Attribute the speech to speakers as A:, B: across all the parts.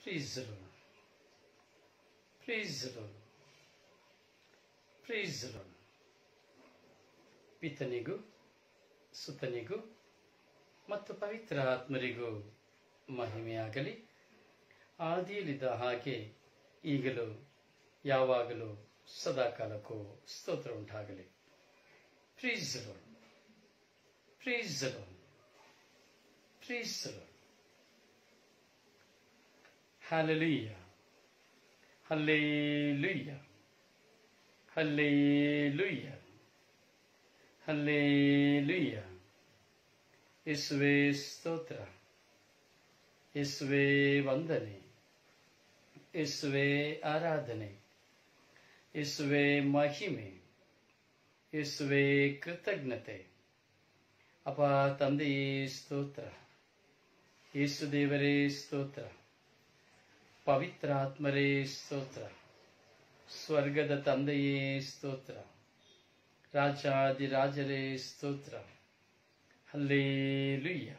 A: Praise the Lord. Praise the Lord. Praise the Lord. ಪಿತನಿಗೂ ಸುತನಿಗೂ ಮತ್ತು ಪವಿತ್ರ ಆತ್ಮರಿಗೂ ಮಹಿಮೆಯಾಗಲಿ ಆದಿಯಲ್ಲಿದ್ದ ಹಾಗೆ ಈಗಲೂ, ಯಾವಾಗಲೂ ಸದಾಕಾಲಕ್ಕೂ ಸ್ತೋತ್ರ ಉಂಟಾಗಲಿ ಪ್ರೀಸ್ ಪ್ರೀಸ್ ಪ್ರೀಸ್ Hallelujah. Hallelujah. Hallelujah. Hallelujah. ಯೇಸುವೆ ಸ್ತೋತ್ರ ಯೇಸುವೆ ವಂದನೆ ಯೇಸುವೆ ಆರಾಧನೆ ಯೇಸುವೆ ಮಹಿಮೆ ಯೇಸುವೆ ಕೃತಜ್ಞತೆ ಅಪ ತಂದೆಯೇ ಸ್ತೋತ್ರ ಯೇಸು ದೇವರೇ ಸ್ತೋತ್ರ ಪವಿತ್ರಾತ್ಮರೇ ಸ್ತೋತ್ರ. ಸ್ವರ್ಗದ ತಂದೆಯೇ ಸ್ತೋತ್ರ. ರಾಜಾದಿರಾಜರೇ ಸ್ತೋತ್ರ. ಹಲ್ಲೇಲುಯ್ಯ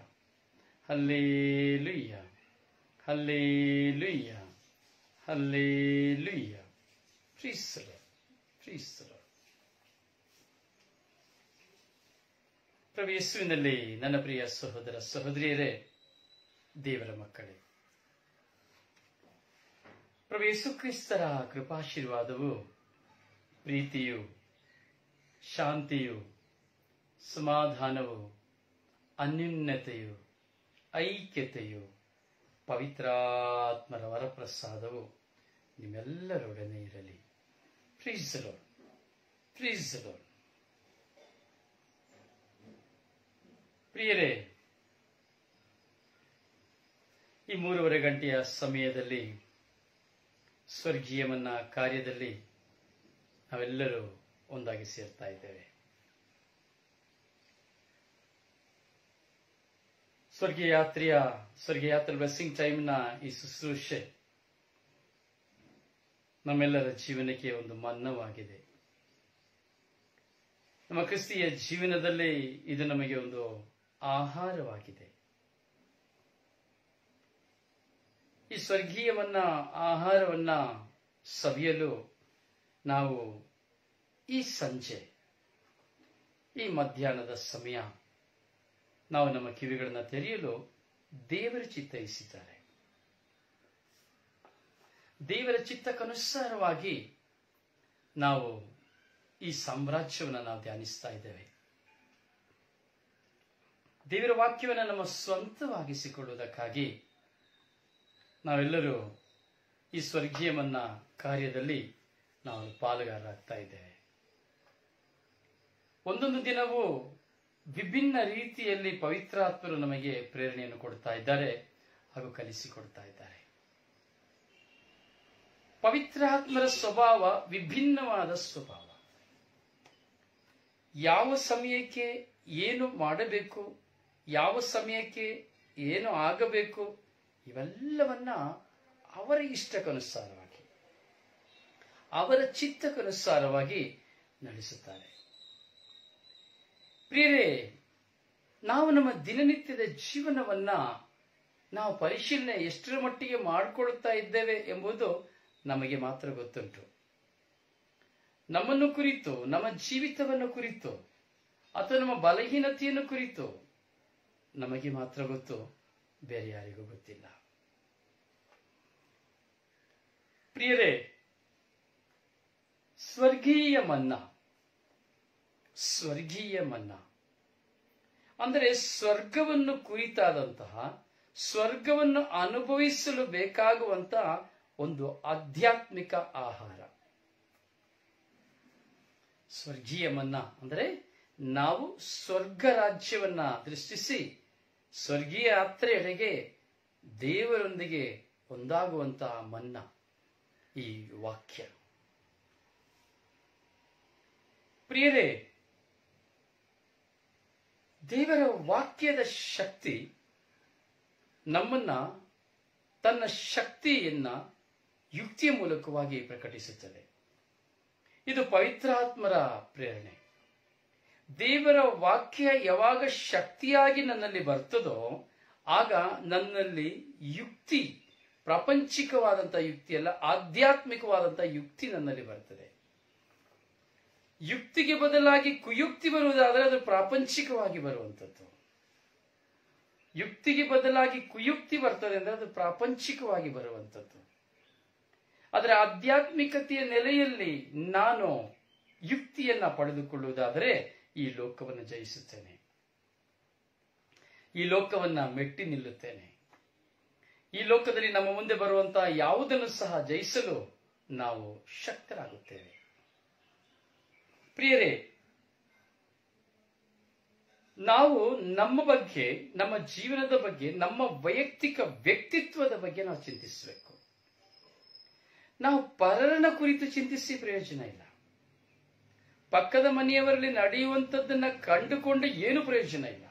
A: ಹಲ್ಲೇಲುಯ್ಯ ಹಲ್ಲೇಲುಯ್ಯ ಹಲ್ಲೇಲುಯ್ಯ. ಪ್ರೀಸಲ ಪ್ರೀಸ್ತರ. ಪ್ರಭು ಯೇಸುವಿನಲ್ಲಿ ನನ್ನ ಪ್ರಿಯ ಸಹೋದರ ಸಹೋದರಿಯರೇ, ದೇವರ ಮಕ್ಕಳೇ. ಪ್ರಭು ಯೇಸುಕ್ರಿಸ್ತರ ಕೃಪಾಶೀರ್ವಾದವು, ಪ್ರೀತಿಯು, ಶಾಂತಿಯು, ಸಮಾಧಾನವು ಅನ್ಯುನ್ನತೆಯು ಐಕ್ಯತೆಯು, ಪವಿತ್ರಾತ್ಮರ ವರಪ್ರಸಾದವು ನಿಮ್ಮೆಲ್ಲರೊಡನೆ ಇರಲಿ. ಪ್ಲೀಸ್ ಲೋಡ್ ಪ್ರಿಯರೇ, ಈ ಮೂರುವರೆ ಗಂಟೆಯ ಸಮಯದಲ್ಲಿ ಸ್ವರ್ಗೀಯವನ್ನ ಕಾರ್ಯದಲ್ಲಿ ನಾವೆಲ್ಲರೂ ಒಂದಾಗಿ ಸೇರ್ತಾ ಇದ್ದೇವೆ. ಸ್ವರ್ಗೀಯ ಯಾತ್ರೆಯ, ಸ್ವರ್ಗೀಯ ಯಾತ್ರೆ ಬ್ಲೆಸ್ಸಿಂಗ್ ಟೈಮ್ನ ಈ ಶುಶ್ರೂಷೆ ನಮ್ಮೆಲ್ಲರ ಜೀವನಕ್ಕೆ ಒಂದು ಮನ್ನವಾಗಿದೆ. ನಮ್ಮ ಕ್ರಿಸ್ತಿಯ ಜೀವನದಲ್ಲಿ ಇದು ನಮಗೆ ಒಂದು ಆಹಾರವಾಗಿದೆ. ಈ ಸ್ವರ್ಗೀಯವನ್ನ, ಆಹಾರವನ್ನ ಸವಿಯಲು ನಾವು ಈ ಸಂಜೆ, ಈ ಮಧ್ಯಾಹ್ನದ ಸಮಯ ನಾವು ನಮ್ಮ ಕಿವಿಗಳನ್ನು ತೆರೆಯಲು ದೇವರ ಚಿತ್ತೈಸಿದ್ದಾರೆ ದೇವರ ಚಿತ್ತಕ್ಕನುಸಾರವಾಗಿ ನಾವು ಈ ಸಾಮ್ರಾಜ್ಯವನ್ನು ನಾವು ಧ್ಯಾನಿಸ್ತಾ ಇದ್ದೇವೆ. ದೇವರ ವಾಕ್ಯವನ್ನು ನಮ್ಮ ಸ್ವಂತವಾಗಿಸಿಕೊಳ್ಳುವುದಕ್ಕಾಗಿ ನಾವೆಲ್ಲರೂ ಈ ಸ್ವರ್ಗೀಯ ಮನ್ನಾ ಕಾರ್ಯದಲ್ಲಿ ನಾವು ಪಾಲುಗಾರರಾಗ್ತಾ ಇದ್ದೇವೆ. ಒಂದೊಂದು ದಿನವೂ ವಿಭಿನ್ನ ರೀತಿಯಲ್ಲಿ ಪವಿತ್ರಾತ್ಮರು ನಮಗೆ ಪ್ರೇರಣೆಯನ್ನು ಕೊಡ್ತಾ ಇದ್ದಾರೆ ಹಾಗೂ ಕಲಿಸಿಕೊಡ್ತಾ ಇದ್ದಾರೆ. ಪವಿತ್ರಾತ್ಮರ ಸ್ವಭಾವ ವಿಭಿನ್ನವಾದ ಸ್ವಭಾವ. ಯಾವ ಸಮಯಕ್ಕೆ ಏನು ಮಾಡಬೇಕು, ಯಾವ ಸಮಯಕ್ಕೆ ಏನು ಆಗಬೇಕು ಇವೆಲ್ಲವನ್ನ ಅವರ ಇಷ್ಟಕ್ಕನುಸಾರವಾಗಿ, ಅವರ ಚಿತ್ತಕ್ಕನುಸಾರವಾಗಿ ನಡೆಸುತ್ತಾರೆ. ಪ್ರಿಯರೇ, ನಾವು ನಮ್ಮ ದಿನನಿತ್ಯದ ಜೀವನವನ್ನ ನಾವು ಪರಿಶೀಲನೆ ಎಷ್ಟರ ಮಟ್ಟಿಗೆ ಮಾಡಿಕೊಳ್ಳುತ್ತಾ ಇದ್ದೇವೆ ಎಂಬುದು ನಮಗೆ ಮಾತ್ರ ಗೊತ್ತುಂಟು. ನಮ್ಮನ್ನು ಕುರಿತು, ನಮ್ಮ ಜೀವಿತವನ್ನು ಕುರಿತು, ಅಥವಾ ನಮ್ಮ ಬಲಹೀನತೆಯನ್ನು ಕುರಿತು ನಮಗೆ ಮಾತ್ರ ಗೊತ್ತು. ಬೇರೆ ಯಾರಿಗೂ ಗೊತ್ತಿಲ್ಲ. ಪ್ರಿಯರೇ, ಸ್ವರ್ಗೀಯ ಮನ್ನಾ ಸ್ವರ್ಗೀಯ ಮನ್ನಾ. ಅಂದರೆ ಸ್ವರ್ಗವನ್ನು ಕುರಿತಾದಂತಹ, ಸ್ವರ್ಗವನ್ನು ಅನುಭವಿಸಲು ಬೇಕಾಗುವಂತಹ ಒಂದು ಆಧ್ಯಾತ್ಮಿಕ ಆಹಾರ. ಸ್ವರ್ಗೀಯ ಮನ್ನಾ, ಅಂದರೆ ನಾವು ಸ್ವರ್ಗ ರಾಜ್ಯವನ್ನ ದೃಷ್ಟಿಸಿ ಸ್ವರ್ಗೀಯ ಯಾತ್ರೆಯೆಡೆಗೆ ದೇವರೊಂದಿಗೆ ಒಂದಾಗುವಂತಹ ಮನ್ನ ಈ ವಾಕ್ಯ. ಪ್ರಿಯರೇ, ದೇವರ ವಾಕ್ಯದ ಶಕ್ತಿ ನಮ್ಮನ್ನ ತನ್ನ ಶಕ್ತಿಯನ್ನ ಯುಕ್ತಿಯ ಮೂಲಕವಾಗಿ ಪ್ರಕಟಿಸುತ್ತದೆ. ಇದು ಪವಿತ್ರಾತ್ಮರ ಪ್ರೇರಣೆ. ದೇವರ ವಾಕ್ಯ ಯಾವಾಗ ಶಕ್ತಿಯಾಗಿ ನನ್ನಲ್ಲಿ ಬರ್ತದೋ ಆಗ ನನ್ನಲ್ಲಿ ಯುಕ್ತಿ ಪ್ರಾಪಂಚಿಕವಾದಂತಹ ಯುಕ್ತಿ ಅಲ್ಲ ಆಧ್ಯಾತ್ಮಿಕವಾದಂತಹ ಯುಕ್ತಿ ನನ್ನಲ್ಲಿ ಬರ್ತದೆ. ಯುಕ್ತಿಗೆ ಬದಲಾಗಿ ಕುಯುಕ್ತಿ ಬರುವುದಾದರೆ ಅದು ಪ್ರಾಪಂಚಿಕವಾಗಿ ಬರುವಂಥದ್ದು. ಯುಕ್ತಿಗೆ ಬದಲಾಗಿ ಕುಯುಕ್ತಿ ಬರ್ತದೆ ಅಂದ್ರೆ ಅದು ಪ್ರಾಪಂಚಿಕವಾಗಿ ಬರುವಂಥದ್ದು. ಆದರೆ ಆಧ್ಯಾತ್ಮಿಕತೆಯ ನೆಲೆಯಲ್ಲಿ ನಾನು ಯುಕ್ತಿಯನ್ನ ಪಡೆದುಕೊಳ್ಳುವುದಾದರೆ ಈ ಲೋಕವನ್ನು ಜಯಿಸುತ್ತೇನೆ. ಈ ಲೋಕವನ್ನ ಮೆಟ್ಟಿ ನಿಲ್ಲುತ್ತೇನೆ. ಈ ಲೋಕದಲ್ಲಿ ನಮ್ಮ ಮುಂದೆ ಬರುವಂತಹ ಯಾವುದನ್ನು ಸಹ ಜಯಿಸಲು ನಾವು ಶಕ್ತರಾಗುತ್ತೇವೆ. ಪ್ರಿಯರೇ, ನಾವು ನಮ್ಮ ಬಗ್ಗೆ, ನಮ್ಮ ಜೀವನದ ಬಗ್ಗೆ, ನಮ್ಮ ವೈಯಕ್ತಿಕ ವ್ಯಕ್ತಿತ್ವದ ಬಗ್ಗೆ ನಾವು ಚಿಂತಿಸಬೇಕು. ನಾವು ಪರರನ ಕುರಿತು ಚಿಂತಿಸಿ ಪ್ರಯೋಜನ ಇಲ್ಲ. ಪಕ್ಕದ ಮನೆಯವರಲ್ಲಿ ನಡೆಯುವಂಥದ್ದನ್ನ ಕಂಡುಕೊಂಡು ಏನು ಪ್ರಯೋಜನ ಇಲ್ಲ?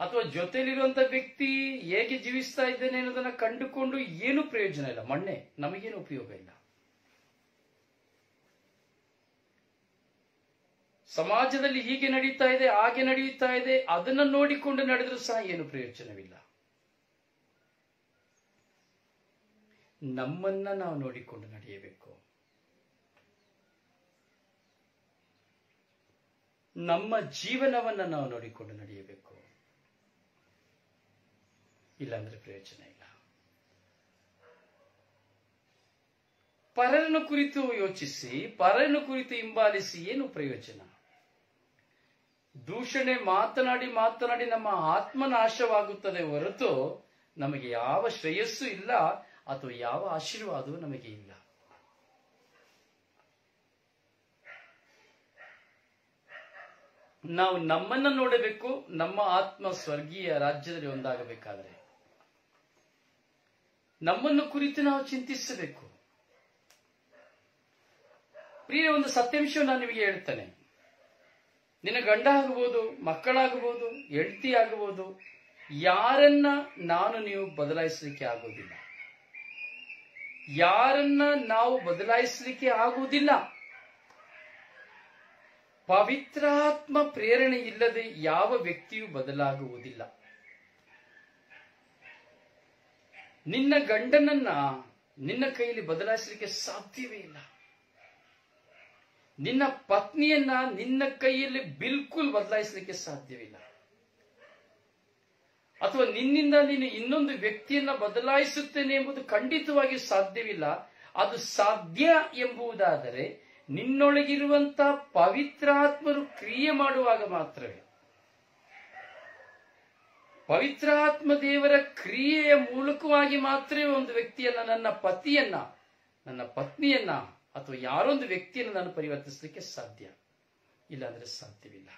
A: ಅಥವಾ ಜೊತೆಲಿರುವಂತ ವ್ಯಕ್ತಿ ಹೇಗೆ ಜೀವಿಸ್ತಾ ಇದ್ದೇನೆ ಅನ್ನೋದನ್ನ ಕಂಡುಕೊಂಡು ಏನು ಪ್ರಯೋಜನ ಇಲ್ಲ? ಮಣ್ಣೆ, ನಮಗೇನು ಉಪಯೋಗ ಇಲ್ಲ. ಸಮಾಜದಲ್ಲಿ ಹೀಗೆ ನಡೀತಾ ಇದೆ, ಹಾಗೆ ನಡೆಯುತ್ತಾ ಇದೆ, ಅದನ್ನ ನೋಡಿಕೊಂಡು ನಡೆದರೂ ಸಹ ಏನು ಪ್ರಯೋಜನವಿಲ್ಲ. ನಮ್ಮನ್ನ ನಾವು ನೋಡಿಕೊಂಡು ನಡೆಯಬೇಕು. ನಮ್ಮ ಜೀವನವನ್ನ ನಾವು ನೋಡಿಕೊಂಡು ನಡೆಯಬೇಕು. ಇಲ್ಲಾಂದ್ರೆ ಪ್ರಯೋಜನ ಇಲ್ಲ. ಪರರನ್ನು ಕುರಿತು ಯೋಚಿಸಿ, ಪರರನ್ನು ಕುರಿತು ಹಿಂಬಾಲಿಸಿ ಏನು ಪ್ರಯೋಜನ? ದೂಷಣೆ ಮಾತನಾಡಿ ಮಾತನಾಡಿ ನಮ್ಮ ಆತ್ಮನಾಶವಾಗುತ್ತದೆ ಹೊರತು ನಮಗೆ ಯಾವ ಶ್ರೇಯಸ್ಸು ಇಲ್ಲ, ಅಥವಾ ಯಾವ ಆಶೀರ್ವಾದವೂ ನಮಗೆ ಇಲ್ಲ. ನಾವು ನಮ್ಮನ್ನ ನೋಡಬೇಕು, ನಮ್ಮ ಆತ್ಮ ಸ್ವರ್ಗೀಯ ರಾಜ್ಯದಲ್ಲಿ ಒಂದಾಗಬೇಕಾದ್ರೆ. ನಮ್ಮನ್ನು ಕುರಿತು ನಾವು ಚಿಂತಿಸಬೇಕು. ಪ್ರಿಯ, ಒಂದು ಸತ್ಯಾಂಶ ನಾನು ನಿಮಗೆ ಹೇಳ್ತೇನೆ. ನಿನ್ನ ಗಂಡ ಆಗಬಹುದು, ಮಕ್ಕಳಾಗಬಹುದು, ಹೆಂಡತಿ ಆಗಬಹುದು, ಯಾರನ್ನ ನಾನು ನೀವು ಬದಲಾಯಿಸಲಿಕ್ಕೆ ಆಗೋದಿಲ್ಲ ಯಾರನ್ನ ನಾವು ಬದಲಾಯಿಸಲಿಕ್ಕೆ ಆಗುವುದಿಲ್ಲ. ಪವಿತ್ರಾತ್ಮ ಪ್ರೇರಣೆ ಇಲ್ಲದೆ ಯಾವ ವ್ಯಕ್ತಿಯೂ ಬದಲಾಗುವುದಿಲ್ಲ. ನಿನ್ನ ಗಂಡನನ್ನ ನಿನ್ನ ಕೈಯಲ್ಲಿ ಬದಲಾಯಿಸಲಿಕ್ಕೆ ಸಾಧ್ಯವೇ ಇಲ್ಲ. ನಿನ್ನ ಪತ್ನಿಯನ್ನ ನಿನ್ನ ಕೈಯಲ್ಲಿ ಬಿಲ್ಕುಲ್ ಬದಲಾಯಿಸಲಿಕ್ಕೆ ಸಾಧ್ಯವಿಲ್ಲ ಅಥವಾ ನಿನ್ನಿಂದ ನೀನು ಇನ್ನೊಂದು ವ್ಯಕ್ತಿಯನ್ನ ಬದಲಾಯಿಸುತ್ತೇನೆ ಎಂಬುದು ಖಂಡಿತವಾಗಿ ಸಾಧ್ಯವಿಲ್ಲ. ಅದು ಸಾಧ್ಯ ಎಂಬುದಾದರೆ ನಿನ್ನೊಳಗಿರುವಂತಹ ಪವಿತ್ರಾತ್ಮರು ಕ್ರಿಯೆ ಮಾಡುವಾಗ ಮಾತ್ರವೇ. ಪವಿತ್ರಾತ್ಮ ದೇವರ ಕ್ರಿಯೆಯ ಮೂಲಕವಾಗಿ ಮಾತ್ರವೇ ಒಂದು ವ್ಯಕ್ತಿಯನ್ನ, ನನ್ನ ಪತಿಯನ್ನ, ನನ್ನ ಪತ್ನಿಯನ್ನ ಅಥವಾ ಯಾರೊಂದು ವ್ಯಕ್ತಿಯನ್ನು ನಾನು ಪರಿವರ್ತಿಸಲಿಕ್ಕೆ ಸಾಧ್ಯ. ಇಲ್ಲಾಂದ್ರೆ ಸಾಧ್ಯವಿಲ್ಲ.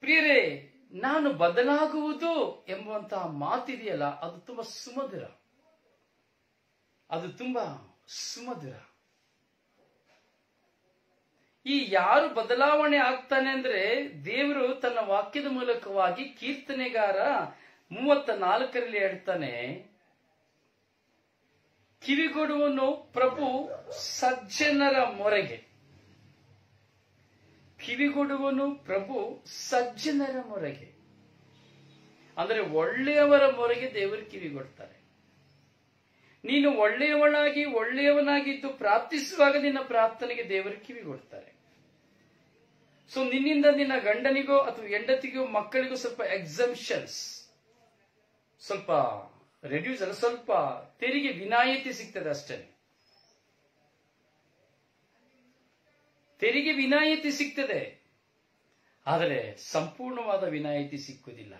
A: ಪ್ರಿಯರೇ, ನಾನು ಬದಲಾಗುವುದು ಎಂಬುವಂತಹ ಮಾತಿದೆಯಲ್ಲ, ಅದು ತುಂಬಾ ಸುಮಧುರ. ಅದು ತುಂಬಾ ಸುಮಧುರ. ಈ ಯಾರು ಬದಲಾವಣೆ ಆಗ್ತಾನೆ ಅಂದ್ರೆ ದೇವರು ತನ್ನ ವಾಕ್ಯದ ಮೂಲಕವಾಗಿ ಕೀರ್ತನೆಗಾರ ಮೂವತ್ತ ನಾಲ್ಕರಲ್ಲಿ ಹೇಳ್ತಾನೆ, ಕಿವಿಗೊಡುವನು ಪ್ರಭು ಸಜ್ಜನರ ಮೊರೆಗೆ. ಕಿವಿಗೊಡುವನು ಪ್ರಭು ಸಜ್ಜನರ ಮೊರೆಗೆ. ಅಂದ್ರೆ ಒಳ್ಳೆಯವರ ಮೊರೆಗೆ ದೇವರು ಕಿವಿಗೊಡ್ತಾರೆ. ನೀನು ಒಳ್ಳೆಯವಳಾಗಿ, ಒಳ್ಳೆಯವನಾಗಿದ್ದು ಪ್ರಾರ್ಥಿಸುವಾಗ ನಿನ್ನ ಪ್ರಾರ್ಥನೆಗೆ ದೇವರು ಕಿವಿಗೊಡ್ತಾರೆ. ಸೊ ನಿನ್ನಿಂದ ನಿನ್ನ ಗಂಡನಿಗೋ ಅಥವಾ ಹೆಂಡತಿಗೋ ಮಕ್ಕಳಿಗೋ ಸ್ವಲ್ಪ ಎಕ್ಸಂಪ್ಷನ್ಸ್ ಸ್ವಲ್ಪ ರೆಡ್ಯೂಸ್ ಅಲ್ಲ, ಸ್ವಲ್ಪ ತೆರಿಗೆ ವಿನಾಯಿತಿ ಸಿಗ್ತದೆ ಅಷ್ಟೇ. ತೆರಿಗೆ ವಿನಾಯಿತಿ ಸಿಗ್ತದೆ. ಆದರೆ ಸಂಪೂರ್ಣವಾದ ವಿನಾಯಿತಿ ಸಿಕ್ಕುವುದಿಲ್ಲ.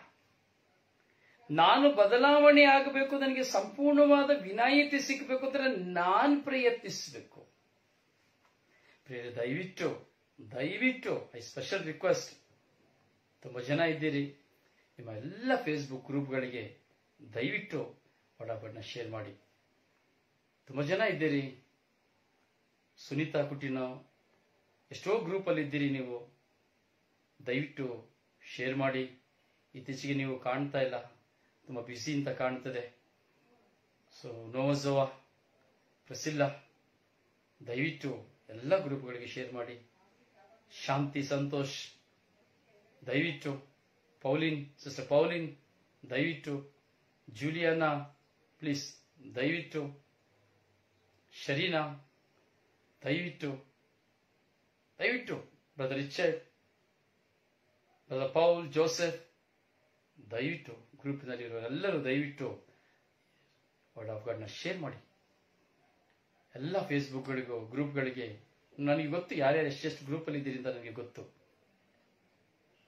A: ನಾನು ಬದಲಾವಣೆ ಆಗಬೇಕು, ನನಗೆ ಸಂಪೂರ್ಣವಾದ ವಿನಾಯಿತಿ ಸಿಗಬೇಕು ಅಂದ್ರೆ ನಾನು ಪ್ರಯತ್ನಿಸಬೇಕು. ಪ್ರಿಯ ದಯವಿಟ್ಟು ದಯವಿಟ್ಟು ಐ ಸ್ಪೆಷಲ್ ರಿಕ್ವೆಸ್ಟ್ ತುಂಬಾ ಜನ ಇದ್ದೀರಿ, ನಿಮ್ಮ ಎಲ್ಲ ಫೇಸ್ಬುಕ್ ಗ್ರೂಪ್ಗಳಿಗೆ ದಯವಿಟ್ಟು ಒಡಬಣ್ಣ ಶೇರ್ ಮಾಡಿ. ತುಂಬ ಜನ ಇದ್ದೀರಿ, ಸುನೀತಾ ಕುಟಿನೋ, ಎಷ್ಟೋ ಗ್ರೂಪಲ್ಲಿ ಇದ್ದೀರಿ ನೀವು, ದಯವಿಟ್ಟು ಶೇರ್ ಮಾಡಿ. ಇತ್ತೀಚೆಗೆ ನೀವು ಕಾಣ್ತಾ ಇಲ್ಲ. ತುಂಬ ಬ್ಯುಸಿ ಅಂತ ಕಾಣ್ತದೆ. ಸೊ ನೋವಜೋವ ಪ್ರಸಿಲ್ಲ ದಯವಿಟ್ಟು ಎಲ್ಲ ಗ್ರೂಪ್ಗಳಿಗೆ ಶೇರ್ ಮಾಡಿ. ಶಾಂತಿ, ಸಂತೋಷ್, ದಯವಿಟ್ಟು ಪೌಲಿನ್ ಸಿಸ್ಟರ್ ಪೌಲಿನ್, ದಯವಿಟ್ಟು ಜೂಲಿಯಾನಾ ಪ್ಲೀಸ್ ದಯವಿಟ್ಟು ಶರೀನಾ, ದಯವಿಟ್ಟು ದಯವಿಟ್ಟು ಬ್ರದರ್ ಇಚ್ಛೆ ಬ್ರದರ್ ಪೌಲ್, ಜೋಸೆಫ್, ದಯವಿಟ್ಟು ಗ್ರೂಪ್ನಲ್ಲಿರೋರೆಲ್ಲರೂ ದಯವಿಟ್ಟು ವರ್ಡ್ ಆಫ್ ಗಾಡ್ನ ಶೇರ್ ಮಾಡಿ. ಎಲ್ಲ ಫೇಸ್ಬುಕ್ಗಳಿಗೂ ಗ್ರೂಪ್ಗಳಿಗೆ ನನಗೆ ಗೊತ್ತು ಯಾರ್ಯಾರು ಎಷ್ಟೆಷ್ಟು ಗ್ರೂಪಲ್ಲಿ ಇದ್ದೀರಿ ಅಂತ ನನಗೆ ಗೊತ್ತು.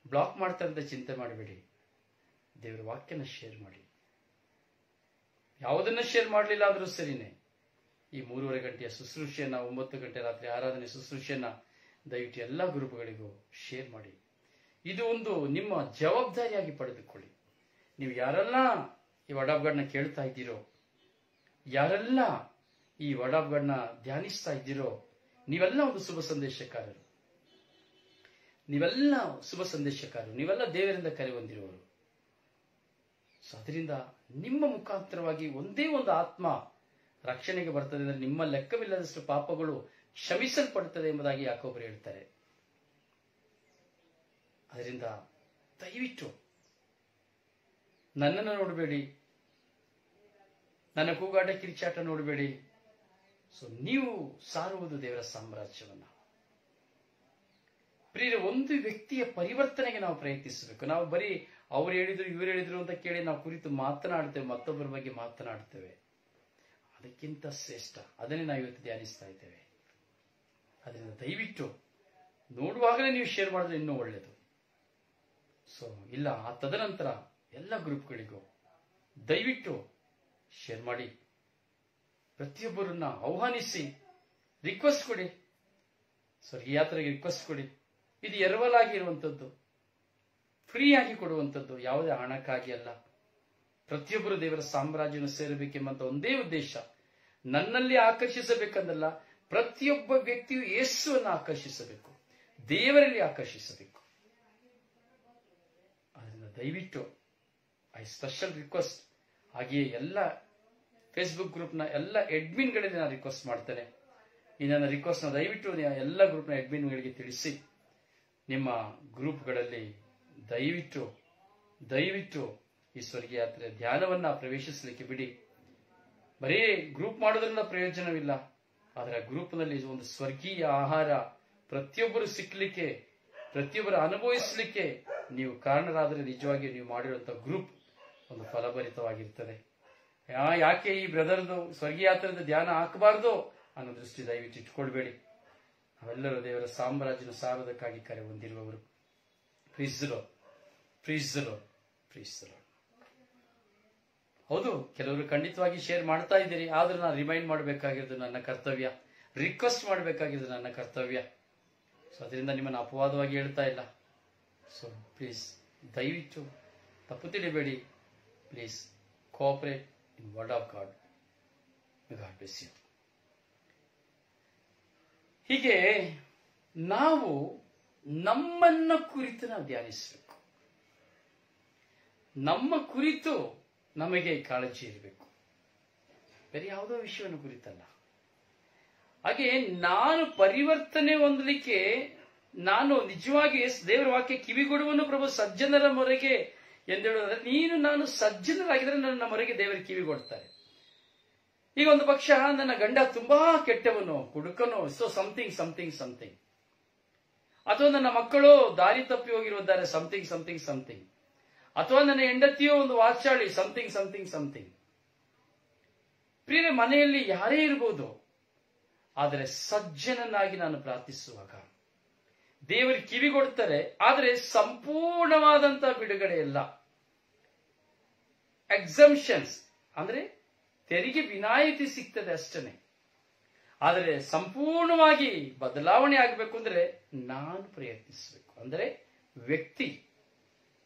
A: ಬ್ಲಾಕ್ ಮಾಡ್ತಾರೆ ಅಂತ ಚಿಂತೆ ಮಾಡಬೇಡಿ. ದೇವರ ವಾಕ್ಯನ ಶೇರ್ ಮಾಡಿ. ಯಾವುದನ್ನ ಶೇರ್ ಮಾಡಲಿಲ್ಲ ಆದರೂ ಸರಿನೇ. ಈ ಮೂರುವರೆ ಗಂಟೆಯ ಶುಶ್ರೂಷೆಯನ್ನ, ಒಂಬತ್ತು ಗಂಟೆ ರಾತ್ರಿ ಆರಾಧನೆ ಶುಶ್ರೂಷೆಯನ್ನ ದಯವಿಟ್ಟು ಎಲ್ಲ ಗ್ರೂಪ್ಗಳಿಗೂ ಶೇರ್ ಮಾಡಿ. ಇದು ಒಂದು ನಿಮ್ಮ ಜವಾಬ್ದಾರಿಯಾಗಿ ಪಡೆದುಕೊಳ್ಳಿ. ನೀವು ಯಾರೆಲ್ಲ ಈ ವಡಾಬ್ಗಳನ್ನ ಕೇಳ್ತಾ ಇದ್ದೀರೋ, ಯಾರೆಲ್ಲ ಈ ವಡಾಬ್ಗಳನ್ನ ಧ್ಯಾನಿಸ್ತಾ ಇದ್ದೀರೋ, ನೀವೆಲ್ಲ ಒಂದು ಶುಭ ಸಂದೇಶಕಾರರು. ನೀವೆಲ್ಲ ಶುಭ ಸಂದೇಶಕಾರರು. ನೀವೆಲ್ಲ ದೇವರಿಂದ ಕರೆ ಹೊಂದಿರುವವರು. ಸೊ ಅದರಿಂದ ನಿಮ್ಮ ಮುಖಾಂತರವಾಗಿ ಒಂದೇ ಒಂದು ಆತ್ಮ ರಕ್ಷಣೆಗೆ ಬರ್ತದೆ ಅಂದರೆ ನಿಮ್ಮ ಲೆಕ್ಕವಿಲ್ಲದಷ್ಟು ಪಾಪಗಳು ಕ್ಷಮಿಸಲ್ಪಡುತ್ತದೆ ಎಂಬುದಾಗಿ ಯಾಕೊಬ್ಬರು ಹೇಳ್ತಾರೆ. ಅದರಿಂದ ದಯವಿಟ್ಟು ನನ್ನನ್ನು ನೋಡಬೇಡಿ. ನನ್ನ ಕೂಗಾಟ ಕಿರಿಚಾಟ ನೋಡಬೇಡಿ. ಸೊ ನೀವು ಸಾರುವುದು ದೇವರ ಸಾಮ್ರಾಜ್ಯವನ್ನ. ಪ್ರಿಯರ, ಒಂದು ವ್ಯಕ್ತಿಯ ಪರಿವರ್ತನೆಗೆ ನಾವು ಪ್ರಯತ್ನಿಸಬೇಕು. ನಾವು ಬರೀ ಅವ್ರು ಹೇಳಿದ್ರು, ಇವ್ರು ಹೇಳಿದ್ರು ಅಂತ ಕೇಳಿ ನಾವು ಕುರಿತು ಮಾತನಾಡ್ತೇವೆ, ಮತ್ತೊಬ್ಬರ ಬಗ್ಗೆ ಮಾತನಾಡ್ತೇವೆ. ಅದಕ್ಕಿಂತ ಶ್ರೇಷ್ಠ, ಅದನ್ನೇ ನಾವು ಇವತ್ತು ಧ್ಯಾನಿಸ್ತಾ ಇದ್ದೇವೆ. ಅದರಿಂದ ದಯವಿಟ್ಟು ನೋಡುವಾಗಲೇ ನೀವು ಶೇರ್ ಮಾಡಿದ್ರೆ ಇನ್ನೂ ಒಳ್ಳೆಯದು. ಸೊ ಇಲ್ಲ, ಆ ತದನಂತರ ಎಲ್ಲ ಗ್ರೂಪ್ಗಳಿಗೂ ದಯವಿಟ್ಟು ಶೇರ್ ಮಾಡಿ. ಪ್ರತಿಯೊಬ್ಬರನ್ನ ಆಹ್ವಾನಿಸಿ ರಿಕ್ವೆಸ್ಟ್ ಕೊಡಿ. ಸ್ವರ್ಗೀಯ ಯಾತ್ರೆಗೆ ರಿಕ್ವೆಸ್ಟ್ ಕೊಡಿ. ಇದು ಎರವಲಾಗಿರುವಂಥದ್ದು ಆಗಿ ಕೊಡುವಂಥದ್ದು ಯಾವುದೇ ಹಣಕ್ಕಾಗಿ ಅಲ್ಲ. ಪ್ರತಿಯೊಬ್ಬರು ದೇವರ ಸಾಮ್ರಾಜ್ಯನ ಸೇರಬೇಕೆಂಬಂತ ಒಂದೇ ಉದ್ದೇಶ. ನನ್ನಲ್ಲಿ ಆಕರ್ಷಿಸಬೇಕಂದಲ್ಲ, ಪ್ರತಿಯೊಬ್ಬ ವ್ಯಕ್ತಿಯು ಯೇಸುವನ್ನು ಆಕರ್ಷಿಸಬೇಕು, ದೇವರಲ್ಲಿ ಆಕರ್ಷಿಸಬೇಕು. ಅದರಿಂದ ದಯವಿಟ್ಟು ಐ ಸ್ಪೆಷಲ್ ರಿಕ್ವೆಸ್ಟ್ ಹಾಗೆಯೇ ಎಲ್ಲ ಫೇಸ್ಬುಕ್ ಗ್ರೂಪ್ನ ಎಲ್ಲ ಎಡ್ಮಿನ್ಗಳಲ್ಲಿ ನಾನು ರಿಕ್ವೆಸ್ಟ್ ಮಾಡ್ತೇನೆ. ಈ ನನ್ನ ರಿಕ್ವೆಸ್ಟ್ನ ದಯವಿಟ್ಟು ಎಲ್ಲ ಗ್ರೂಪ್ನ ಎಡ್ಮಿನ್ಗಳಿಗೆ ತಿಳಿಸಿ. ನಿಮ್ಮ ಗ್ರೂಪ್ಗಳಲ್ಲಿ ದಯವಿಟ್ಟು ದಯವಿಟ್ಟು ಈ ಸ್ವರ್ಗೀಯ ಯಾತ್ರೆ ಧ್ಯಾನವನ್ನ ಪ್ರವೇಶಿಸಲಿಕ್ಕೆ ಬಿಡಿ. ಬರೀ ಗ್ರೂಪ್ ಮಾಡೋದ್ರಿಂದ ಪ್ರಯೋಜನವಿಲ್ಲ. ಆದರೆ ಗ್ರೂಪ್ನಲ್ಲಿ ಒಂದು ಸ್ವರ್ಗೀಯ ಆಹಾರ ಪ್ರತಿಯೊಬ್ಬರು ಸಿಕ್ಕಲಿಕ್ಕೆ ಪ್ರತಿಯೊಬ್ಬರು ಅನುಭವಿಸಲಿಕ್ಕೆ ನೀವು ಕಾರಣರಾದರೆ ನಿಜವಾಗಿ ನೀವು ಮಾಡಿರುವಂತಹ ಗ್ರೂಪ್ ಒಂದು ಫಲಭರಿತವಾಗಿರ್ತದೆ ಯಾಕೆ ಈ ಬ್ರದರ್ದು ಸ್ವರ್ಗೀಯ ಯಾತ್ರೆದ ಧ್ಯಾನ ಹಾಕಬಾರ್ದು ಅನ್ನೋ ದೃಷ್ಟಿ ದಯವಿಟ್ಟು ಇಟ್ಕೊಳ್ಬೇಡಿ ನಾವೆಲ್ಲರೂ ದೇವರ ಸಾಮ್ರಾಜ್ಯನ ಸಾರೋದಕ್ಕಾಗಿ ಕರೆ ಹೊಂದಿರುವವರು. ಪ್ರೀಸರೋ ಪ್ರೀಸರೋ ಪ್ರೀಸರೋ ಹೌದು, ಕೆಲವರು ಖಂಡಿತವಾಗಿ ಶೇರ್ ಮಾಡ್ತಾ ಇದ್ದೀರಿ, ಆದ್ರೂ ನಾನು ರಿಮೈಂಡ್ ಮಾಡಬೇಕಾಗಿರೋದು ನನ್ನ ಕರ್ತವ್ಯ. ರಿಕ್ವೆಸ್ಟ್ ಮಾಡಬೇಕಾಗಿರೋದು ನನ್ನ ಕರ್ತವ್ಯ. ಸೊ ಅದರಿಂದ ನಿಮ್ಮನ್ನು ಅಪವಾದವಾಗಿ ಹೇಳ್ತಾ ಇಲ್ಲ. ಸೊ ಪ್ಲೀಸ್ ದಯವಿಟ್ಟು ತಪ್ಪು ತಿಳಿಬೇಡಿ. Please in Word of God. May God bless you. ಹೀಗೆ ನಾವು ನಮ್ಮನ್ನ ಕುರಿತು ನಾವು ಧ್ಯಾನಿಸಬೇಕು ನಮ್ಮ ಕುರಿತು ನಮಗೆ ಕಾಳಜಿ ಇರಬೇಕು ಬೇರೆ ಯಾವುದೋ ವಿಷಯವನ್ನು ಕುರಿತಲ್ಲ ಹಾಗೆ ನಾನು ಪರಿವರ್ತನೆ ಹೊಂದಲಿಕ್ಕೆ ನಾನು ನಿಜವಾಗಿ ದೇವರ ವಾಕ್ಯ ಕಿವಿಗೊಡುವನು ಪ್ರಭು ಸಜ್ಜನರ ಮೊರೆಗೆ ಎಂದೇಳೋದಾದ್ರೆ ನೀನು ನಾನು ಸಜ್ಜನರಾಗಿದ್ರೆ ನನ್ನ ಮರೆಗೆ ದೇವರ ಕಿವಿಗೊಡ್ತಾರೆ ಈಗ ಒಂದು ಪಕ್ಷ, ನನ್ನ ಗಂಡ ತುಂಬಾ ಕೆಟ್ಟವನು, ಕುಡುಕನು ಸೊ ಸಮಥಿಂಗ್ ಸಮಥಿಂಗ್ ಸಮಥಿಂಗ್ ಅಥವಾ ನನ್ನ ಮಕ್ಕಳು ದಾರಿ ತಪ್ಪಿ ಹೋಗಿರುವುದಾರೆ ಸಮಥಿಂಗ್ ಸಮಥಿಂಗ್ ಸಮಥಿಂಗ್ ಅಥವಾ ನನ್ನ ಹೆಂಡತಿಯೋ ಒಂದು ವಾಚಾಳಿ ಸಮಥಿಂಗ್ ಸಮಥಿಂಗ್ ಸಮಥಿಂಗ್ ಪ್ರಿಯರೇ, ಮನೆಯಲ್ಲಿ ಯಾರೇ ಇರಬಹುದು ಆದರೆ ಸಜ್ಜನನಾಗಿ ನಾನು ಪ್ರಾರ್ಥಿಸುವಾಗ ದೇವರು ಕಿವಿಗೊಡ್ತಾರೆ ಆದರೆ ಸಂಪೂರ್ಣವಾದಂತಹ ಬಿಡುಗಡೆ ಇಲ್ಲ ಎಕ್ಸಂಪ್ಷನ್ಸ್ ಅಂದ್ರೆ ತೆರಿಗೆ ವಿನಾಯಿತಿ ಸಿಗ್ತದೆ ಅಷ್ಟನೇ. ಆದರೆ ಸಂಪೂರ್ಣವಾಗಿ ಬದಲಾವಣೆ ಆಗಬೇಕು ಅಂದ್ರೆ ನಾನು ಪ್ರಯತ್ನಿಸಬೇಕು. ಅಂದ್ರೆ ವ್ಯಕ್ತಿ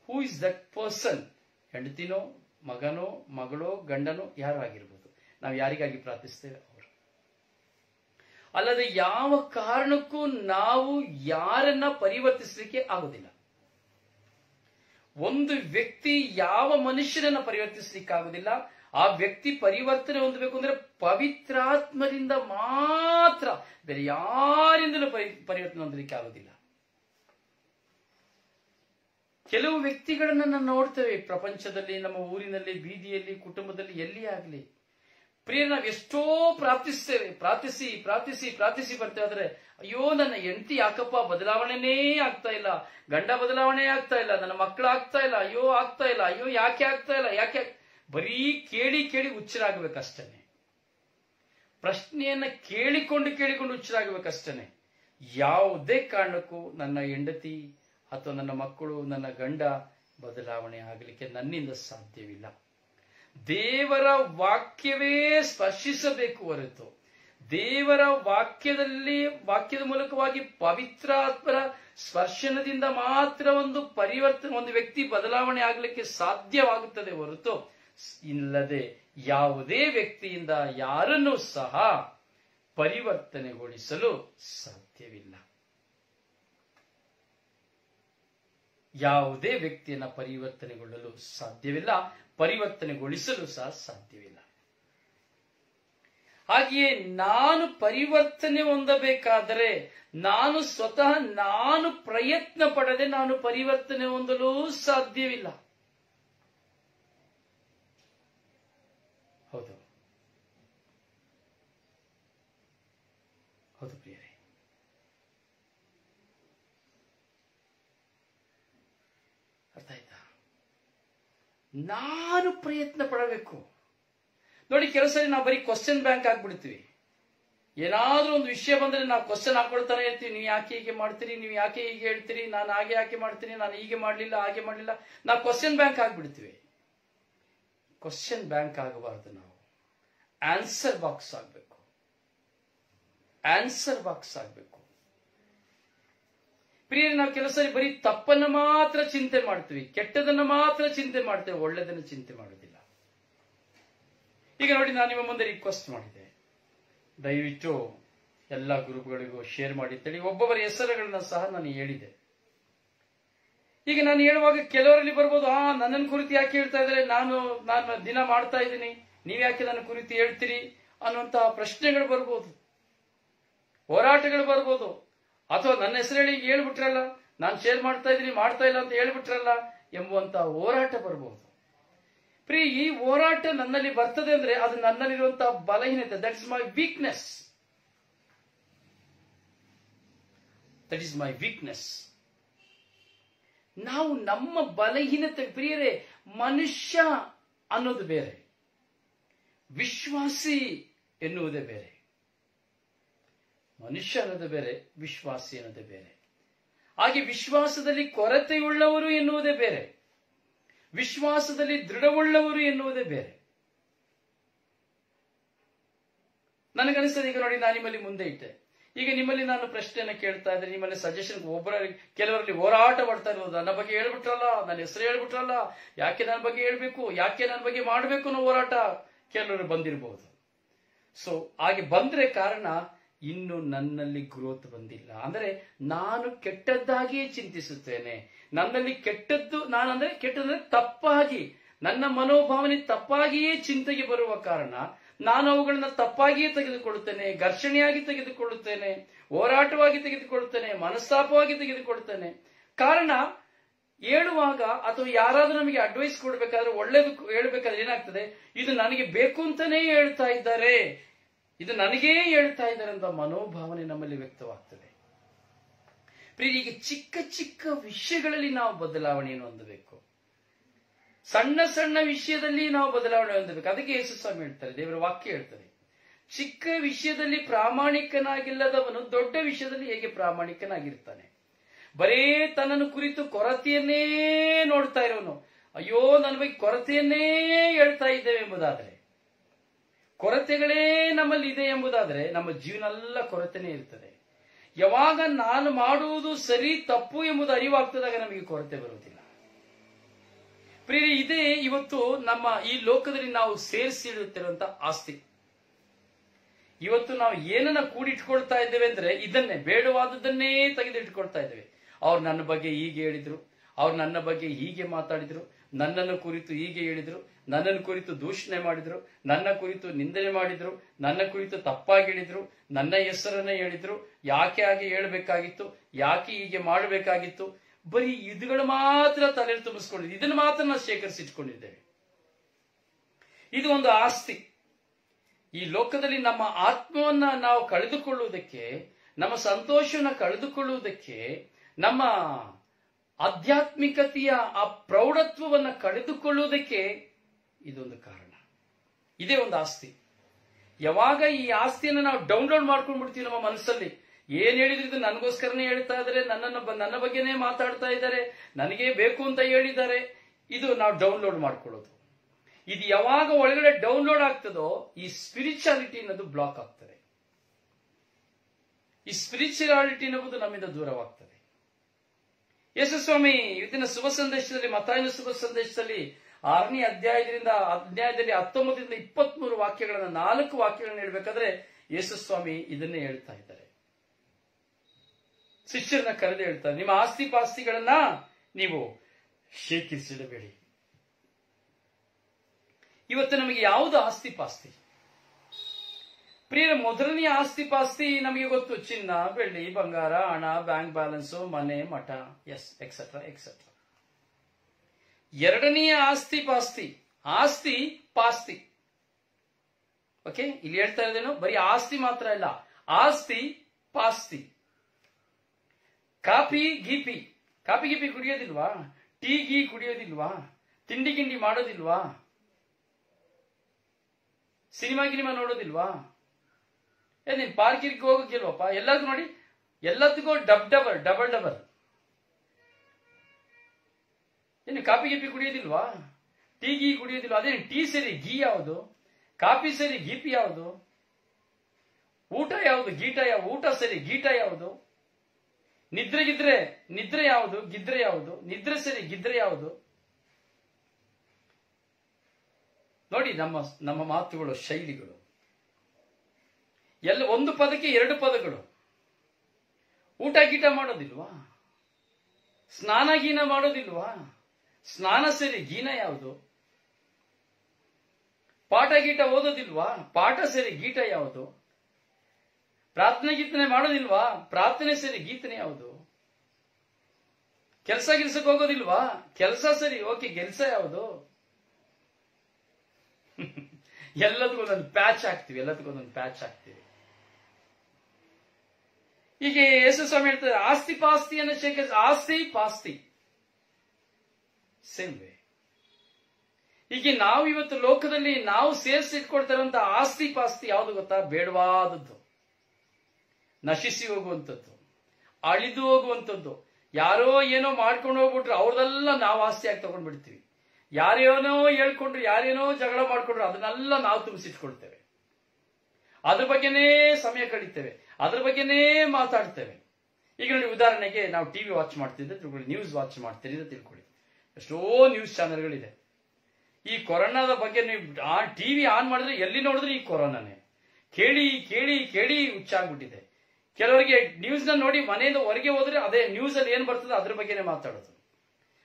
A: ಹೂ ಇಸ್ ದಟ್ ಪರ್ಸನ್ ಹೆಂಡತಿನೋ, ಮಗನೋ, ಮಗಳೋ, ಗಂಡನೋ ಯಾರು ಆಗಿರ್ಬೋದು ನಾವು ಯಾರಿಗಾಗಿ ಪ್ರಾರ್ಥಿಸ್ತೇವೆ? ಅವರು. ಅಲ್ಲದೆ ಯಾವ ಕಾರಣಕ್ಕೂ ನಾವು ಯಾರನ್ನ ಪರಿವರ್ತಿಸಲಿಕ್ಕೆ ಆಗುದಿಲ್ಲ. ಒಂದು ವ್ಯಕ್ತಿ ಯಾವ ಮನುಷ್ಯರನ್ನ ಪರಿವರ್ತಿಸಲಿಕ್ಕಾಗುದಿಲ್ಲ ಆ ವ್ಯಕ್ತಿ ಪರಿವರ್ತನೆ ಹೊಂದಬೇಕು ಅಂದ್ರೆ ಪವಿತ್ರಾತ್ಮರಿಂದ ಮಾತ್ರ ಬೇರೆ ಯಾರಿಂದಲೂ ಪರಿ, ಪರಿವರ್ತನೆ ಹೊಂದಲಿಕ್ಕೆ ಆಗುದಿಲ್ಲ ಕೆಲವು ವ್ಯಕ್ತಿಗಳನ್ನ ನಾವು ನೋಡ್ತೇವೆ, ಪ್ರಪಂಚದಲ್ಲಿ, ನಮ್ಮ ಊರಿನಲ್ಲಿ, ಬೀದಿಯಲ್ಲಿ, ಕುಟುಂಬದಲ್ಲಿ, ಎಲ್ಲಿ ಆಗಲಿ. ಪ್ರಿಯ ನಾವು ಎಷ್ಟೋ ಪ್ರಾರ್ಥಿಸ್ತೇವೆ. ಪ್ರಾರ್ಥಿಸಿ ಪ್ರಾರ್ಥಿಸಿ ಪ್ರಾರ್ಥಿಸಿ ಬರ್ತೇವೆ ಆದ್ರೆ ಅಯ್ಯೋ, ನನ್ನ ಹೆಂಡತಿ ಯಾಕಪ್ಪ ಬದಲಾವಣೆನೇ ಆಗ್ತಾ ಇಲ್ಲ. ಗಂಡ ಬದಲಾವಣೆ ಆಗ್ತಾ ಇಲ್ಲ. ನನ್ನ ಮಕ್ಕಳು ಆಗ್ತಾ ಇಲ್ಲ. ಅಯ್ಯೋ, ಆಗ್ತಾ ಇಲ್ಲ. ಅಯ್ಯೋ, ಯಾಕೆ ಆಗ್ತಾ ಇಲ್ಲ? ಯಾಕೆ ಬರೀ ಕೇಳಿ ಕೇಳಿ ಹುಚ್ಚರಾಗಬೇಕಷ್ಟೇನೆ. ಪ್ರಶ್ನೆಯನ್ನ ಕೇಳಿಕೊಂಡು ಕೇಳಿಕೊಂಡು ಹುಚ್ಚರಾಗಬೇಕಷ್ಟೇನೆ. ಯಾವುದೇ ಕಾರಣಕ್ಕೂ ನನ್ನ ಹೆಂಡತಿ ಅಥವಾ ನನ್ನ ಮಕ್ಕಳು, ನನ್ನ ಗಂಡ ಬದಲಾವಣೆ ಆಗಲಿಕ್ಕೆ ನನ್ನಿಂದ ಸಾಧ್ಯವಿಲ್ಲ. ದೇವರ ವಾಕ್ಯವೇ ಸ್ಪರ್ಶಿಸಬೇಕು ಹೊರತು. ದೇವರ ವಾಕ್ಯದಲ್ಲಿ, ವಾಕ್ಯದ ಮೂಲಕವಾಗಿ ಪವಿತ್ರಾತ್ಮರ ಸ್ಪರ್ಶನದಿಂದ ಮಾತ್ರ ಒಂದು ಪರಿವರ್ತನೆ, ಒಂದು ವ್ಯಕ್ತಿ ಬದಲಾವಣೆ ಆಗಲಿಕ್ಕೆ ಸಾಧ್ಯವಾಗುತ್ತದೆ ಹೊರತು ಇಲ್ಲದೆ ಯಾವುದೇ ವ್ಯಕ್ತಿಯಿಂದ ಯಾರನ್ನೂ ಸಹ ಪರಿವರ್ತನೆಗೊಳಿಸಲು ಸಾಧ್ಯವಿಲ್ಲ. ಯಾವುದೇ ವ್ಯಕ್ತಿಯನ್ನ ಪರಿವರ್ತನೆಗೊಳ್ಳಲು ಸಾಧ್ಯವಿಲ್ಲ, ಪರಿವರ್ತನೆಗೊಳಿಸಲು ಸಹ ಸಾಧ್ಯವಿಲ್ಲ. ಹಾಗೆಯೇ ನಾನು ಪರಿವರ್ತನೆ ಹೊಂದಬೇಕಾದರೆ ನಾನು ಸ್ವತಃ ನಾನು ಪ್ರಯತ್ನ ಪಡದೆ ನಾನು ಪರಿವರ್ತನೆ ಹೊಂದಲು ಸಾಧ್ಯವಿಲ್ಲ ಹೌದು ಹೌದು ಪ್ರಿಯರೇ ಅರ್ಥ ಆಯ್ತಾ ನಾನು ಪ್ರಯತ್ನ ಪಡಬೇಕು. ನೋಡಿ ಕೆಲಸ ನಾವು ಬರೀ ಕ್ವಶನ್ ಬ್ಯಾಂಕ್ ಆಗ್ಬಿಡ್ತೀವಿ. ಏನಾದ್ರೂ ಒಂದು ವಿಷಯ ಬಂದ್ರೆ ನಾವು ಕ್ವಶನ್ ಹಾಕೊಳ್ತಾನೆ ಇರ್ತೀವಿ. ನೀವು ಯಾಕೆ ಹೀಗೆ ಮಾಡ್ತೀರಿ? ನೀವು ಯಾಕೆ ಹೀಗೆ ಹೇಳ್ತೀರಿ? ನಾನು ಹಾಗೆ ಯಾಕೆ ಮಾಡ್ತೀನಿ? ನಾನು ಹೀಗೆ ಮಾಡಲಿಲ್ಲ, ಹಾಗೆ ಮಾಡಲಿಲ್ಲ. ನಾವು ಕ್ವಶನ್ ಬ್ಯಾಂಕ್ ಆಗ್ಬಿಡ್ತೀವಿ. ಕ್ವಶನ್ ಬ್ಯಾಂಕ್ ಆಗಬಾರ್ದು ನಾವು. ಆನ್ಸರ್ ಬಾಕ್ಸ್ ಆಗಬೇಕು. ಆನ್ಸರ್ ಬಾಕ್ಸ್ ಆಗಬೇಕು. ಪ್ರಿಯರೇ, ನಾವು ಕೆಲಸ ಬರೀ ತಪ್ಪನ್ನು ಮಾತ್ರ ಚಿಂತೆ ಮಾಡ್ತೀವಿ, ಕೆಟ್ಟದನ್ನು ಮಾತ್ರ ಚಿಂತೆ ಮಾಡ್ತೇವೆ, ಒಳ್ಳೆದನ್ನು ಚಿಂತೆ ಮಾಡುವುದಿಲ್ಲ. ಈಗ ನೋಡಿ, ನಾನು ನಿಮ್ಮ ಮುಂದೆ ರಿಕ್ವೆಸ್ಟ್ ಮಾಡಿದೆ. ದಯವಿಟ್ಟು ಎಲ್ಲ ಗ್ರೂಪ್ಗಳಿಗೂ ಶೇರ್ ಮಾಡಿ ಅಂತೇಳಿ ಒಬ್ಬೊಬ್ಬರ ಹೆಸರುಗಳನ್ನ ಸಹ ನಾನು ಹೇಳಿದೆ. ಈಗ ನಾನು ಹೇಳುವಾಗ ಕೆಲವರಲ್ಲಿ ಬರ್ಬೋದು ಹಾ ನನ್ನನ್ನು ಕುರಿತು ಯಾಕೆ ಹೇಳ್ತಾ ಇದ್ರೆ ನಾನು ನಾನು ದಿನ ಮಾಡ್ತಾ ಇದ್ದೀನಿ. ನೀವು ಯಾಕೆ ನನ್ನ ಕುರಿತು ಹೇಳ್ತೀರಿ? ಅನ್ನುವಂತಹ ಪ್ರಶ್ನೆಗಳು ಬರ್ಬೋದು. ಹೋರಾಟಗಳು ಬರ್ಬೋದು. ಅಥವಾ ನನ್ನ ಹೆಸರು ಹೇಳಿ ಹೇಳ್ಬಿಟ್ರಲ್ಲ, ನಾನು ಶೇರ್ ಮಾಡ್ತಾ ಇದ್ದೀನಿ, ಮಾಡ್ತಾ ಇಲ್ಲ ಅಂತ ಹೇಳ್ಬಿಟ್ರಲ್ಲ ಎಂಬುವಂತಹ ಹೋರಾಟ ಬರಬಹುದು. ಪ್ರೀ, ಈ ಹೋರಾಟ ನನ್ನಲ್ಲಿ ಬರ್ತದೆ ಅಂದ್ರೆ ಅದು ನನ್ನಲ್ಲಿರುವಂತಹ ಬಲಹೀನತೆ that is my weakness that is my weakness ನಾವು ನಮ್ಮ ಬಲಹೀನತೆ, ಪ್ರಿಯರೇ, ಮನುಷ್ಯ ಅನ್ನೋದು ಬೇರೆ. ವಿಶ್ವಾಸಿ ಎನ್ನುವುದೇ ಬೇರೆ. ಮನುಷ್ಯ ಅನ್ನೋದು ಬೇರೆ ವಿಶ್ವಾಸಿ ಅನ್ನೋದೇ ಬೇರೆ. ಹಾಗೆ ವಿಶ್ವಾಸದಲ್ಲಿ ಕೊರತೆಯುಳ್ಳವರು ಎನ್ನುವುದೇ ಬೇರೆ. ವಿಶ್ವಾಸದಲ್ಲಿ ದೃಢವುಳ್ಳವರು ಎನ್ನುವುದೇ ಬೇರೆ. ನನಗನಿಸ್ತದೆ ಈಗ ನೋಡಿ, ನಾನು ನಿಮ್ಮಲ್ಲಿ ಮುಂದೆ ಇಟ್ಟೆ ಈಗ ನಿಮ್ಮಲ್ಲಿ ನಾನು ಪ್ರಶ್ನೆಯನ್ನು ಕೇಳ್ತಾ ಇದ್ರೆ ನಿಮ್ಮಲ್ಲಿ ಸಜೆಷನ್ ಒಬ್ಬರ ಕೆಲವರಲ್ಲಿ ಹೋರಾಟ ಮಾಡ್ತಾ ಇರೋದು ನನ್ನ ಬಗ್ಗೆ ಹೇಳ್ಬಿಟ್ರಲ್ಲ, ನನ್ನ ಹೆಸರು ಹೇಳ್ಬಿಟ್ರಲ್ಲ. ಯಾಕೆ ನನ್ನ ಬಗ್ಗೆ ಹೇಳ್ಬೇಕು? ಯಾಕೆ ನನ್ನ ಬಗ್ಗೆ ಮಾಡಬೇಕು ಅನ್ನೋ ಹೋರಾಟ ಕೆಲವರು ಬಂದಿರಬಹುದು ಸೊ ಹಾಗೆ ಬಂದ್ರೆ ಕಾರಣ ಇನ್ನು ನನ್ನಲ್ಲಿ ಗ್ರೋತ್ ಬಂದಿಲ್ಲ. ಅಂದ್ರೆ ನಾನು ಕೆಟ್ಟದ್ದಾಗಿಯೇ ಚಿಂತಿಸುತ್ತೇನೆ. ನನ್ನಲ್ಲಿ ಕೆಟ್ಟದ್ದು, ನಾನಂದ್ರೆ ಕೆಟ್ಟದಂದ್ರೆ ತಪ್ಪಾಗಿ, ನನ್ನ ಮನೋಭಾವನೆ ತಪ್ಪಾಗಿಯೇ ಚಿಂತೆಗೆ ಬರುವ ಕಾರಣ, ನಾನು ಅವುಗಳನ್ನ ತಪ್ಪಾಗಿಯೇ ತೆಗೆದುಕೊಳ್ಳುತ್ತೇನೆ, ಘರ್ಷಣೆಯಾಗಿ ತೆಗೆದುಕೊಳ್ಳುತ್ತೇನೆ, ಹೋರಾಟವಾಗಿ ತೆಗೆದುಕೊಳ್ಳುತ್ತೇನೆ, ಮನಸ್ತಾಪವಾಗಿ ತೆಗೆದುಕೊಳ್ಳುತ್ತೇನೆ. ಕಾರಣ, ಹೇಳುವಾಗ ಅಥವಾ ಯಾರಾದ್ರೂ ನಮಗೆ ಅಡ್ವೈಸ್ ಕೊಡ್ಬೇಕಾದ್ರೆ, ಒಳ್ಳೇದು ಹೇಳ್ಬೇಕಾದ್ರೆ ಏನಾಗ್ತದೆ? ಇದು ನನಗೆ ಬೇಕು ಅಂತಾನೇ ಹೇಳ್ತಾ ಇದ್ದಾರೆ. ಇದು ನನಗೇ ಹೇಳ್ತಾ ಇದ್ದಾರೆ ಅಂತ ಮನೋಭಾವನೆ ನಮ್ಮಲ್ಲಿ ವ್ಯಕ್ತವಾಗ್ತದೆ. ಈಗ ಚಿಕ್ಕ ಚಿಕ್ಕ ವಿಷಯಗಳಲ್ಲಿ ನಾವು ಬದಲಾವಣೆಯನ್ನು ಹೊಂದಬೇಕು. ಸಣ್ಣ ಸಣ್ಣ ವಿಷಯದಲ್ಲಿ ನಾವು ಬದಲಾವಣೆ ಹೊಂದಬೇಕು. ಅದಕ್ಕೆ ಯೇಸು ಸ್ವಾಮಿ ಹೇಳ್ತಾರೆ, ದೇವರ ವಾಕ್ಯ ಹೇಳ್ತಾರೆ. ಚಿಕ್ಕ ವಿಷಯದಲ್ಲಿ ಪ್ರಾಮಾಣಿಕನಾಗಿಲ್ಲದವನು ದೊಡ್ಡ ವಿಷಯದಲ್ಲಿ ಹೇಗೆ ಪ್ರಾಮಾಣಿಕನಾಗಿರ್ತಾನೆ? ಬರೇ ತನ್ನನ್ನು ಕುರಿತು ಕೊರತೆಯನ್ನೇ ನೋಡ್ತಾ ಇರೋನು. ಅಯ್ಯೋ ನನ್ನ ಬಗ್ಗೆ ಕೊರತೆಯನ್ನೇ ಹೇಳ್ತಾ ಇದ್ದೇವೆ ಎಂಬುದಾದರೆ ಕೊರತೆಗಳೇ ನಮ್ಮಲ್ಲಿ ಇದೆ ಎಂಬುದಾದರೆ ನಮ್ಮ ಜೀವನ ಎಲ್ಲ ಕೊರತೆನೇ ಇರ್ತದೆ. ಯಾವಾಗ ನಾನು ಮಾಡುವುದು ಸರಿ, ತಪ್ಪು ಎಂಬುದು ಅರಿವಾಗ್ತದಾಗ ನಮಗೆ ಕೊರತೆ ಬರುವುದಿಲ್ಲ. ಪ್ರೀತಿ ಇದೇ ಇವತ್ತು ನಮ್ಮ ಈ ಲೋಕದಲ್ಲಿ ನಾವು ಸೇರಿಸಿಡುತ್ತಿರುವಂತ ಆಸ್ತಿ. ಇವತ್ತು ನಾವು ಏನನ್ನ ಕೂಡಿಟ್ಕೊಳ್ತಾ ಇದ್ದೇವೆ ಅಂದ್ರೆ ಇದನ್ನೇ, ಬೇಡವಾದದ್ದನ್ನೇ ತೆಗೆದಿಟ್ಕೊಳ್ತಾ ಇದ್ದೇವೆ. ಅವ್ರು ನನ್ನ ಬಗ್ಗೆ ಹೀಗೆ ಹೇಳಿದ್ರು, ಅವ್ರು ನನ್ನ ಬಗ್ಗೆ ಹೀಗೆ ಮಾತಾಡಿದ್ರು, ನನ್ನನ್ನು ಕುರಿತು ಹೀಗೆ ಹೇಳಿದ್ರು ನನ್ನನ್ನು ಕುರಿತು ದೂಷಣೆ ಮಾಡಿದ್ರು, ನನ್ನ ಕುರಿತು ನಿಂದನೆ ಮಾಡಿದ್ರು, ನನ್ನ ಕುರಿತು ತಪ್ಪಾಗಿ ಹೇಳಿದ್ರು, ನನ್ನ ಹೆಸರನ್ನ ಹೇಳಿದ್ರು, ಯಾಕೆ ಹಾಗೆ ಹೇಳ್ಬೇಕಾಗಿತ್ತು, ಯಾಕೆ ಹೀಗೆ ಮಾಡಬೇಕಾಗಿತ್ತು, ಬರೀ ಇದುಗಳು ಮಾತ್ರ ತಲೆ ತುಂಬಿಸ್ಕೊಂಡಿದ್ದೆ ಇದನ್ನು ಮಾತ್ರ ನಾವು ಶೇಖರಿಸಿಟ್ಕೊಂಡಿದ್ದೇವೆ ಇದು ಒಂದು ಆಸ್ತಿ. ಈ ಲೋಕದಲ್ಲಿ ನಮ್ಮ ಆತ್ಮವನ್ನ ನಾವು ಕಳೆದುಕೊಳ್ಳುವುದಕ್ಕೆ, ನಮ್ಮ ಸಂತೋಷವನ್ನ ಕಳೆದುಕೊಳ್ಳುವುದಕ್ಕೆ, ನಮ್ಮ ಆಧ್ಯಾತ್ಮಿಕತೆಯ ಆ ಪ್ರೌಢತ್ವವನ್ನ ಕಳೆದುಕೊಳ್ಳುವುದಕ್ಕೆ ಇದೊಂದು ಕಾರಣ. ಇದೇ ಒಂದು ಆಸ್ತಿ. ಯಾವಾಗ ಈ ಆಸ್ತಿಯನ್ನು ನಾವು ಡೌನ್ಲೋಡ್ ಮಾಡ್ಕೊಂಡ್ಬಿಡ್ತೀವಿ ನಮ್ಮ ಮನಸ್ಸಲ್ಲಿ, ಏನ್ ಹೇಳಿದ್ರು ಇದು ನನಗೋಸ್ಕರನೇ ಹೇಳ್ತಾ ಇದ್ದಾರೆ, ನನ್ನನ್ನು ನನ್ನ ಬಗ್ಗೆನೇ ಮಾತಾಡ್ತಾ ಇದ್ದಾರೆ, ನನಗೆ ಬೇಕು ಅಂತ ಹೇಳಿದ್ದಾರೆ, ಇದು ನಾವು ಡೌನ್ಲೋಡ್ ಮಾಡ್ಕೊಳ್ಳೋದು. ಇದು ಯಾವಾಗ ಒಳಗಡೆ ಡೌನ್ಲೋಡ್ ಆಗ್ತದೋ, ಈ ಸ್ಪಿರಿಚುಯಾಲಿಟಿ ಅನ್ನೋದು ಬ್ಲಾಕ್ ಆಗ್ತದೆ. ಈ ಸ್ಪಿರಿಚುಯಾಲಿಟಿ ಅನ್ನೋದು ನಮ್ಮಿಂದ ದೂರವಾಗ್ತದೆ. ಯೇಸು ಸ್ವಾಮಿ ಇವತ್ತಿನ ಶುಭ ಸಂದೇಶದಲ್ಲಿ ಮತಾಯನ ಶುಭ ಸಂದೇಶದಲ್ಲಿ ಆರನೇ ಅಧ್ಯಾಯದಿಂದ ಅಧ್ಯಾಯದಲ್ಲಿ ಹತ್ತೊಂಬತ್ತರಿಂದ ಇಪ್ಪತ್ತ್ ಮೂರು ವಾಕ್ಯಗಳನ್ನ ನಾಲ್ಕು ವಾಕ್ಯಗಳನ್ನ ಹೇಳ್ಬೇಕಾದ್ರೆ ಯೇಸುಸ್ವಾಮಿ ಇದನ್ನೇ ಹೇಳ್ತಾ ಇದ್ದಾರೆ. ಶಿಷ್ಯರನ್ನ ಕರೆದು ಹೇಳ್ತಾರೆ, ನಿಮ್ಮ ಆಸ್ತಿ ಪಾಸ್ತಿಗಳನ್ನ ನೀವು ಶೇಖರಿಸಿಡಬೇಡಿ. ಇವತ್ತು ನಮಗೆ ಯಾವುದು ಆಸ್ತಿ ಪಾಸ್ತಿ ಪ್ರಿಯರ, ಮೊದಲನೆಯ ಆಸ್ತಿ ಪಾಸ್ತಿ ನಮಗೆ ಗೊತ್ತು. ಚಿನ್ನ, ಬೆಳ್ಳಿ, ಬಂಗಾರ, ಹಣ, ಬ್ಯಾಂಕ್ ಬ್ಯಾಲೆನ್ಸ್, ಮನೆ, ಮಠ, ಎಸ್ ಎಕ್ಸೆಟ್ರಾ ಎಕ್ಸೆಟ್ರಾ ಎರಡನೆಯ ಆಸ್ತಿ ಪಾಸ್ತಿ. ಆಸ್ತಿ ಪಾಸ್ತಿ. ಓಕೆ ಇಲ್ಲಿ ಹೇಳ್ತಾ ಇದ್ದೇನು ಬರೀ ಆಸ್ತಿ ಮಾತ್ರ ಇಲ್ಲ ಆಸ್ತಿ ಪಾಸ್ತಿ. ಕಾಫಿ ಗೀಪಿ ಕಾಫಿ ಗೀಪಿ ಕುಡಿಯೋದಿಲ್ವಾ? ಟೀ ಗೀ ಕುಡಿಯೋದಿಲ್ವಾ? ತಿಂಡಿ, ಗಿಂಡಿ ಮಾಡೋದಿಲ್ವಾ? ಸಿನಿಮಾ, ಗಿನಿಮಾ ನೋಡೋದಿಲ್ವಾ? ಏ, ನೀನ್ ಪಾರ್ಕಿಗೆ ಹೋಗಕ್ಕಿಲ್ವಪ್ಪ ಎಲ್ಲದಕ್ಕೂ ನೋಡಿ. ಎಲ್ಲದಕ್ಕೂ ಡಬ್ ಡಬಲ್ ಡಬಲ್ ಡಬಲ್. ಏನು ಕಾಪಿ ಗಿಪಿ ಕುಡಿಯೋದಿಲ್ವಾ? ಟೀ ಗೀ ಕುಡಿಯೋದಿಲ್ವಾ? ಅದೇನು ಟೀ ಸರಿ ಗೀ ಯಾವುದು? ಕಾಫಿ ಸರಿ ಗೀಪಿ ಯಾವುದು? ಊಟ ಯಾವುದು? ಗೀಟ ಯಾವ ಊಟ ಸರಿ ಗೀಟ ಯಾವುದು? ನಿದ್ರೆ ಗಿದ್ರೆ ನಿದ್ರೆ ಯಾವುದು? ಗಿದ್ರೆ ಯಾವುದು? ನಿದ್ರೆ ಸರಿ ಗಿದ್ರೆ ಯಾವುದು? ನೋಡಿ ನಮ್ಮ ನಮ್ಮ ಮಾತುಗಳು, ಶೈಲಿಗಳು. ಎಲ್ಲ ಒಂದು ಪದಕ್ಕೆ ಎರಡು ಪದಗಳು. ಊಟ ಗೀಟ ಮಾಡೋದಿಲ್ವಾ? ಸ್ನಾನ ಗೀನ ಮಾಡೋದಿಲ್ವಾ? ಸ್ನಾನ ಸರಿ ಗೀನ ಯಾವುದು? ಪಾಠ ಗೀಟ ಓದೋದಿಲ್ವಾ? ಪಾಠ ಸರಿ ಗೀಟ ಯಾವುದು? ಪ್ರಾರ್ಥನೆ ಗೀತನೆ ಮಾಡೋದಿಲ್ವಾ? ಪ್ರಾರ್ಥನೆ ಸರಿ ಗೀತನೆ ಯಾವುದು? ಕೆಲಸ ಗಿಲ್ಸಕ್ಕೆ ಹೋಗೋದಿಲ್ವಾ? ಕೆಲಸ ಸರಿ ಓಕೆ ಕೆಲಸ ಯಾವುದು? ಎಲ್ಲದಕ್ಕೂ ಒಂದೊಂದು ಪ್ಯಾಚ್ ಹಾಕ್ತಿವಿ, ಎಲ್ಲದಕ್ಕೂ ಒಂದೊಂದು ಪ್ಯಾಚ್ ಹಾಕ್ತಿವಿ. ಹೀಗೆ ಯೇಸು ಸ್ವಾಮಿ ಹೇಳ್ತಾರೆ, ಆಸ್ತಿ ಪಾಸ್ತಿಯನ್ನು ಶೇಖರಿಸಿ, ಆಸ್ತಿ ಪಾಸ್ತಿ. ಸೇಮ್ ವೇ ಹೀಗೆ ನಾವು ಇವತ್ತು ಲೋಕದಲ್ಲಿ ನಾವು ಸೇರಿಸಿಟ್ಕೊಳ್ತಿರುವಂತ ಆಸ್ತಿ ಪಾಸ್ತಿ ಯಾವುದು ಗೊತ್ತಾ? ಬೇಡವಾದದ್ದು. ನಶಿಸಿ ಹೋಗುವಂಥದ್ದು. ಅಳಿದು ಹೋಗುವಂಥದ್ದು. ಯಾರೋ ಏನೋ ಮಾಡ್ಕೊಂಡು ಹೋಗ್ಬಿಟ್ರು ಅವ್ರದೆಲ್ಲ ನಾವು ಆಸ್ತಿಯಾಗಿ ತಗೊಂಡ್ಬಿಡ್ತೀವಿ. ಯಾರೇನೋ ಹೇಳ್ಕೊಂಡ್ರು, ಯಾರೇನೋ ಜಗಳ ಮಾಡ್ಕೊಂಡ್ರು, ಅದನ್ನೆಲ್ಲ ನಾವು ತುಂಬಿಸಿಟ್ಕೊಳ್ತೇವೆ. ಅದ್ರ ಬಗ್ಗೆನೇ ಸಮಯ ಕಳೀತೇವೆ. ಅದ್ರ ಬಗ್ಗೆನೇ ಮಾತಾಡ್ತೇವೆ. ಈಗ ನೋಡಿ ಉದಾಹರಣೆಗೆ ನಾವು ಟಿವಿ ವಾಚ್ ಮಾಡ್ತಿದ್ರೆ ತಿಳ್ಕೊಳ್ಳಿ, ನ್ಯೂಸ್ ವಾಚ್ ಮಾಡ್ತೀರಿ ಅಂತ ತಿಳ್ಕೊಳ್ಳಿ. ಎಷ್ಟೋ ನ್ಯೂಸ್ ಚಾನೆಲ್ಗಳಿದೆ ಈ ಕೊರೋನಾದ ಬಗ್ಗೆ ನೀವು ಟಿವಿ ಆನ್ ಮಾಡಿದ್ರೆ ಎಲ್ಲಿ ನೋಡಿದ್ರೆ ಈ ಕೊರೋನಾನೇ. ಕೇಳಿ ಕೇಳಿ ಕೇಳಿ ಹುಚ್ಚಾಗ್ಬಿಟ್ಟಿದೆ ಕೆಲವರಿಗೆ ನ್ಯೂಸ್ನ ನೋಡಿ ಮನೆಯಿಂದ ಹೊರಗೆ ಹೋದ್ರೆ ಅದೇ ನ್ಯೂಸ್ ಅಲ್ಲಿ ಏನ್ ಬರ್ತದೆ ಅದ್ರ ಬಗ್ಗೆನೇ ಮಾತಾಡೋದು.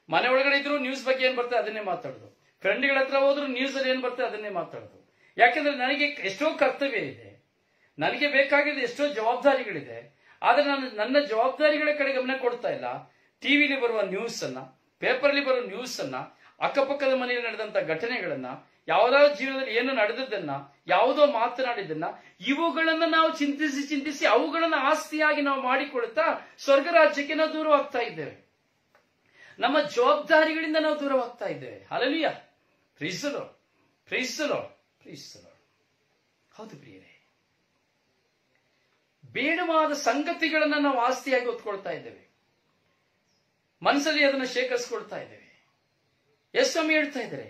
A: ಮನೆ ಒಳಗಡೆ ಇದ್ರು ನ್ಯೂಸ್ ಬಗ್ಗೆ ಏನ್ ಬರ್ತದೆ ಅದನ್ನೇ ಮಾತಾಡೋದು. ಫ್ರೆಂಡ್ಗಳ ಹತ್ರ ಹೋದ್ರು ನ್ಯೂಸ್ ಅಲ್ಲಿ ಏನ್ ಬರ್ತದೆ ಅದನ್ನೇ ಮಾತಾಡೋದು. ಯಾಕಂದ್ರೆ ನನಗೆ ಎಷ್ಟೋ ಕರ್ತವ್ಯ ಇದೆ. ನನಗೆ ಬೇಕಾಗಿದ್ದ ಎಷ್ಟೋ ಜವಾಬ್ದಾರಿಗಳಿದೆ. ಆದ್ರೆ ನಾನು ನನ್ನ ಜವಾಬ್ದಾರಿಗಳ ಕಡೆ ಗಮನ ಕೊಡ್ತಾ ಇಲ್ಲ. ಟಿವಿಲಿ ಬರುವ ನ್ಯೂಸ್ ಅನ್ನ ಪೇಪರ್ಲಿ ಬರೋ ನ್ಯೂಸ್ ಅನ್ನ ಅಕ್ಕಪಕ್ಕದ ಮನೆಯಲ್ಲಿ ನಡೆದಂತ ಘಟನೆಗಳನ್ನ ಯಾವ್ದಾದ್ರು ಜೀವನದಲ್ಲಿ ಏನು ನಡೆದದ್ದನ್ನ, ಯಾವುದೋ ಮಾತನಾಡಿದ್ದನ್ನ, ಇವುಗಳನ್ನ ನಾವು ಚಿಂತಿಸಿ ಚಿಂತಿಸಿ ಅವುಗಳನ್ನ ಆಸ್ತಿಯಾಗಿ ನಾವು ಮಾಡಿಕೊಳ್ತಾ ಸ್ವರ್ಗ ರಾಜ್ಯಕ್ಕೆ ನಾವು ದೂರವಾಗ್ತಾ ಇದ್ದೇವೆ. ನಮ್ಮ ಜವಾಬ್ದಾರಿಗಳಿಂದ ನಾವು ದೂರವಾಗ್ತಾ ಇದ್ದೇವೆ. ಅಲಲಿಯ ಪ್ರೀಸಲೋ ಪ್ರೀಸಲೋ ಪ್ರೀಸಲೋ ಹೌದು ಪ್ರಿಯರೇ. ಬೇಡವಾದ ಸಂಗತಿಗಳನ್ನ ನಾವು ಆಸ್ತಿಯಾಗಿ ಹೊತ್ಕೊಳ್ತಾ ಇದ್ದೇವೆ. ಮನಸ್ಸಲ್ಲಿ ಅದನ್ನು ಶೇಖರಿಸ್ಕೊಳ್ತಾ ಇದ್ದೇವೆ. ಎಸ್ ಸ್ವಾಮಿ ಹೇಳ್ತಾ ಇದ್ದಾರೆ?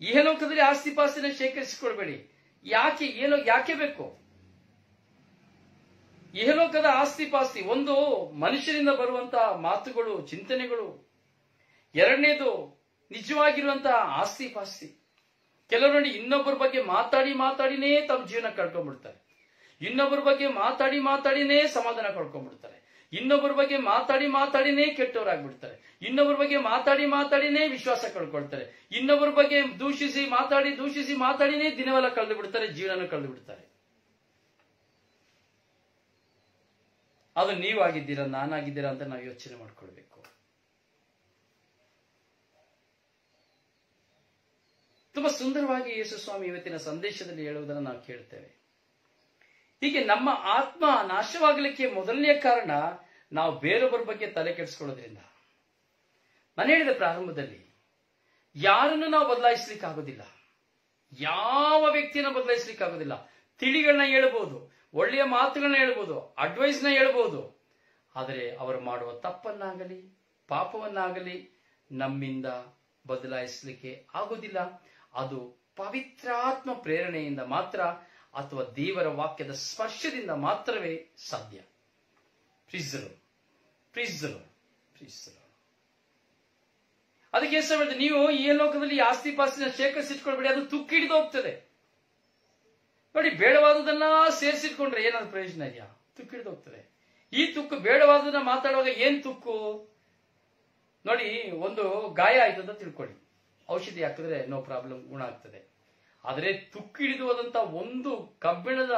A: ಇಹಲೋಕದಲ್ಲಿ ಆಸ್ತಿ ಪಾಸ್ತಿನ ಶೇಖರಿಸಿಕೊಳ್ಬೇಡಿ ಯಾಕೆ ಏನೋ ಯಾಕೆ ಬೇಕು? ಇಹಲೋಕದ ಆಸ್ತಿ ಪಾಸ್ತಿ, ಒಂದು ಮನುಷ್ಯರಿಂದ ಬರುವಂತಹ ಮಾತುಗಳು, ಚಿಂತನೆಗಳು. ಎರಡನೇದು, ನಿಜವಾಗಿರುವಂತಹ ಆಸ್ತಿ ಪಾಸ್ತಿ. ಕೆಲವರು ಇನ್ನೊಬ್ಬರ ಬಗ್ಗೆ ಮಾತಾಡಿ, ಮಾತಾಡಿನೇ ತಮ್ಮ ಜೀವನ ಕಳ್ಕೊಂಡ್ಬಿಡ್ತಾರೆ ಇನ್ನೊಬ್ಬರ ಬಗ್ಗೆ ಮಾತಾಡಿ, ಮಾತಾಡಿನೇ ಸಮಾಧಾನ ಕಳ್ಕೊಂಡ್ಬಿಡ್ತಾರೆ ಇನ್ನೊಬ್ಬರ ಬಗ್ಗೆ ಮಾತಾಡಿ ಮಾತಾಡಿನೇ ಕೆಟ್ಟವರಾಗ್ಬಿಡ್ತಾರೆ. ಇನ್ನೊಬ್ಬರ ಬಗ್ಗೆ ಮಾತಾಡಿ ಮಾತಾಡಿನೇ ವಿಶ್ವಾಸ ಕಳ್ಕೊಳ್ತಾರೆ. ಇನ್ನೊಬ್ಬರ ಬಗ್ಗೆ ದೂಷಿಸಿ ಮಾತಾಡಿ ದೂಷಿಸಿ ಮಾತಾಡಿನೇ ದಿನವೆಲ್ಲ ಕಳೆದು ಬಿಡ್ತಾರೆ ಜೀವನ ಕಳೆದು ಬಿಡ್ತಾರೆ ಅದು ನೀವಾಗಿದ್ದೀರಾ, ನಾನಾಗಿದ್ದೀರಾ ಅಂತ ನಾವು ಯೋಚನೆ ಮಾಡ್ಕೊಳ್ಬೇಕು. ತುಂಬಾ ಸುಂದರವಾಗಿ ಯೇಸು ಸ್ವಾಮಿ ಇವತ್ತಿನ ಸಂದೇಶದಲ್ಲಿ ಹೇಳುವುದನ್ನು ನಾವು ಕೇಳ್ತೇವೆ. ಹೀಗೆ ನಮ್ಮ ಆತ್ಮ ನಾಶವಾಗಲಿಕ್ಕೆ ಮೊದಲನೆಯ ಕಾರಣ ನಾವು ಬೇರೊಬ್ಬರ ಬಗ್ಗೆ ತಲೆ ಕೆಡಿಸ್ಕೊಳ್ಳೋದ್ರಿಂದ. ನಾನು ಹೇಳಿದ ಪ್ರಾರಂಭದಲ್ಲಿ ಯಾರನ್ನು ನಾವು ಬದಲಾಯಿಸ್ಲಿಕ್ಕೆ ಆಗೋದಿಲ್ಲ ಯಾವ ವ್ಯಕ್ತಿಯನ್ನು ಬದಲಾಯಿಸ್ಲಿಕ್ಕೆ ಆಗೋದಿಲ್ಲ ತಿಳಿಗಳನ್ನ ಹೇಳ್ಬೋದು, ಒಳ್ಳೆಯ ಮಾತುಗಳನ್ನ ಹೇಳ್ಬೋದು ಅಡ್ವೈಸ್ನ ಹೇಳ್ಬೋದು. ಆದರೆ ಅವರು ಮಾಡುವ ತಪ್ಪನ್ನಾಗಲಿ, ಪಾಪವನ್ನಾಗಲಿ ನಮ್ಮಿಂದ ಬದಲಾಯಿಸಲಿಕ್ಕೆ ಆಗೋದಿಲ್ಲ. ಅದು ಪವಿತ್ರಾತ್ಮ ಪ್ರೇರಣೆಯಿಂದ ಮಾತ್ರ ಅಥವಾ ದೇವರ ವಾಕ್ಯದ ಸ್ಪರ್ಶದಿಂದ ಮಾತ್ರವೇ ಸಾಧ್ಯ. ಪ್ರೀಸರು ಪ್ರೀಸರು ಪ್ರೀಸರು ಅದಕ್ಕೆ ಹೇಳಿದೆ ನೀವು ಈ ಲೋಕದಲ್ಲಿ ಆಸ್ತಿ ಪಾಸ್ತಿನ ಶೇಖರಿಸಿಟ್ಕೊಳ್ಬೇಡಿ ಅದು ತುಕ್ಕು ಹಿಡಿದು ಹೋಗ್ತದೆ. ನೋಡಿ, ಬೇಡವಾದದನ್ನ ಸೇರಿಸಿಟ್ಕೊಂಡ್ರೆ ಏನಾದ್ರು ಪ್ರಯೋಜನ ಇದೆಯಾ? ತುಕ್ಕು ಹಿಡಿದು ಹೋಗ್ತದೆ. ಈ ತುಕ್ಕು ಬೇಡವಾದದನ್ನ ಮಾತಾಡುವಾಗ ಏನ್ ತುಕ್ಕು? ನೋಡಿ, ಒಂದು ಗಾಯ ಆಯ್ತು ಅಂತ ತಿಳ್ಕೊಳ್ಳಿ. ಔಷಧಿ ಹಾಕಿದ್ರೆ ನೋ ಪ್ರಾಬ್ಲಮ್ ಗುಣ ಆಗ್ತದೆ. ಆದರೆ ತುಕ್ಕು ಹಿಡಿದು ಹೋದಂತ ಒಂದು ಕಬ್ಬಿಣದ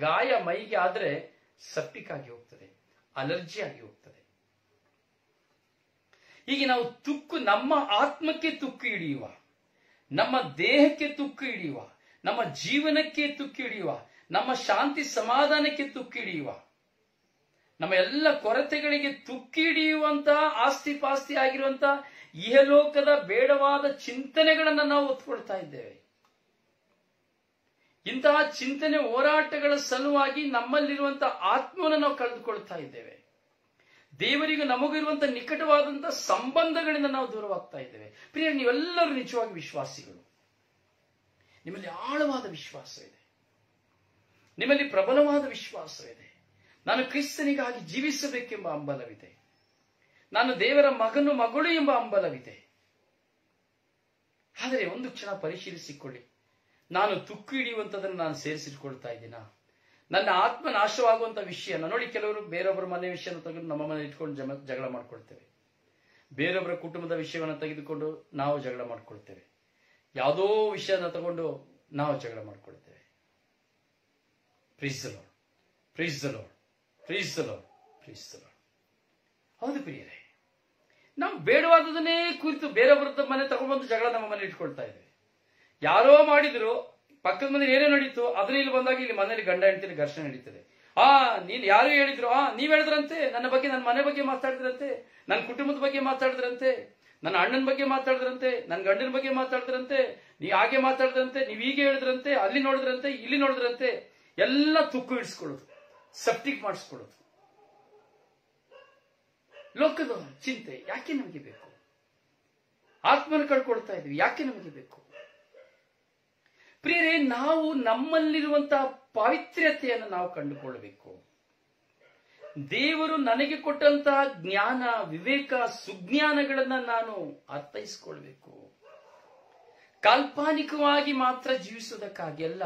A: ಗಾಯ ಮೈಗೆ ಆದ್ರೆ ಸಪ್ಟಿಕ್ ಆಗಿ ಹೋಗ್ತದೆ ಅಲರ್ಜಿ ಆಗಿ ಹೋಗ್ತದೆ. ಹೀಗೆ ನಾವು ತುಕ್ಕು ನಮ್ಮ ಆತ್ಮಕ್ಕೆ ತುಕ್ಕು ಹಿಡಿಯುವ, ನಮ್ಮ ದೇಹಕ್ಕೆ ತುಕ್ಕು ಹಿಡಿಯುವ, ನಮ್ಮ ಜೀವನಕ್ಕೆ ತುಕ್ಕು ಹಿಡಿಯುವ, ನಮ್ಮ ಶಾಂತಿ ಸಮಾಧಾನಕ್ಕೆ ತುಕ್ಕು ಹಿಡಿಯುವ, ನಮ್ಮ ಎಲ್ಲ ಕೊರತೆಗಳಿಗೆ ತುಕ್ಕಿ ಹಿಡಿಯುವಂತಹ ಆಸ್ತಿ ಪಾಸ್ತಿ ಆಗಿರುವಂತಹ ಇಹಲೋಕದ ಬೇಡವಾದ ಚಿಂತನೆಗಳನ್ನು ನಾವು ಒತ್ಕೊಳ್ತಾ ಇದ್ದೇವೆ. ಇಂತಹ ಚಿಂತನೆ ಹೋರಾಟಗಳ ಸಲುವಾಗಿ ನಮ್ಮಲ್ಲಿರುವಂತಹ ಆತ್ಮವನ್ನು ನಾವು ಕಳೆದುಕೊಳ್ತಾ ಇದ್ದೇವೆ. ದೇವರಿಗೂ ನಮಗಿರುವಂತಹ ನಿಕಟವಾದಂತಹ ಸಂಬಂಧಗಳಿಂದ ನಾವು ದೂರವಾಗ್ತಾ ಇದ್ದೇವೆ. ಪ್ರಿಯ ನೀವೆಲ್ಲರೂ ನಿಜವಾಗಿ ವಿಶ್ವಾಸಿಗಳು. ನಿಮ್ಮಲ್ಲಿ ಆಳವಾದ ವಿಶ್ವಾಸ ಇದೆ. ನಿಮ್ಮಲ್ಲಿ ಪ್ರಬಲವಾದ ವಿಶ್ವಾಸ ಇದೆ. ನಾನು ಕ್ರಿಸ್ತನಿಗಾಗಿ ಜೀವಿಸಬೇಕೆಂಬ ಹಂಬಲವಿದೆ. ನಾನು ದೇವರ ಮಗನು, ಮಗಳು ಎಂಬ ಹಂಬಲವಿದೆ. ಆದರೆ ಒಂದು ಕ್ಷಣ ಪರಿಶೀಲಿಸಿಕೊಳ್ಳಿ. ನಾನು ತುಕ್ಕು ಹಿಡಿಯುವಂಥದ್ದನ್ನು ನಾನು ಸೇರಿಸಿಟ್ಕೊಳ್ತಾ ಇದ್ದೀನ? ನನ್ನ ಆತ್ಮ ನಾಶವಾಗುವಂತ ವಿಷಯನ, ನೋಡಿ ಕೆಲವರು ಬೇರೊಬ್ಬರ ಮನೆ ವಿಷಯನ ತೆಗೆದು ನಮ್ಮ ಮನೆ ಇಟ್ಕೊಂಡು ಜಗಳ ಮಾಡ್ಕೊಳ್ತೇವೆ. ಬೇರೊಬ್ಬರ ಕುಟುಂಬದ ವಿಷಯವನ್ನು ತೆಗೆದುಕೊಂಡು ನಾವು ಜಗಳ ಮಾಡ್ಕೊಳ್ತೇವೆ. ಯಾವುದೋ ವಿಷಯನ ತಗೊಂಡು ನಾವು ಜಗಳ ಮಾಡ್ಕೊಳ್ತೇವೆ. ಪ್ರೀಸ್ ಲಾರ್ಡ್ ಪ್ರೀಸ್ ಲಾರ್ಡ್ ಹೌದು ಪ್ರಿಯರೇ, ನಾವು ಬೇಡವಾದದನ್ನೇ ಕುರಿತು ಬೇರೊಬ್ಬರದ ಮನೆ ತಗೊಂಡ್ಬಂದು ಜಗಳ ನಮ್ಮ ಮನೆ ಇಟ್ಕೊಳ್ತಾ ಇದ್ದೇವೆ. ಯಾರೋ ಮಾಡಿದ್ರು, ಪಕ್ಕದ ಮನೆ ಏನೇ ನಡೀತು, ಅದನ್ನ ಇಲ್ಲಿ ಬಂದಾಗ ಇಲ್ಲಿ ಮನೇಲಿ ಗಂಡ ಹೆಂಡತಿ ಘರ್ಷಣೆ ನಡೀತದೆ. ಆ, ನೀನ್ ಯಾರು ಹೇಳಿದ್ರು? ಆ, ನೀವ್ ಹೇಳಿದ್ರಂತೆ, ನನ್ನ ಬಗ್ಗೆ, ನನ್ನ ಮನೆ ಬಗ್ಗೆ ಮಾತಾಡಿದ್ರಂತೆ, ನನ್ನ ಕುಟುಂಬದ ಬಗ್ಗೆ ಮಾತಾಡಿದ್ರಂತೆ, ನನ್ನ ಅಣ್ಣನ ಬಗ್ಗೆ ಮಾತಾಡಿದ್ರಂತೆ, ನನ್ನ ಗಂಡನ ಬಗ್ಗೆ ಮಾತಾಡಿದ್ರಂತೆ, ನೀ ಹಾಗೆ ಮಾತಾಡಿದ್ರಂತೆ, ನೀವ್ ಹೀಗೆ ಹೇಳಿದ್ರಂತೆ, ಅಲ್ಲಿ ನೋಡಿದ್ರಂತೆ, ಇಲ್ಲಿ ನೋಡಿದ್ರಂತೆ, ಎಲ್ಲ ತುಕ್ಕು ಇಡಿಸ್ಕೊಳ್ಳೋದು ಸೆಪ್ಟಿಕ್ ಮಾಡಿಸ್ಕೊಳ್ಳೋದು. ಲೋಕದ ಚಿಂತೆ, ಯಾಕೆ ನಮಗೆ ಬೇಕು? ಆತ್ಮನ ಕಳ್ಕೊಳ್ತಾ ಇದ್ವಿ ಯಾಕೆ ನಮಗೆ ಬೇಕು? ಪ್ರಿಯರೇ, ನಾವು ನಮ್ಮಲ್ಲಿರುವಂತಹ ಪಾವಿತ್ರ್ಯತೆಯನ್ನು ನಾವು ಕಂಡುಕೊಳ್ಳಬೇಕು. ದೇವರು ನನಗೆ ಕೊಟ್ಟಂತಹ ಜ್ಞಾನ, ವಿವೇಕ, ಸುಜ್ಞಾನಗಳನ್ನ ನಾನು ಅರ್ಥೈಸಿಕೊಳ್ಬೇಕು. ಕಾಲ್ಪನಿಕವಾಗಿ ಮಾತ್ರ ಜೀವಿಸುವುದಕ್ಕಾಗಿ ಅಲ್ಲ.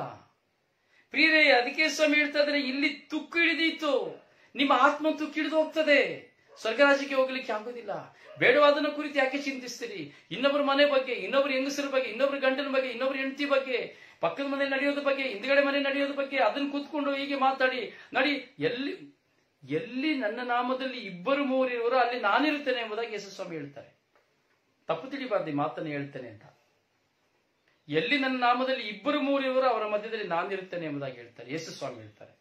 A: ಪ್ರಿಯರೇ, ಅದಕ್ಕೆ ಸ್ವಾಮಿ ಹೇಳ್ತಾ ಇದ್ರೆ ಇಲ್ಲಿ ತುಕ್ಕು ಹಿಡಿದೀತು. ನಿಮ್ಮ ಆತ್ಮ ತುಕ್ಕು ಹಿಡಿದು ಹೋಗ್ತದೆ. ಸ್ವರ್ಗರಾಜಿಗೆ ಹೋಗ್ಲಿಕ್ಕೆ ಆಗೋದಿಲ್ಲ. ಬೇಡವಾದನ ಕುರಿತು ಯಾಕೆ ಚಿಂತಿಸ್ತೀರಿ? ಇನ್ನೊಬ್ಬರ ಮನೆ ಬಗ್ಗೆ, ಇನ್ನೊಬ್ರು ಹೆಂಗಸರ ಬಗ್ಗೆ ಇನ್ನೊಬ್ಬರ ಗಂಡನ ಬಗ್ಗೆ ಇನ್ನೊಬ್ಬರ ಹೆಂಡತಿ ಬಗ್ಗೆ. ಪಕ್ಕದ ಮನೆ ನಡೆಯೋದ್ರ ಬಗ್ಗೆ, ಹಿಂದ್ಗಡೆ ಮನೆ ನಡೆಯೋದ್ರ ಬಗ್ಗೆ ಅದನ್ನ ಕೂತ್ಕೊಂಡು ಹೀಗೆ ಮಾತಾಡಿ, ನಡಿ, ಎಲ್ಲಿ ಎಲ್ಲಿ ನನ್ನ ನಾಮದಲ್ಲಿ ಇಬ್ಬರು ಮೂವರಿರುವರೋ ಅಲ್ಲಿ ನಾನಿರುತ್ತೇನೆ ಎಂಬುದಾಗಿ ಯೇಸುಸ್ವಾಮಿ ಹೇಳ್ತಾರೆ. ತಪ್ಪು ತಿಳಿಬಾರ್ದು ಮಾತನ್ನು ಹೇಳ್ತೇನೆ ಅಂತ. ಎಲ್ಲಿ ನನ್ನ ನಾಮದಲ್ಲಿ ಇಬ್ಬರು ಮೂವರಿರುವರೋ ಅವರ ಮಧ್ಯದಲ್ಲಿ ನಾನಿರುತ್ತೇನೆ ಎಂಬುದಾಗಿ ಹೇಳ್ತಾರೆ. ಯೇಸುಸ್ವಾಮಿ ಹೇಳ್ತಾರೆ.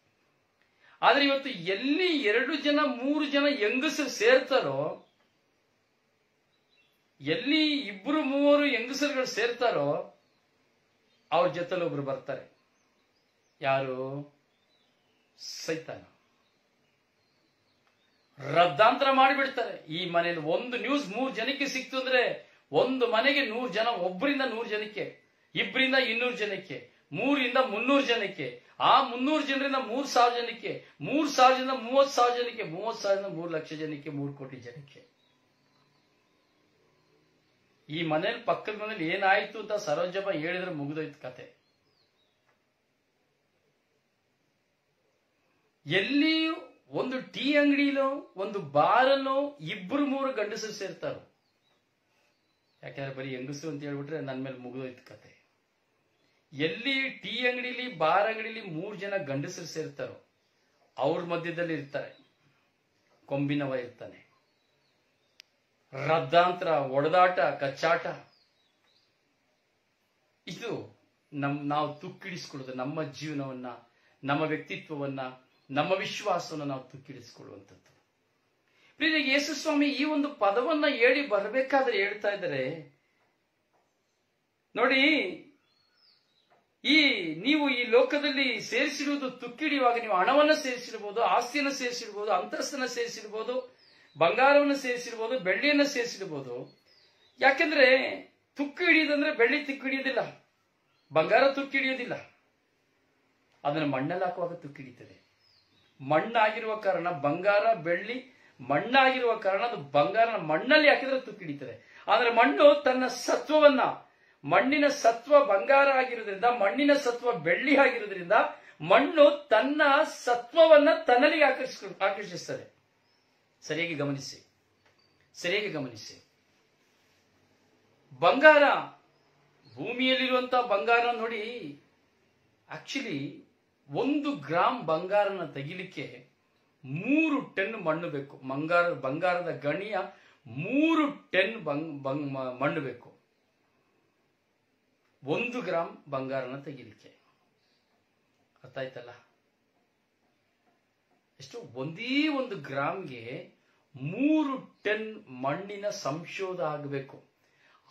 A: ಆದ್ರೆ ಇವತ್ತು ಎಲ್ಲಿ ಎರಡು ಜನ, ಮೂರು ಜನ ಹೆಂಗಸರು ಸೇರ್ತಾರೋ, ಎಲ್ಲಿ ಇಬ್ಬರು ಮೂವರು ಹೆಂಗಸರುಗಳು ಸೇರ್ತಾರೋ ಅವ್ರ ಜೊತೆಲಿ ಒಬ್ರು ಬರ್ತಾರೆ. ಯಾರು? ಸೈತಾನ. ರದ್ದಾಂತರ ಮಾಡಿಬಿಡ್ತಾರೆ. ಈ ಮನೇಲಿ ಒಂದು ನ್ಯೂಸ್ ಮೂರ್ ಜನಕ್ಕೆ ಸಿಕ್ತು ಅಂದ್ರೆ ಒಂದು ಮನೆಗೆ ನೂರ್ ಜನ ಒಬ್ಬರಿಂದ ನೂರ್ ಜನಕ್ಕೆ ಇಬ್ಬರಿಂದ ಇನ್ನೂರು ಜನಕ್ಕೆ, ಮೂರಿಂದ ಮುನ್ನೂರು ಜನಕ್ಕೆ, ಆ ಮುನ್ನೂರು ಜನರಿಂದ ಮೂರ್ ಸಾವಿರ ಜನಕ್ಕೆ, ಮೂರ್ ಸಾವಿರದಿಂದ ಮೂವತ್ ಸಾವಿರ ಜನಕ್ಕೆ ಮೂವತ್ ಸಾವಿರದಿಂದ ಮೂರು ಲಕ್ಷ ಜನಕ್ಕೆ, ಮೂರು ಕೋಟಿ ಜನಕ್ಕೆ. ಈ ಮನೇಲಿ ಪಕ್ಕದ ಮನೇಲಿ ಏನಾಯ್ತು ಅಂತ ಸರೋಜಮ್ಮ ಹೇಳಿದ್ರೆ ಮುಗಿದೋಯ್ತು ಕತೆ. ಎಲ್ಲಿಯೂ ಒಂದು ಟೀ ಅಂಗಡಿಲೋ, ಒಂದು ಬಾರಲ್ಲೋ ಇಬ್ಬರು ಮೂರು ಗಂಡಸರು ಸೇರ್ತಾರೋ. ಯಾಕೆಂದ್ರೆ ಬರೀ ಹೆಂಗಸು ಅಂತ ಹೇಳ್ಬಿಟ್ರೆ ನನ್ನ ಮೇಲೆ ಮುಗಿದೋಯ್ತು ಕತೆ. ಎಲ್ಲಿ ಟೀ ಅಂಗಡಿಲಿ, ಬಾರ್ ಅಂಗಡಿಲಿ ಮೂರು ಜನ ಗಂಡಸರು ಸೇರ್ತಾರೋ, ಅವ್ರ ಮಧ್ಯದಲ್ಲಿ ಇರ್ತಾರೆ ಕೊಂಬಿನವ ಇರ್ತಾನೆ. ರದ್ದಾಂತರ ಒಡೆದಾಟ, ಕಚ್ಚಾಟ. ಇದು ನಮ್, ನಾವು ತುಕ್ಕಿಡಿಸ್ಕೊಳ್ಳೋದು, ನಮ್ಮ ಜೀವನವನ್ನ, ನಮ್ಮ ವ್ಯಕ್ತಿತ್ವವನ್ನ, ನಮ್ಮ ವಿಶ್ವಾಸವನ್ನು ನಾವು ತುಕ್ಕಿಡಿಸ್ಕೊಳ್ಳುವಂಥದ್ದು. ಪ್ರೀತಿ ಯೇಸು ಸ್ವಾಮಿ ಈ ಒಂದು ಪದವನ್ನ ಹೇಳಿ ಬರಬೇಕಾದ್ರೆ ಹೇಳ್ತಾ ಇದ್ದಾರೆ. ನೋಡಿ, ಈ ನೀವು ಈ ಲೋಕದಲ್ಲಿ ಸೇರಿಸಿರುವುದು ತುಕ್ಕಿಡಿಯುವಾಗ ನೀವು ಹಣವನ್ನು ಸೇರಿಸಿರ್ಬೋದು, ಆಸ್ತಿಯನ್ನು ಸೇರಿಸಿರ್ಬೋದು, ಅಂತಸ್ತನ್ನ ಸೇರಿಸಿರ್ಬೋದು ಬಂಗಾರವನ್ನು ಸೇರಿಸಿರ್ಬೋದು, ಬೆಳ್ಳಿಯನ್ನು ಸೇರಿಸಿರ್ಬೋದು. ಯಾಕೆಂದ್ರೆ ತುಕ್ಕು ಹಿಡಿಯೋದಂದ್ರೆ ಬೆಳ್ಳಿ ತುಕ್ಕು ಹಿಡಿಯೋದಿಲ್ಲ. ಬಂಗಾರ ತುಕ್ಕು ಹಿಡಿಯೋದಿಲ್ಲ. ಅದನ್ನು ಮಣ್ಣಲ್ಲಿ ಹಾಕುವಾಗ ತುಕ್ಕು ಹಿಡಿತದೆ ಮಣ್ಣಾಗಿರುವ ಕಾರಣ ಬಂಗಾರ, ಬೆಳ್ಳಿ ಮಣ್ಣಾಗಿರುವ ಕಾರಣ ಅದು ಬಂಗಾರನ ಮಣ್ಣಲ್ಲಿ ಹಾಕಿದ್ರೆ ತುಕ್ಕು ಹಿಡಿತದೆ ಆದರೆ ಮಣ್ಣು ತನ್ನ ಸತ್ವವನ್ನ, ಮಣ್ಣಿನ ಸತ್ವ ಬಂಗಾರ ಆಗಿರೋದ್ರಿಂದ, ಮಣ್ಣಿನ ಸತ್ವ ಬೆಳ್ಳಿ ಆಗಿರೋದ್ರಿಂದ ಮಣ್ಣು ತನ್ನ ಸತ್ವವನ್ನ ತನ್ನಲ್ಲಿಗೆ ಆಕರ್ಷ ಆಕರ್ಷಿಸ್ತದೆ. ಸರಿಯಾಗಿ ಗಮನಿಸಿ ಸರಿಯಾಗಿ ಗಮನಿಸಿ. ಬಂಗಾರ ಭೂಮಿಯಲ್ಲಿರುವಂತಹ ಬಂಗಾರ ನೋಡಿ ಆಕ್ಚುಲಿ ಒಂದು ಗ್ರಾಮ್ ಬಂಗಾರನ ತೆಗಿಲಿಕ್ಕೆ ಮೂರು ಟೆನ್ ಮಣ್ಣು ಬೇಕು. ಬಂಗಾರ ಬಂಗಾರದ ಗಣಿಯ ಮೂರು ಟೆನ್ ಬಂಗ್ ಮಣ್ಣು ಬೇಕು. ಒಂದು ಗ್ರಾಮ್ ಬಂಗಾರನ ತೆಗಿಲಿಕ್ಕೆ. ಅರ್ಥ ಆಯ್ತಲ್ಲ ಎಷ್ಟು ಒಂದೇ ಒಂದು ಗ್ರಾಮ್ಗೆ ಮೂರು ಟನ್ ಮಣ್ಣಿನ ಸಂಶೋಧ ಆಗಬೇಕು.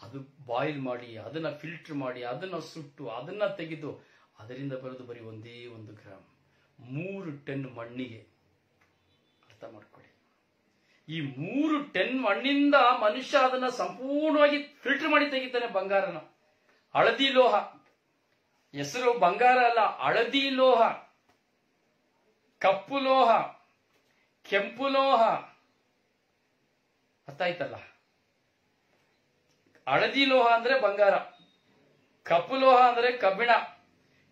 A: ಅದು ಬಾಯ್ಲ್ ಮಾಡಿ, ಅದನ್ನ ಫಿಲ್ಟರ್ ಮಾಡಿ, ಅದನ್ನ ಸುಟ್ಟು, ಅದನ್ನ ತೆಗೆದು ಅದರಿಂದ ಬರೋದು ಬರೀ ಒಂದೇ ಒಂದು ಗ್ರಾಮ್. ಮೂರು ಟನ್ ಮಣ್ಣಿಗೆ. ಅರ್ಥ ಮಾಡ್ಕೊಳ್ಳಿ. ಈ ಮೂರು ಟನ್ ಮಣ್ಣಿಂದ ಮನುಷ್ಯ ಅದನ್ನ ಸಂಪೂರ್ಣವಾಗಿ ಫಿಲ್ಟರ್ ಮಾಡಿ ತೆಗಿತಾನೆ ಬಂಗಾರನ. ಹಳದಿ ಲೋಹ. ಹೆಸರು ಬಂಗಾರ ಅಲ್ಲ, ಹಳದಿ ಲೋಹ. ಕಪ್ಪು ಲೋಹ, ಕೆಂಪು ಲೋಹ. ಅರ್ಥ ಆಯ್ತಲ್ಲ ಹಳದಿ ಲೋಹ ಅಂದ್ರೆ ಬಂಗಾರ, ಕಪ್ಪು ಲೋಹ ಅಂದ್ರೆ ಕಬ್ಬಿಣ,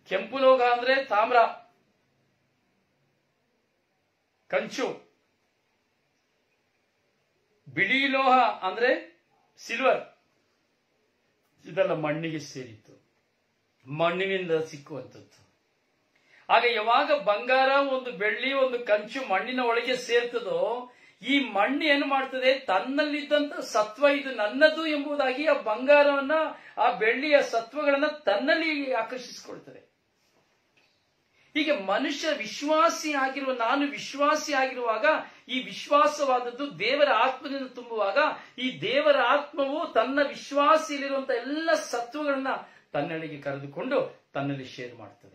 A: ಕೆಂಪು ಲೋಹ ಅಂದ್ರೆ ತಾಮ್ರ, ಕಂಚು. ಬಿಳಿ ಲೋಹ ಅಂದ್ರೆ ಸಿಲ್ವರ್. ಇದೆಲ್ಲ ಮಣ್ಣಿಗೆ ಸೇರಿತ್ತು. ಮಣ್ಣಿನಿಂದ ಸಿಕ್ಕುವಂಥದ್ದು. ಆಗ ಯಾವಾಗ ಬಂಗಾರ, ಒಂದು ಬೆಳ್ಳಿ, ಒಂದು ಕಂಚು ಮಣ್ಣಿನ ಒಳಗೆ ಸೇರ್ತದೋ, ಈ ಮಣ್ಣು ಏನು ಮಾಡ್ತದೆ? ತನ್ನಲ್ಲಿದ್ದಂತ ಸತ್ವ ಇದು ನನ್ನದು ಎಂಬುದಾಗಿ ಆ ಬಂಗಾರವನ್ನ, ಆ ಬೆಳ್ಳಿಯ ಸತ್ವಗಳನ್ನ ತನ್ನಲ್ಲಿ ಆಕರ್ಷಿಸಿಕೊಳ್ತದೆ. ಹೀಗೆ ಮನುಷ್ಯ ವಿಶ್ವಾಸಿ ಆಗಿರುವ, ನಾನು ವಿಶ್ವಾಸಿ ಆಗಿರುವಾಗ, ಈ ವಿಶ್ವಾಸವಾದದ್ದು ದೇವರ ಆತ್ಮದಿಂದ ತುಂಬುವಾಗ, ಈ ದೇವರ ಆತ್ಮವು ತನ್ನ ವಿಶ್ವಾಸಿಯಲ್ಲಿರುವಂತಹ ಎಲ್ಲ ಸತ್ವಗಳನ್ನ ತನ್ನಲ್ಲಿಗೆ ಕರೆದುಕೊಂಡು ತನ್ನಲ್ಲಿ ಶೇರ್ ಮಾಡ್ತದೆ.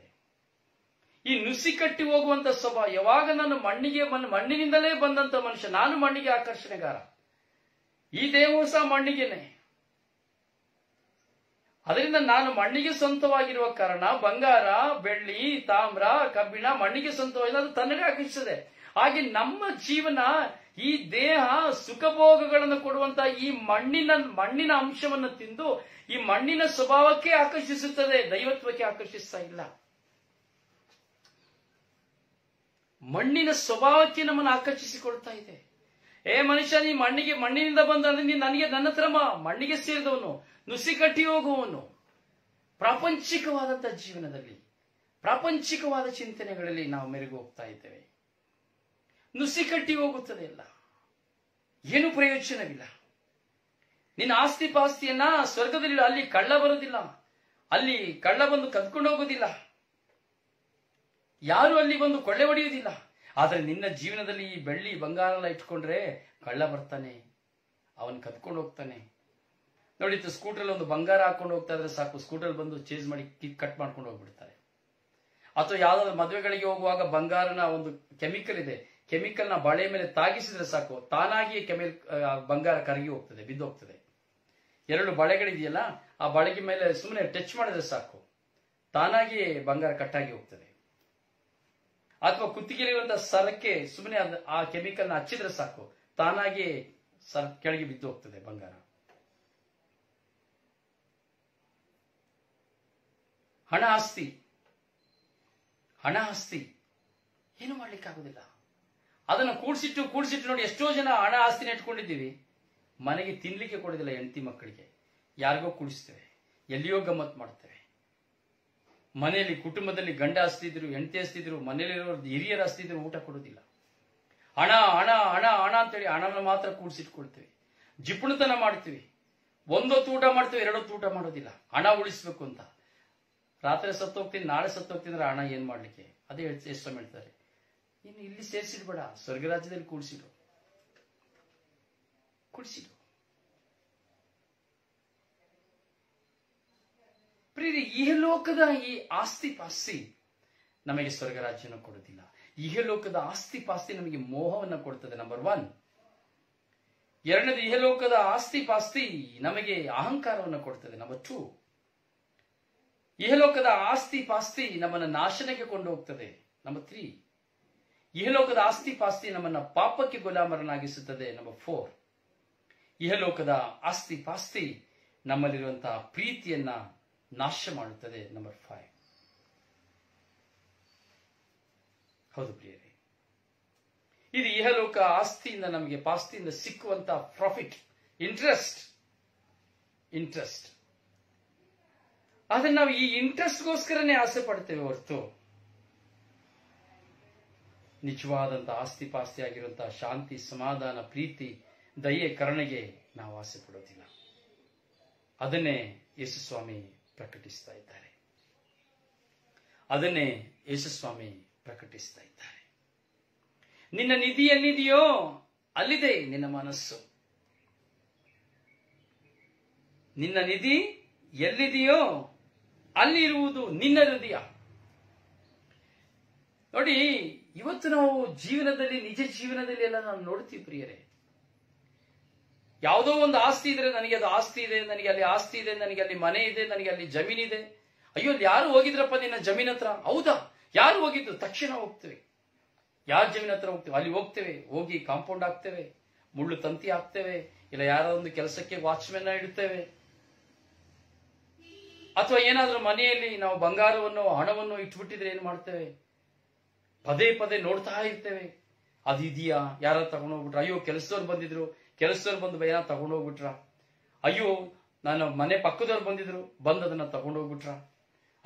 A: ಈ ನುಸಿ ಕಟ್ಟಿ ಹೋಗುವಂತ ಸ್ವಭಾವ ಯಾವಾಗ ನಾನು ಮಣ್ಣಿಗೆ ಮಣ್ಣು- ಮಣ್ಣಿನಿಂದಲೇ ಬಂದಂತ ಮನುಷ್ಯ, ನಾನು ಮಣ್ಣಿಗೆ ಆಕರ್ಷಣೆಗಾರ. ಈ ದೇಹವು ಸಹ ಮಣ್ಣಿಗೆನೆ. ಅದರಿಂದ ನಾನು ಮಣ್ಣಿಗೆ ಸ್ವಂತವಾಗಿರುವ ಕಾರಣ ಬಂಗಾರ, ಬೆಳ್ಳಿ, ತಾಮ್ರ, ಕಬ್ಬಿಣ ಮಣ್ಣಿಗೆ ಸ್ವಂತವಾಗಿ, ಅದು ತನ್ನಡೆ ಆಕರ್ಷಿಸಿದೆ ಹಾಗೆ ನಮ್ಮ ಜೀವನ, ಈ ದೇಹ, ಸುಖಭೋಗಗಳನ್ನು ಕೊಡುವಂತ ಈ ಮಣ್ಣಿನ ಮಣ್ಣಿನ ಅಂಶವನ್ನು ತಿಂದು ಈ ಮಣ್ಣಿನ ಸ್ವಭಾವಕ್ಕೆ ಆಕರ್ಷಿಸುತ್ತದೆ. ದೈವತ್ವಕ್ಕೆ ಆಕರ್ಷಿಸ್ತಾ ಇಲ್ಲ. ಮಣ್ಣಿನ ಸ್ವಭಾವಕ್ಕೆ ನಮ್ಮನ್ನು ಆಕರ್ಷಿಸಿಕೊಳ್ತಾ ಇದೆ. ಏ ಮನುಷ್ಯ, ನೀ ಮಣ್ಣಿಗೆ, ಮಣ್ಣಿನಿಂದ ಬಂದ ನೀ ನನಗೆ ನನ್ನ ಹತ್ರ ಮಣ್ಣಿಗೆ ಸೇರಿದವನು ನುಸಿ ಕಟ್ಟಿ ಹೋಗುವವನು. ಪ್ರಾಪಂಚಿಕವಾದಂಥ ಜೀವನದಲ್ಲಿ, ಪ್ರಾಪಂಚಿಕವಾದ ಚಿಂತನೆಗಳಲ್ಲಿ ನಾವು ಮೆರುಗು ಹೋಗ್ತಾ ಇದ್ದೇವೆ. ನುಸಿ ಕಟ್ಟಿ ಹೋಗುತ್ತದೆ ಎಲ್ಲ ಏನು ಪ್ರಯೋಜನವಿಲ್ಲ. ನಿನ್ನ ಆಸ್ತಿ ಪಾಸ್ತಿಯನ್ನ ಸ್ವರ್ಗದಲ್ಲಿ, ಅಲ್ಲಿ ಕಳ್ಳ ಬರೋದಿಲ್ಲ ಅಲ್ಲಿ ಕಳ್ಳ ಬಂದು ಕದ್ಕೊಂಡು ಹೋಗೋದಿಲ್ಲ ಯಾರು ಅಲ್ಲಿ ಬಂದು ಕೊಳ್ಳೆ ಹೊಡೆಯುವುದಿಲ್ಲ. ಆದರೆ ನಿನ್ನ ಜೀವನದಲ್ಲಿ ಈ ಬೆಳ್ಳಿ ಬಂಗಾರ ಎಲ್ಲ ಇಟ್ಕೊಂಡ್ರೆ ಕಳ್ಳ ಬರ್ತಾನೆ. ಅವನ್ ಕದ್ಕೊಂಡು ಹೋಗ್ತಾನೆ. ನೋಡಿ ಸ್ಕೂಟರ್ ಒಂದು ಬಂಗಾರ ಹಾಕೊಂಡು ಹೋಗ್ತಾ ಇದ್ರೆ ಸಾಕು. ಸ್ಕೂಟರ್ ಬಂದು ಚೇಂಜ್ ಮಾಡಿ ಕಿಕ್ ಕಟ್ ಮಾಡ್ಕೊಂಡು ಹೋಗ್ಬಿಡ್ತಾರೆ. ಅಥವಾ ಯಾವ್ದಾದ್ರು ಮದುವೆಗಳಿಗೆ ಹೋಗುವಾಗ ಬಂಗಾರನ ಒಂದು ಕೆಮಿಕಲ್ ಇದೆ. ಕೆಮಿಕಲ್ನ ಬಳೆ ಮೇಲೆ ತಾಗಿಸಿದ್ರೆ ಸಾಕು. ತಾನಾಗಿಯೇ ಕೆಮಿಲ್ ಬಂಗಾರ ಕರಗಿ ಹೋಗ್ತದೆ, ಬಿದ್ದು ಹೋಗ್ತದೆ. ಎರಡು ಬಳೆಗಳಿದೆಯಲ್ಲ, ಆ ಬಳೆಗೆ ಮೇಲೆ ಸುಮ್ಮನೆ ಟಚ್ ಮಾಡಿದ್ರೆ ಸಾಕು. ತಾನಾಗಿಯೇ ಬಂಗಾರ ಕಟ್ಟಾಗಿ ಹೋಗ್ತದೆ. ಅಥವಾ ಕುತ್ತಿಗೆಲಿರುವಂತಹ ಸರಕ್ಕೆ ಸುಮ್ಮನೆ ಆ ಕೆಮಿಕಲ್ನ ಹಚ್ಚಿದ್ರೆ ಸಾಕು. ತಾನಾಗಿ ಸರ್ ಕೆಳಗೆ ಬಿದ್ದು ಹೋಗ್ತದೆ ಬಂಗಾರ. ಹಣ ಆಸ್ತಿ. ಹಣ ಆಸ್ತಿ. ಏನು ಮಾಡ್ಲಿಕ್ಕಾಗುದಿಲ್ಲ ಅದನ್ನು ಕೂಡ್ಸಿಟ್ಟು ಕೂಡ್ಸಿಟ್ಟು ನೋಡಿ ಎಷ್ಟೋ ಜನ ಹಣ ಆಸ್ತಿನ ಇಟ್ಕೊಂಡಿದ್ದೀವಿ. ಮನೆಗೆ ತಿನ್ಲಿಕ್ಕೆ ಕೊಡೋದಿಲ್ಲ ಹೆಂಡತಿ ಮಕ್ಕಳಿಗೆ. ಯಾರಿಗೋ ಕೂಡಿಸ್ತೇವೆ. ಎಲ್ಲಿಯೋ ಗಮ್ಮತ್ ಮಾಡ್ತೇವೆ. ಮನೆಯಲ್ಲಿ ಕುಟುಂಬದಲ್ಲಿ ಗಂಡ ಹಸ್ತಿದ್ರು ಹೆಂಡತಿ ಹಸ್ತಿದ್ರು ಮನೆಯಲ್ಲಿರೋ ಹಿರಿಯರು ಹಸ್ತಿದ್ರು ಊಟ ಕೊಡೋದಿಲ್ಲ. ಹಣ ಹಣ ಹಣ ಹಣ ಅಂತೇಳಿ ಹಣವನ್ನು ಮಾತ್ರ ಕೂಡಿಸಿಟ್ಕೊಳ್ತೇವೆ. ಜಿಪುಣತನ ಮಾಡ್ತೀವಿ. ಒಂದೊತ್ತು ಊಟ ಮಾಡ್ತೀವಿ, ಎರಡೊತ್ತು ಊಟ ಮಾಡೋದಿಲ್ಲ. ಹಣ ಉಳಿಸ್ಬೇಕು ಅಂತ. ರಾತ್ರಿ ಸತ್ತು ಹೋಗ್ತೀನಿ, ನಾಳೆ ಸತ್ತು ಹೋಗ್ತೀನಿ ಅಂದ್ರೆ ಹಣ ಏನ್ ಮಾಡ್ಲಿಕ್ಕೆ? ಅದೇ ಎಷ್ಟು ಹೇಳ್ತಾರೆ. ಇನ್ನು ಇಲ್ಲಿ ಸೇರಿಸಿಡ್ಬೇಡ. ಸ್ವರ್ಗರಾಜ್ಯದಲ್ಲಿ ಕೂಡಿಸಿಡು ಕುಡಿಸಿಡು ಪ್ರೀತಿ ಇಹಲೋಕದ ಈ ಆಸ್ತಿ ಪಾಸ್ತಿ ನಮಗೆ ಸ್ವರ್ಗರಾಜ್ಯನ ಕೊಡೋದಿಲ್ಲ ಇಹಲೋಕದ ಆಸ್ತಿ ಪಾಸ್ತಿ ನಮಗೆ ಮೋಹವನ್ನ ಕೊಡ್ತದೆ ನಂಬರ್ ಒನ್ ಎರಡನೇದು ಇಹಲೋಕದ ಆಸ್ತಿ ಪಾಸ್ತಿ ನಮಗೆ ಅಹಂಕಾರವನ್ನು ಕೊಡ್ತದೆ ನಂಬರ್ ಟೂ ಇಹಲೋಕದ ಆಸ್ತಿ ಪಾಸ್ತಿ ನಮ್ಮನ್ನ ನಾಶನಕ್ಕೆ ಕೊಂಡು ಹೋಗ್ತದೆ ನಂಬರ್ ತ್ರೀ ಇಹಲೋಕದ ಆಸ್ತಿ ಪಾಸ್ತಿ ನಮ್ಮನ್ನ ಪಾಪಕ್ಕೆ ಗುಲಾಮರನಾಗಿಸುತ್ತದೆ ನಂಬರ್ ಫೋರ್ ಇಹಲೋಕದ ಆಸ್ತಿ ಪಾಸ್ತಿ ನಮ್ಮಲ್ಲಿರುವಂತಹ ಪ್ರೀತಿಯನ್ನ ನಾಶ ಮಾಡುತ್ತದೆ ನಂಬರ್ ಫೈವ್ ಹೌದು ಪ್ರಿಯರೇ. ಇದು ಇಹಲೋಕ ಆಸ್ತಿಯಿಂದ ನಮಗೆ, ಪಾಸ್ತಿಯಿಂದ ಸಿಕ್ಕುವಂತಹ ಪ್ರಾಫಿಟ್ ಇಂಟ್ರೆಸ್ಟ್ ಇಂಟ್ರೆಸ್ಟ್ ಆದ್ರೆ ನಾವು ಈ ಇಂಟ್ರೆಸ್ಟ್ಗೋಸ್ಕರನೇ ಆಸೆ ಪಡ್ತೇವೆ ಹೊರತು. ನಿಜವಾದಂತಹ ಆಸ್ತಿ ಪಾಸ್ತಿ ಆಗಿರುವಂತಹ ಶಾಂತಿ, ಸಮಾಧಾನ, ಪ್ರೀತಿ, ದಯೆ, ಕರುಣೆಗೆ ನಾವು ಆಸೆ ಪಡೋದಿಲ್ಲ. ಅದನ್ನೇ ಯೇಸುಸ್ವಾಮಿ ಪ್ರಕಟಿಸ್ತಾ ಇದ್ದಾರೆ. ಅದನ್ನೇ ಯೇಸುಸ್ವಾಮಿ ಪ್ರಕಟಿಸ್ತಾ ಇದ್ದಾರೆ. ನಿನ್ನ ನಿಧಿ ಎಲ್ಲಿದೆಯೋ ಅಲ್ಲಿದೆ ನಿನ್ನ ಮನಸ್ಸು. ನಿನ್ನ ನಿಧಿ ಎಲ್ಲಿದೆಯೋ ಅಲ್ಲಿ ಇರುವುದು ನಿನ್ನ ಹೃದಯ. ನೋಡಿ, ಇವತ್ತು ನಾವು ಜೀವನದಲ್ಲಿ, ನಿಜ ಜೀವನದಲ್ಲಿ ಎಲ್ಲ ನಾವು ನೋಡ್ತೀವಿ ಪ್ರಿಯರೇ. ಯಾವುದೋ ಒಂದು ಆಸ್ತಿ ಇದ್ರೆ ನನಗೆ ಅದು ಆಸ್ತಿ ಇದೆ, ನನಗೆ ಅಲ್ಲಿ ಆಸ್ತಿ ಇದೆ, ನನಗೆ ಅಲ್ಲಿ ಮನೆ ಇದೆ, ನನಗೆ ಅಲ್ಲಿ ಜಮೀನಿದೆ ಅಯ್ಯೋ, ಅಲ್ಲಿ ಯಾರು ಹೋಗಿದ್ರಪ್ಪ ನಿನ್ನ ಜಮೀನ್ ಹತ್ರ? ಹೌದಾ? ಯಾರು ಹೋಗಿದ್ದು ತಕ್ಷಣ ಹೋಗ್ತೇವೆ. ಯಾರ ಜಮೀನ್ ಹತ್ರ ಹೋಗ್ತೇವೆ? ಅಲ್ಲಿ ಹೋಗ್ತೇವೆ. ಹೋಗಿ ಕಾಂಪೌಂಡ್ ಹಾಕ್ತೇವೆ. ಮುಳ್ಳು ತಂತಿ ಹಾಕ್ತೇವೆ. ಇಲ್ಲ ಯಾರೋ ಒಂದು ಕೆಲಸಕ್ಕೆ ವಾಚ್ಮೆನ್ ಇಡ್ತೇವೆ. ಅಥವಾ ಏನಾದ್ರೂ ಮನೆಯಲ್ಲಿ ನಾವು ಬಂಗಾರವನ್ನು, ಹಣವನ್ನು ಇಟ್ಬಿಟ್ಟಿದ್ರೆ ಏನ್ ಮಾಡ್ತೇವೆ? ಪದೇ ಪದೇ ನೋಡ್ತಾ ಇರ್ತೇವೆ. ಅದಿದೆಯಾ? ಯಾರ ತಗೊಂಡೋಗ್ಬಿಟ್ರೆ, ಅಯ್ಯೋ, ಕೆಲಸದವ್ರು ಬಂದಿದ್ರು. ಕೆಲಸದವ್ರು ಬಂದು ಭಯ ತಗೊಂಡೋಗ್ಬಿಟ್ರ ಅಯ್ಯೋ ನಾನು ಮನೆ ಪಕ್ಕದವ್ರು ಬಂದಿದ್ರು, ಬಂದು ಅದನ್ನ ತಗೊಂಡೋಗ್ಬಿಟ್ರ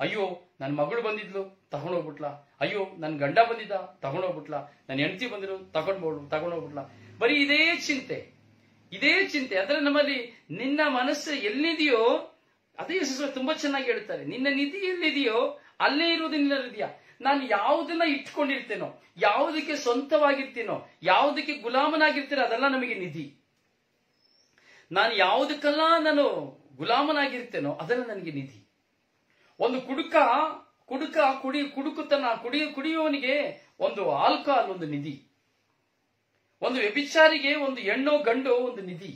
A: ಅಯ್ಯೋ ನನ್ನ ಮಗಳು ಬಂದಿದ್ಲು ತಗೊಂಡೋಗ್ಬಿಟ್ಲ ಅಯ್ಯೋ ನನ್ನ ಗಂಡ ಬಂದಿದ್ದ ತಗೊಂಡೋಗ್ಬಿಟ್ಲ ನನ್ನ ಹೆಂಡತಿ ಬಂದಿರು ತಗೊಂಡ್ಬೋಡು ತಗೊಂಡೋಗ್ಬಿಟ್ಲ ಬರೀ ಇದೇ ಚಿಂತೆ. ಇದೇ ಚಿಂತೆ. ಅಂದ್ರೆ ನಮ್ಮಲ್ಲಿ ನಿನ್ನ ಮನಸ್ಸು ಎಲ್ಲಿದೆಯೋ, ಅದೇ ಯೇಸು ತುಂಬಾ ಚೆನ್ನಾಗಿ ಹೇಳ್ತಾರೆ. ನಿನ್ನ ನಿಧಿ ಎಲ್ಲಿದೆಯೋ, ಅಲ್ಲೇ ಇರೋದು ನಿನ್ನ ಹೃದಯ. ನಾನು ಯಾವುದನ್ನ ಇಟ್ಕೊಂಡಿರ್ತೇನೋ, ಯಾವುದಕ್ಕೆ ಸ್ವಂತವಾಗಿರ್ತೀನೋ, ಯಾವುದಕ್ಕೆ ಗುಲಾಮನಾಗಿರ್ತೀನೋ ಅದೆಲ್ಲ ನಮಗೆ ನಿಧಿ. ನಾನು ಯಾವುದಕ್ಕೆಲ್ಲ ನಾನು ಗುಲಾಮನಾಗಿರ್ತೇನೋ ಅದೆಲ್ಲ ನನಗೆ ನಿಧಿ. ಒಂದು ಕುಡುಕ ಕುಡುಕ ಕುಡಿ, ಕುಡುಕುತನ ಕುಡಿ, ಕುಡಿಯುವವನಿಗೆ ಒಂದು ಆಲ್ಕೋಹಾಲ್ ಒಂದು ನಿಧಿ. ಒಂದು ವ್ಯಭಿಚಾರಿಗೆ ಒಂದು ಹೆಣ್ಣು ಗಂಡು ಒಂದು ನಿಧಿ.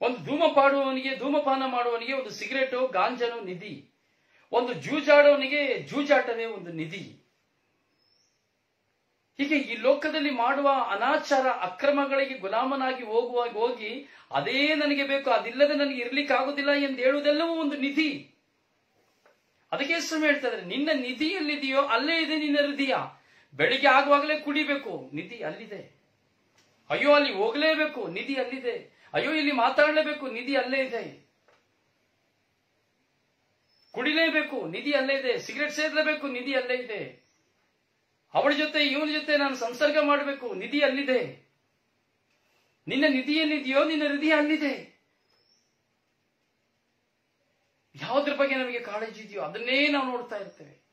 A: ಒಂದು ಧೂಮಪಾಡುವವನಿಗೆ ಧೂಮಪಾನ ಮಾಡುವವನಿಗೆ ಒಂದು ಸಿಗರೇಟು, ಗಾಂಜನು ನಿಧಿ. ಒಂದು ಜೂಜಾಡೋನಿಗೆ ಜೂಜಾಟವೇ ಒಂದು ನಿಧಿ. ಹೀಗೆ ಈ ಲೋಕದಲ್ಲಿ ಮಾಡುವ ಅನಾಚಾರ ಅಕ್ರಮಗಳಿಗೆ ಗುಲಾಮನಾಗಿ ಹೋಗುವಾಗ ಹೋಗಿ ಅದೇ ನನಗೆ ಬೇಕು, ಅದಿಲ್ಲದೆ ನನಗೆ ಇರ್ಲಿಕ್ಕೆ ಆಗುದಿಲ್ಲ ಎಂದು ಹೇಳುವುದೆಲ್ಲವೂ ಒಂದು ನಿಧಿ. ಅದಕ್ಕೆ ಹೆಸರು ಹೇಳ್ತಾರೆ ನಿನ್ನ ನಿಧಿ ಎಲ್ಲಿದೆಯೋ ಅಲ್ಲೇ ಇದೆ ನಿನ್ನ ಹೃದಯ. ಬೆಳಿಗ್ಗೆ ಆಗುವಾಗಲೇ ಕುಡಿಬೇಕು, ನಿಧಿ ಅಲ್ಲಿದೆ. ಅಯ್ಯೋ, ಅಲ್ಲಿ ಹೋಗಲೇಬೇಕು, ನಿಧಿ ಅಲ್ಲಿದೆ. ಅಯ್ಯೋ, ಇಲ್ಲಿ ಮಾತಾಡಲೇಬೇಕು, ನಿಧಿ ಅಲ್ಲೇ ಇದೆ. ಕುಡಿಲೇಬೇಕು, ನಿಧಿ ಅಲ್ಲೇ ಇದೆ. ಸಿಗರೆಟ್ ಸೇದಲೇಬೇಕು, ನಿಧಿ ಅಲ್ಲೇ ಇದೆ. ಅವಳ ಜೊತೆ, ಇವನ ಜೊತೆ ನಾನು ಸಂಸರ್ಗ ಮಾಡಬೇಕು. ನಿಧಿ ಅಲ್ಲಿದೆ. ನಿನ್ನ ನಿಧಿ ಎಲ್ಲಿದೆಯೋ, ನಿನ್ನ ಹೃದಯ ಅಲ್ಲಿದೆ. ಯಾವುದ್ರ ಬಗ್ಗೆ ನಮಗೆ ಕಾಳಜಿ ಇದೆಯೋ, ಅದನ್ನೇ ನಾವು ನೋಡ್ತಾ ಇರ್ತೇವೆ.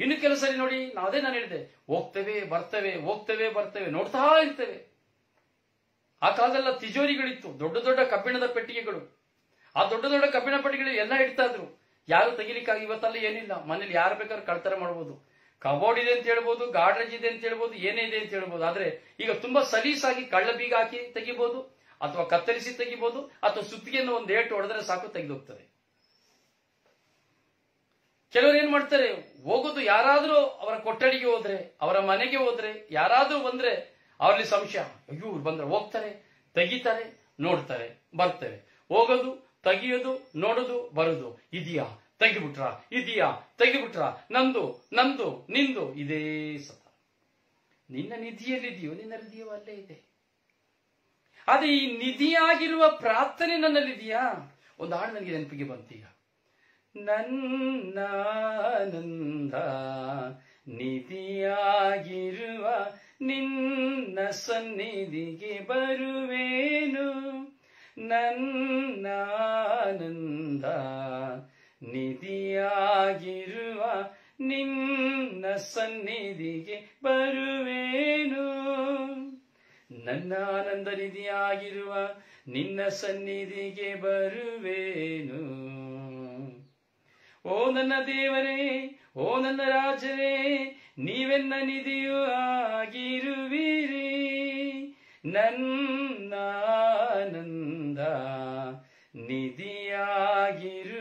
A: ಇನ್ನು ಕೆಲಸ ನೋಡಿ ನಾವು ಅದೇ ನಾನು ಹೇಳಿದೆ, ಹೋಗ್ತೇವೆ, ಬರ್ತೇವೆ ಹೋಗ್ತೇವೆ, ಬರ್ತೇವೆ, ನೋಡ್ತಾ ಇರ್ತೇವೆ. ಆ ಕಾಲದಲ್ಲ ತಿಜೋರಿಗಳಿತ್ತು, ದೊಡ್ಡ ದೊಡ್ಡ ಕಬ್ಬಿಣದ ಪೆಟ್ಟಿಗೆಗಳು. ಆ ದೊಡ್ಡ ದೊಡ್ಡ ಕಬ್ಬಿಣ ಪೆಟ್ಟಿಗೆಗಳು ಎಲ್ಲ ಇಡ್ತಾ ಇದ್ರು. ಯಾರು ತೆಗಿಲಿಕ್ಕಾಗಿ ಇವತ್ತಲ್ಲಿ ಏನಿಲ್ಲ, ಮನೇಲಿ ಯಾರು ಬೇಕಾದ್ರೂ ಕಳ್ತರ ಮಾಡ್ಬೋದು. ಕಬೋರ್ಡ್ ಇದೆ ಅಂತ ಹೇಳ್ಬೋದು, ಗಾಡ್ರೇಜ್ ಇದೆ ಅಂತ ಹೇಳ್ಬೋದು, ಏನೇ ಇದೆ ಅಂತ ಹೇಳ್ಬೋದು. ಆದ್ರೆ ಈಗ ತುಂಬಾ ಸಲೀಸಾಗಿ ಕಳ್ಳ ಬೀಗ ಹಾಕಿ ತೆಗಿಬಹುದು ಅಥವಾ ಕತ್ತರಿಸಿ ತೆಗಿಬಹುದು ಅಥವಾ ಸುತ್ತಿಗೆಯನ್ನು ಒಂದು ಏಟು ಹೊಡೆದ್ರೆ ಸಾಕು ತೆಗೆದೋಗ್ತದೆ ಕೆಲವರು ಏನ್ ಮಾಡ್ತಾರೆ, ಹೋಗೋದು ಯಾರಾದ್ರೂ ಅವರ ಕೊಠಡಿಗೆ ಹೋದ್ರೆ, ಅವರ ಮನೆಗೆ ಹೋದ್ರೆ, ಯಾರಾದ್ರೂ ಬಂದ್ರೆ ಅವರಲ್ಲಿ ಸಂಶಯ, ಅಯ್ಯೋ ಬಂದ್ರೆ ಹೋಗ್ತಾರೆ, ತೆಗಿತಾರೆ, ನೋಡ್ತಾರೆ, ಬರ್ತಾರೆ. ಹೋಗೋದು, ತೆಗಿಯೋದು, ನೋಡೋದು, ಬರೋದು ಇದೆಯಾ? ತೆಗಿಬಿಟ್ರ ಇದೆಯಾ? ತೆಗೆದುಬಿಟ್ರ, ನಂದು ನಂದು, ನಿಂದು, ಇದೇ ಸತ ನಿನ್ನ ನಿಧಿಯಲ್ಲಿದೆಯೋ, ನಿನ್ನ ಹೃದಯವೂ ಅಲ್ಲೇ ಇದೆ. ಆದ್ರೆ ಈ ನಿಧಿಯಾಗಿರುವ ಪ್ರಾರ್ಥನೆ ನನ್ನಲ್ಲಿದೆಯಾ? ಒಂದು ಹಾಡು ನನಗೆ ನೆನಪಿಗೆ ಬಂತೀಗ ನನ್ನಾನಂದ ನಿಧಿಯಾಗಿರುವ ನಿನ್ನ ಸನ್ನಿಧಿಗೆ ಬರುವೇನು. ನನ್ನಾನಂದ ನಿಧಿಯಾಗಿರುವ ನಿನ್ನ ಸನ್ನಿಧಿಗೆ ಬರುವೇನು. ನನ್ನ ಆನಂದ ನಿಧಿಯಾಗಿರುವ ನಿನ್ನ ಸನ್ನಿಧಿಗೆ ಬರುವೇನು. ಓ ನನ್ನ ದೇವರೇ, ಓ ನನ್ನ ರಾಜರೇ, ನೀವೆನ್ನ ನಿಧಿಯು ಆಗಿರುವಿರಿ. ನನ್ನ ಆನಂದ ನಿಧಿಯಾಗಿರುವ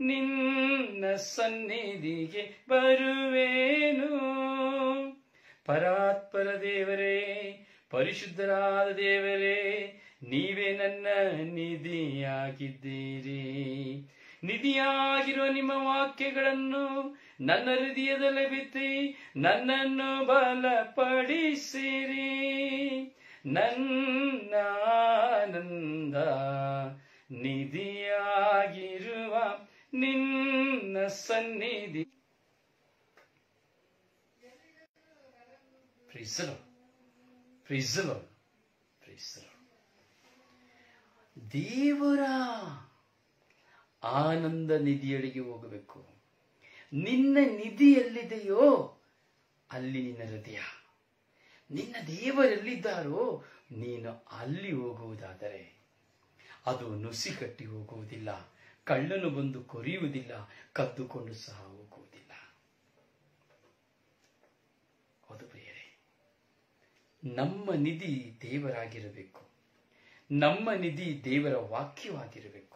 A: ನಿನ್ನ ಸನ್ನಿಧಿಗೆ ಬರುವೇನು. ಪರಾತ್ಪರ ದೇವರೇ, ಪರಿಶುದ್ಧರಾದ ದೇವರೇ, ನೀವೇ ನನ್ನ ನಿಧಿಯಾಗಿದ್ದೀರಿ. ನಿಧಿಯಾಗಿರುವ ನಿಮ್ಮ ವಾಕ್ಯಗಳನ್ನು ನನ್ನ ಹೃದಯದಲ್ಲಿ ಬಿತ್ತಿ ನನ್ನನ್ನು ಬಲಪಡಿಸಿರಿ. ನನ್ನ ಆನಂದ ನಿಧಿಯಾಗಿರುವ ನಿನ್ನ ಸನ್ನಿಧಿ. ದೇವರ ಆನಂದ ನಿಧಿಯೊಳಗೆ ಹೋಗಬೇಕು. ನಿನ್ನ ನಿಧಿ ಎಲ್ಲಿದೆಯೋ ಅಲ್ಲಿ ನಿನ್ನ ಹೃದಯ. ನಿನ್ನ ದೇವರೆಲ್ಲಿದ್ದಾರೋ ನೀನು ಅಲ್ಲಿ ಹೋಗುವುದಾದರೆ ಅದು ನುಸಿ ಕಟ್ಟಿ ಹೋಗುವುದಿಲ್ಲ. ಕಳ್ಳನು ಬಂದು ಕೊರಿಯುವುದಿಲ್ಲ, ಕದ್ದುಕೊಂಡು ಸಹ ಹೋಗುವುದಿಲ್ಲ. ಹೌದು ನಮ್ಮ ನಿಧಿ ದೇವರಾಗಿರಬೇಕು. ನಮ್ಮ ನಿಧಿ ದೇವರ ವಾಕ್ಯವಾಗಿರಬೇಕು.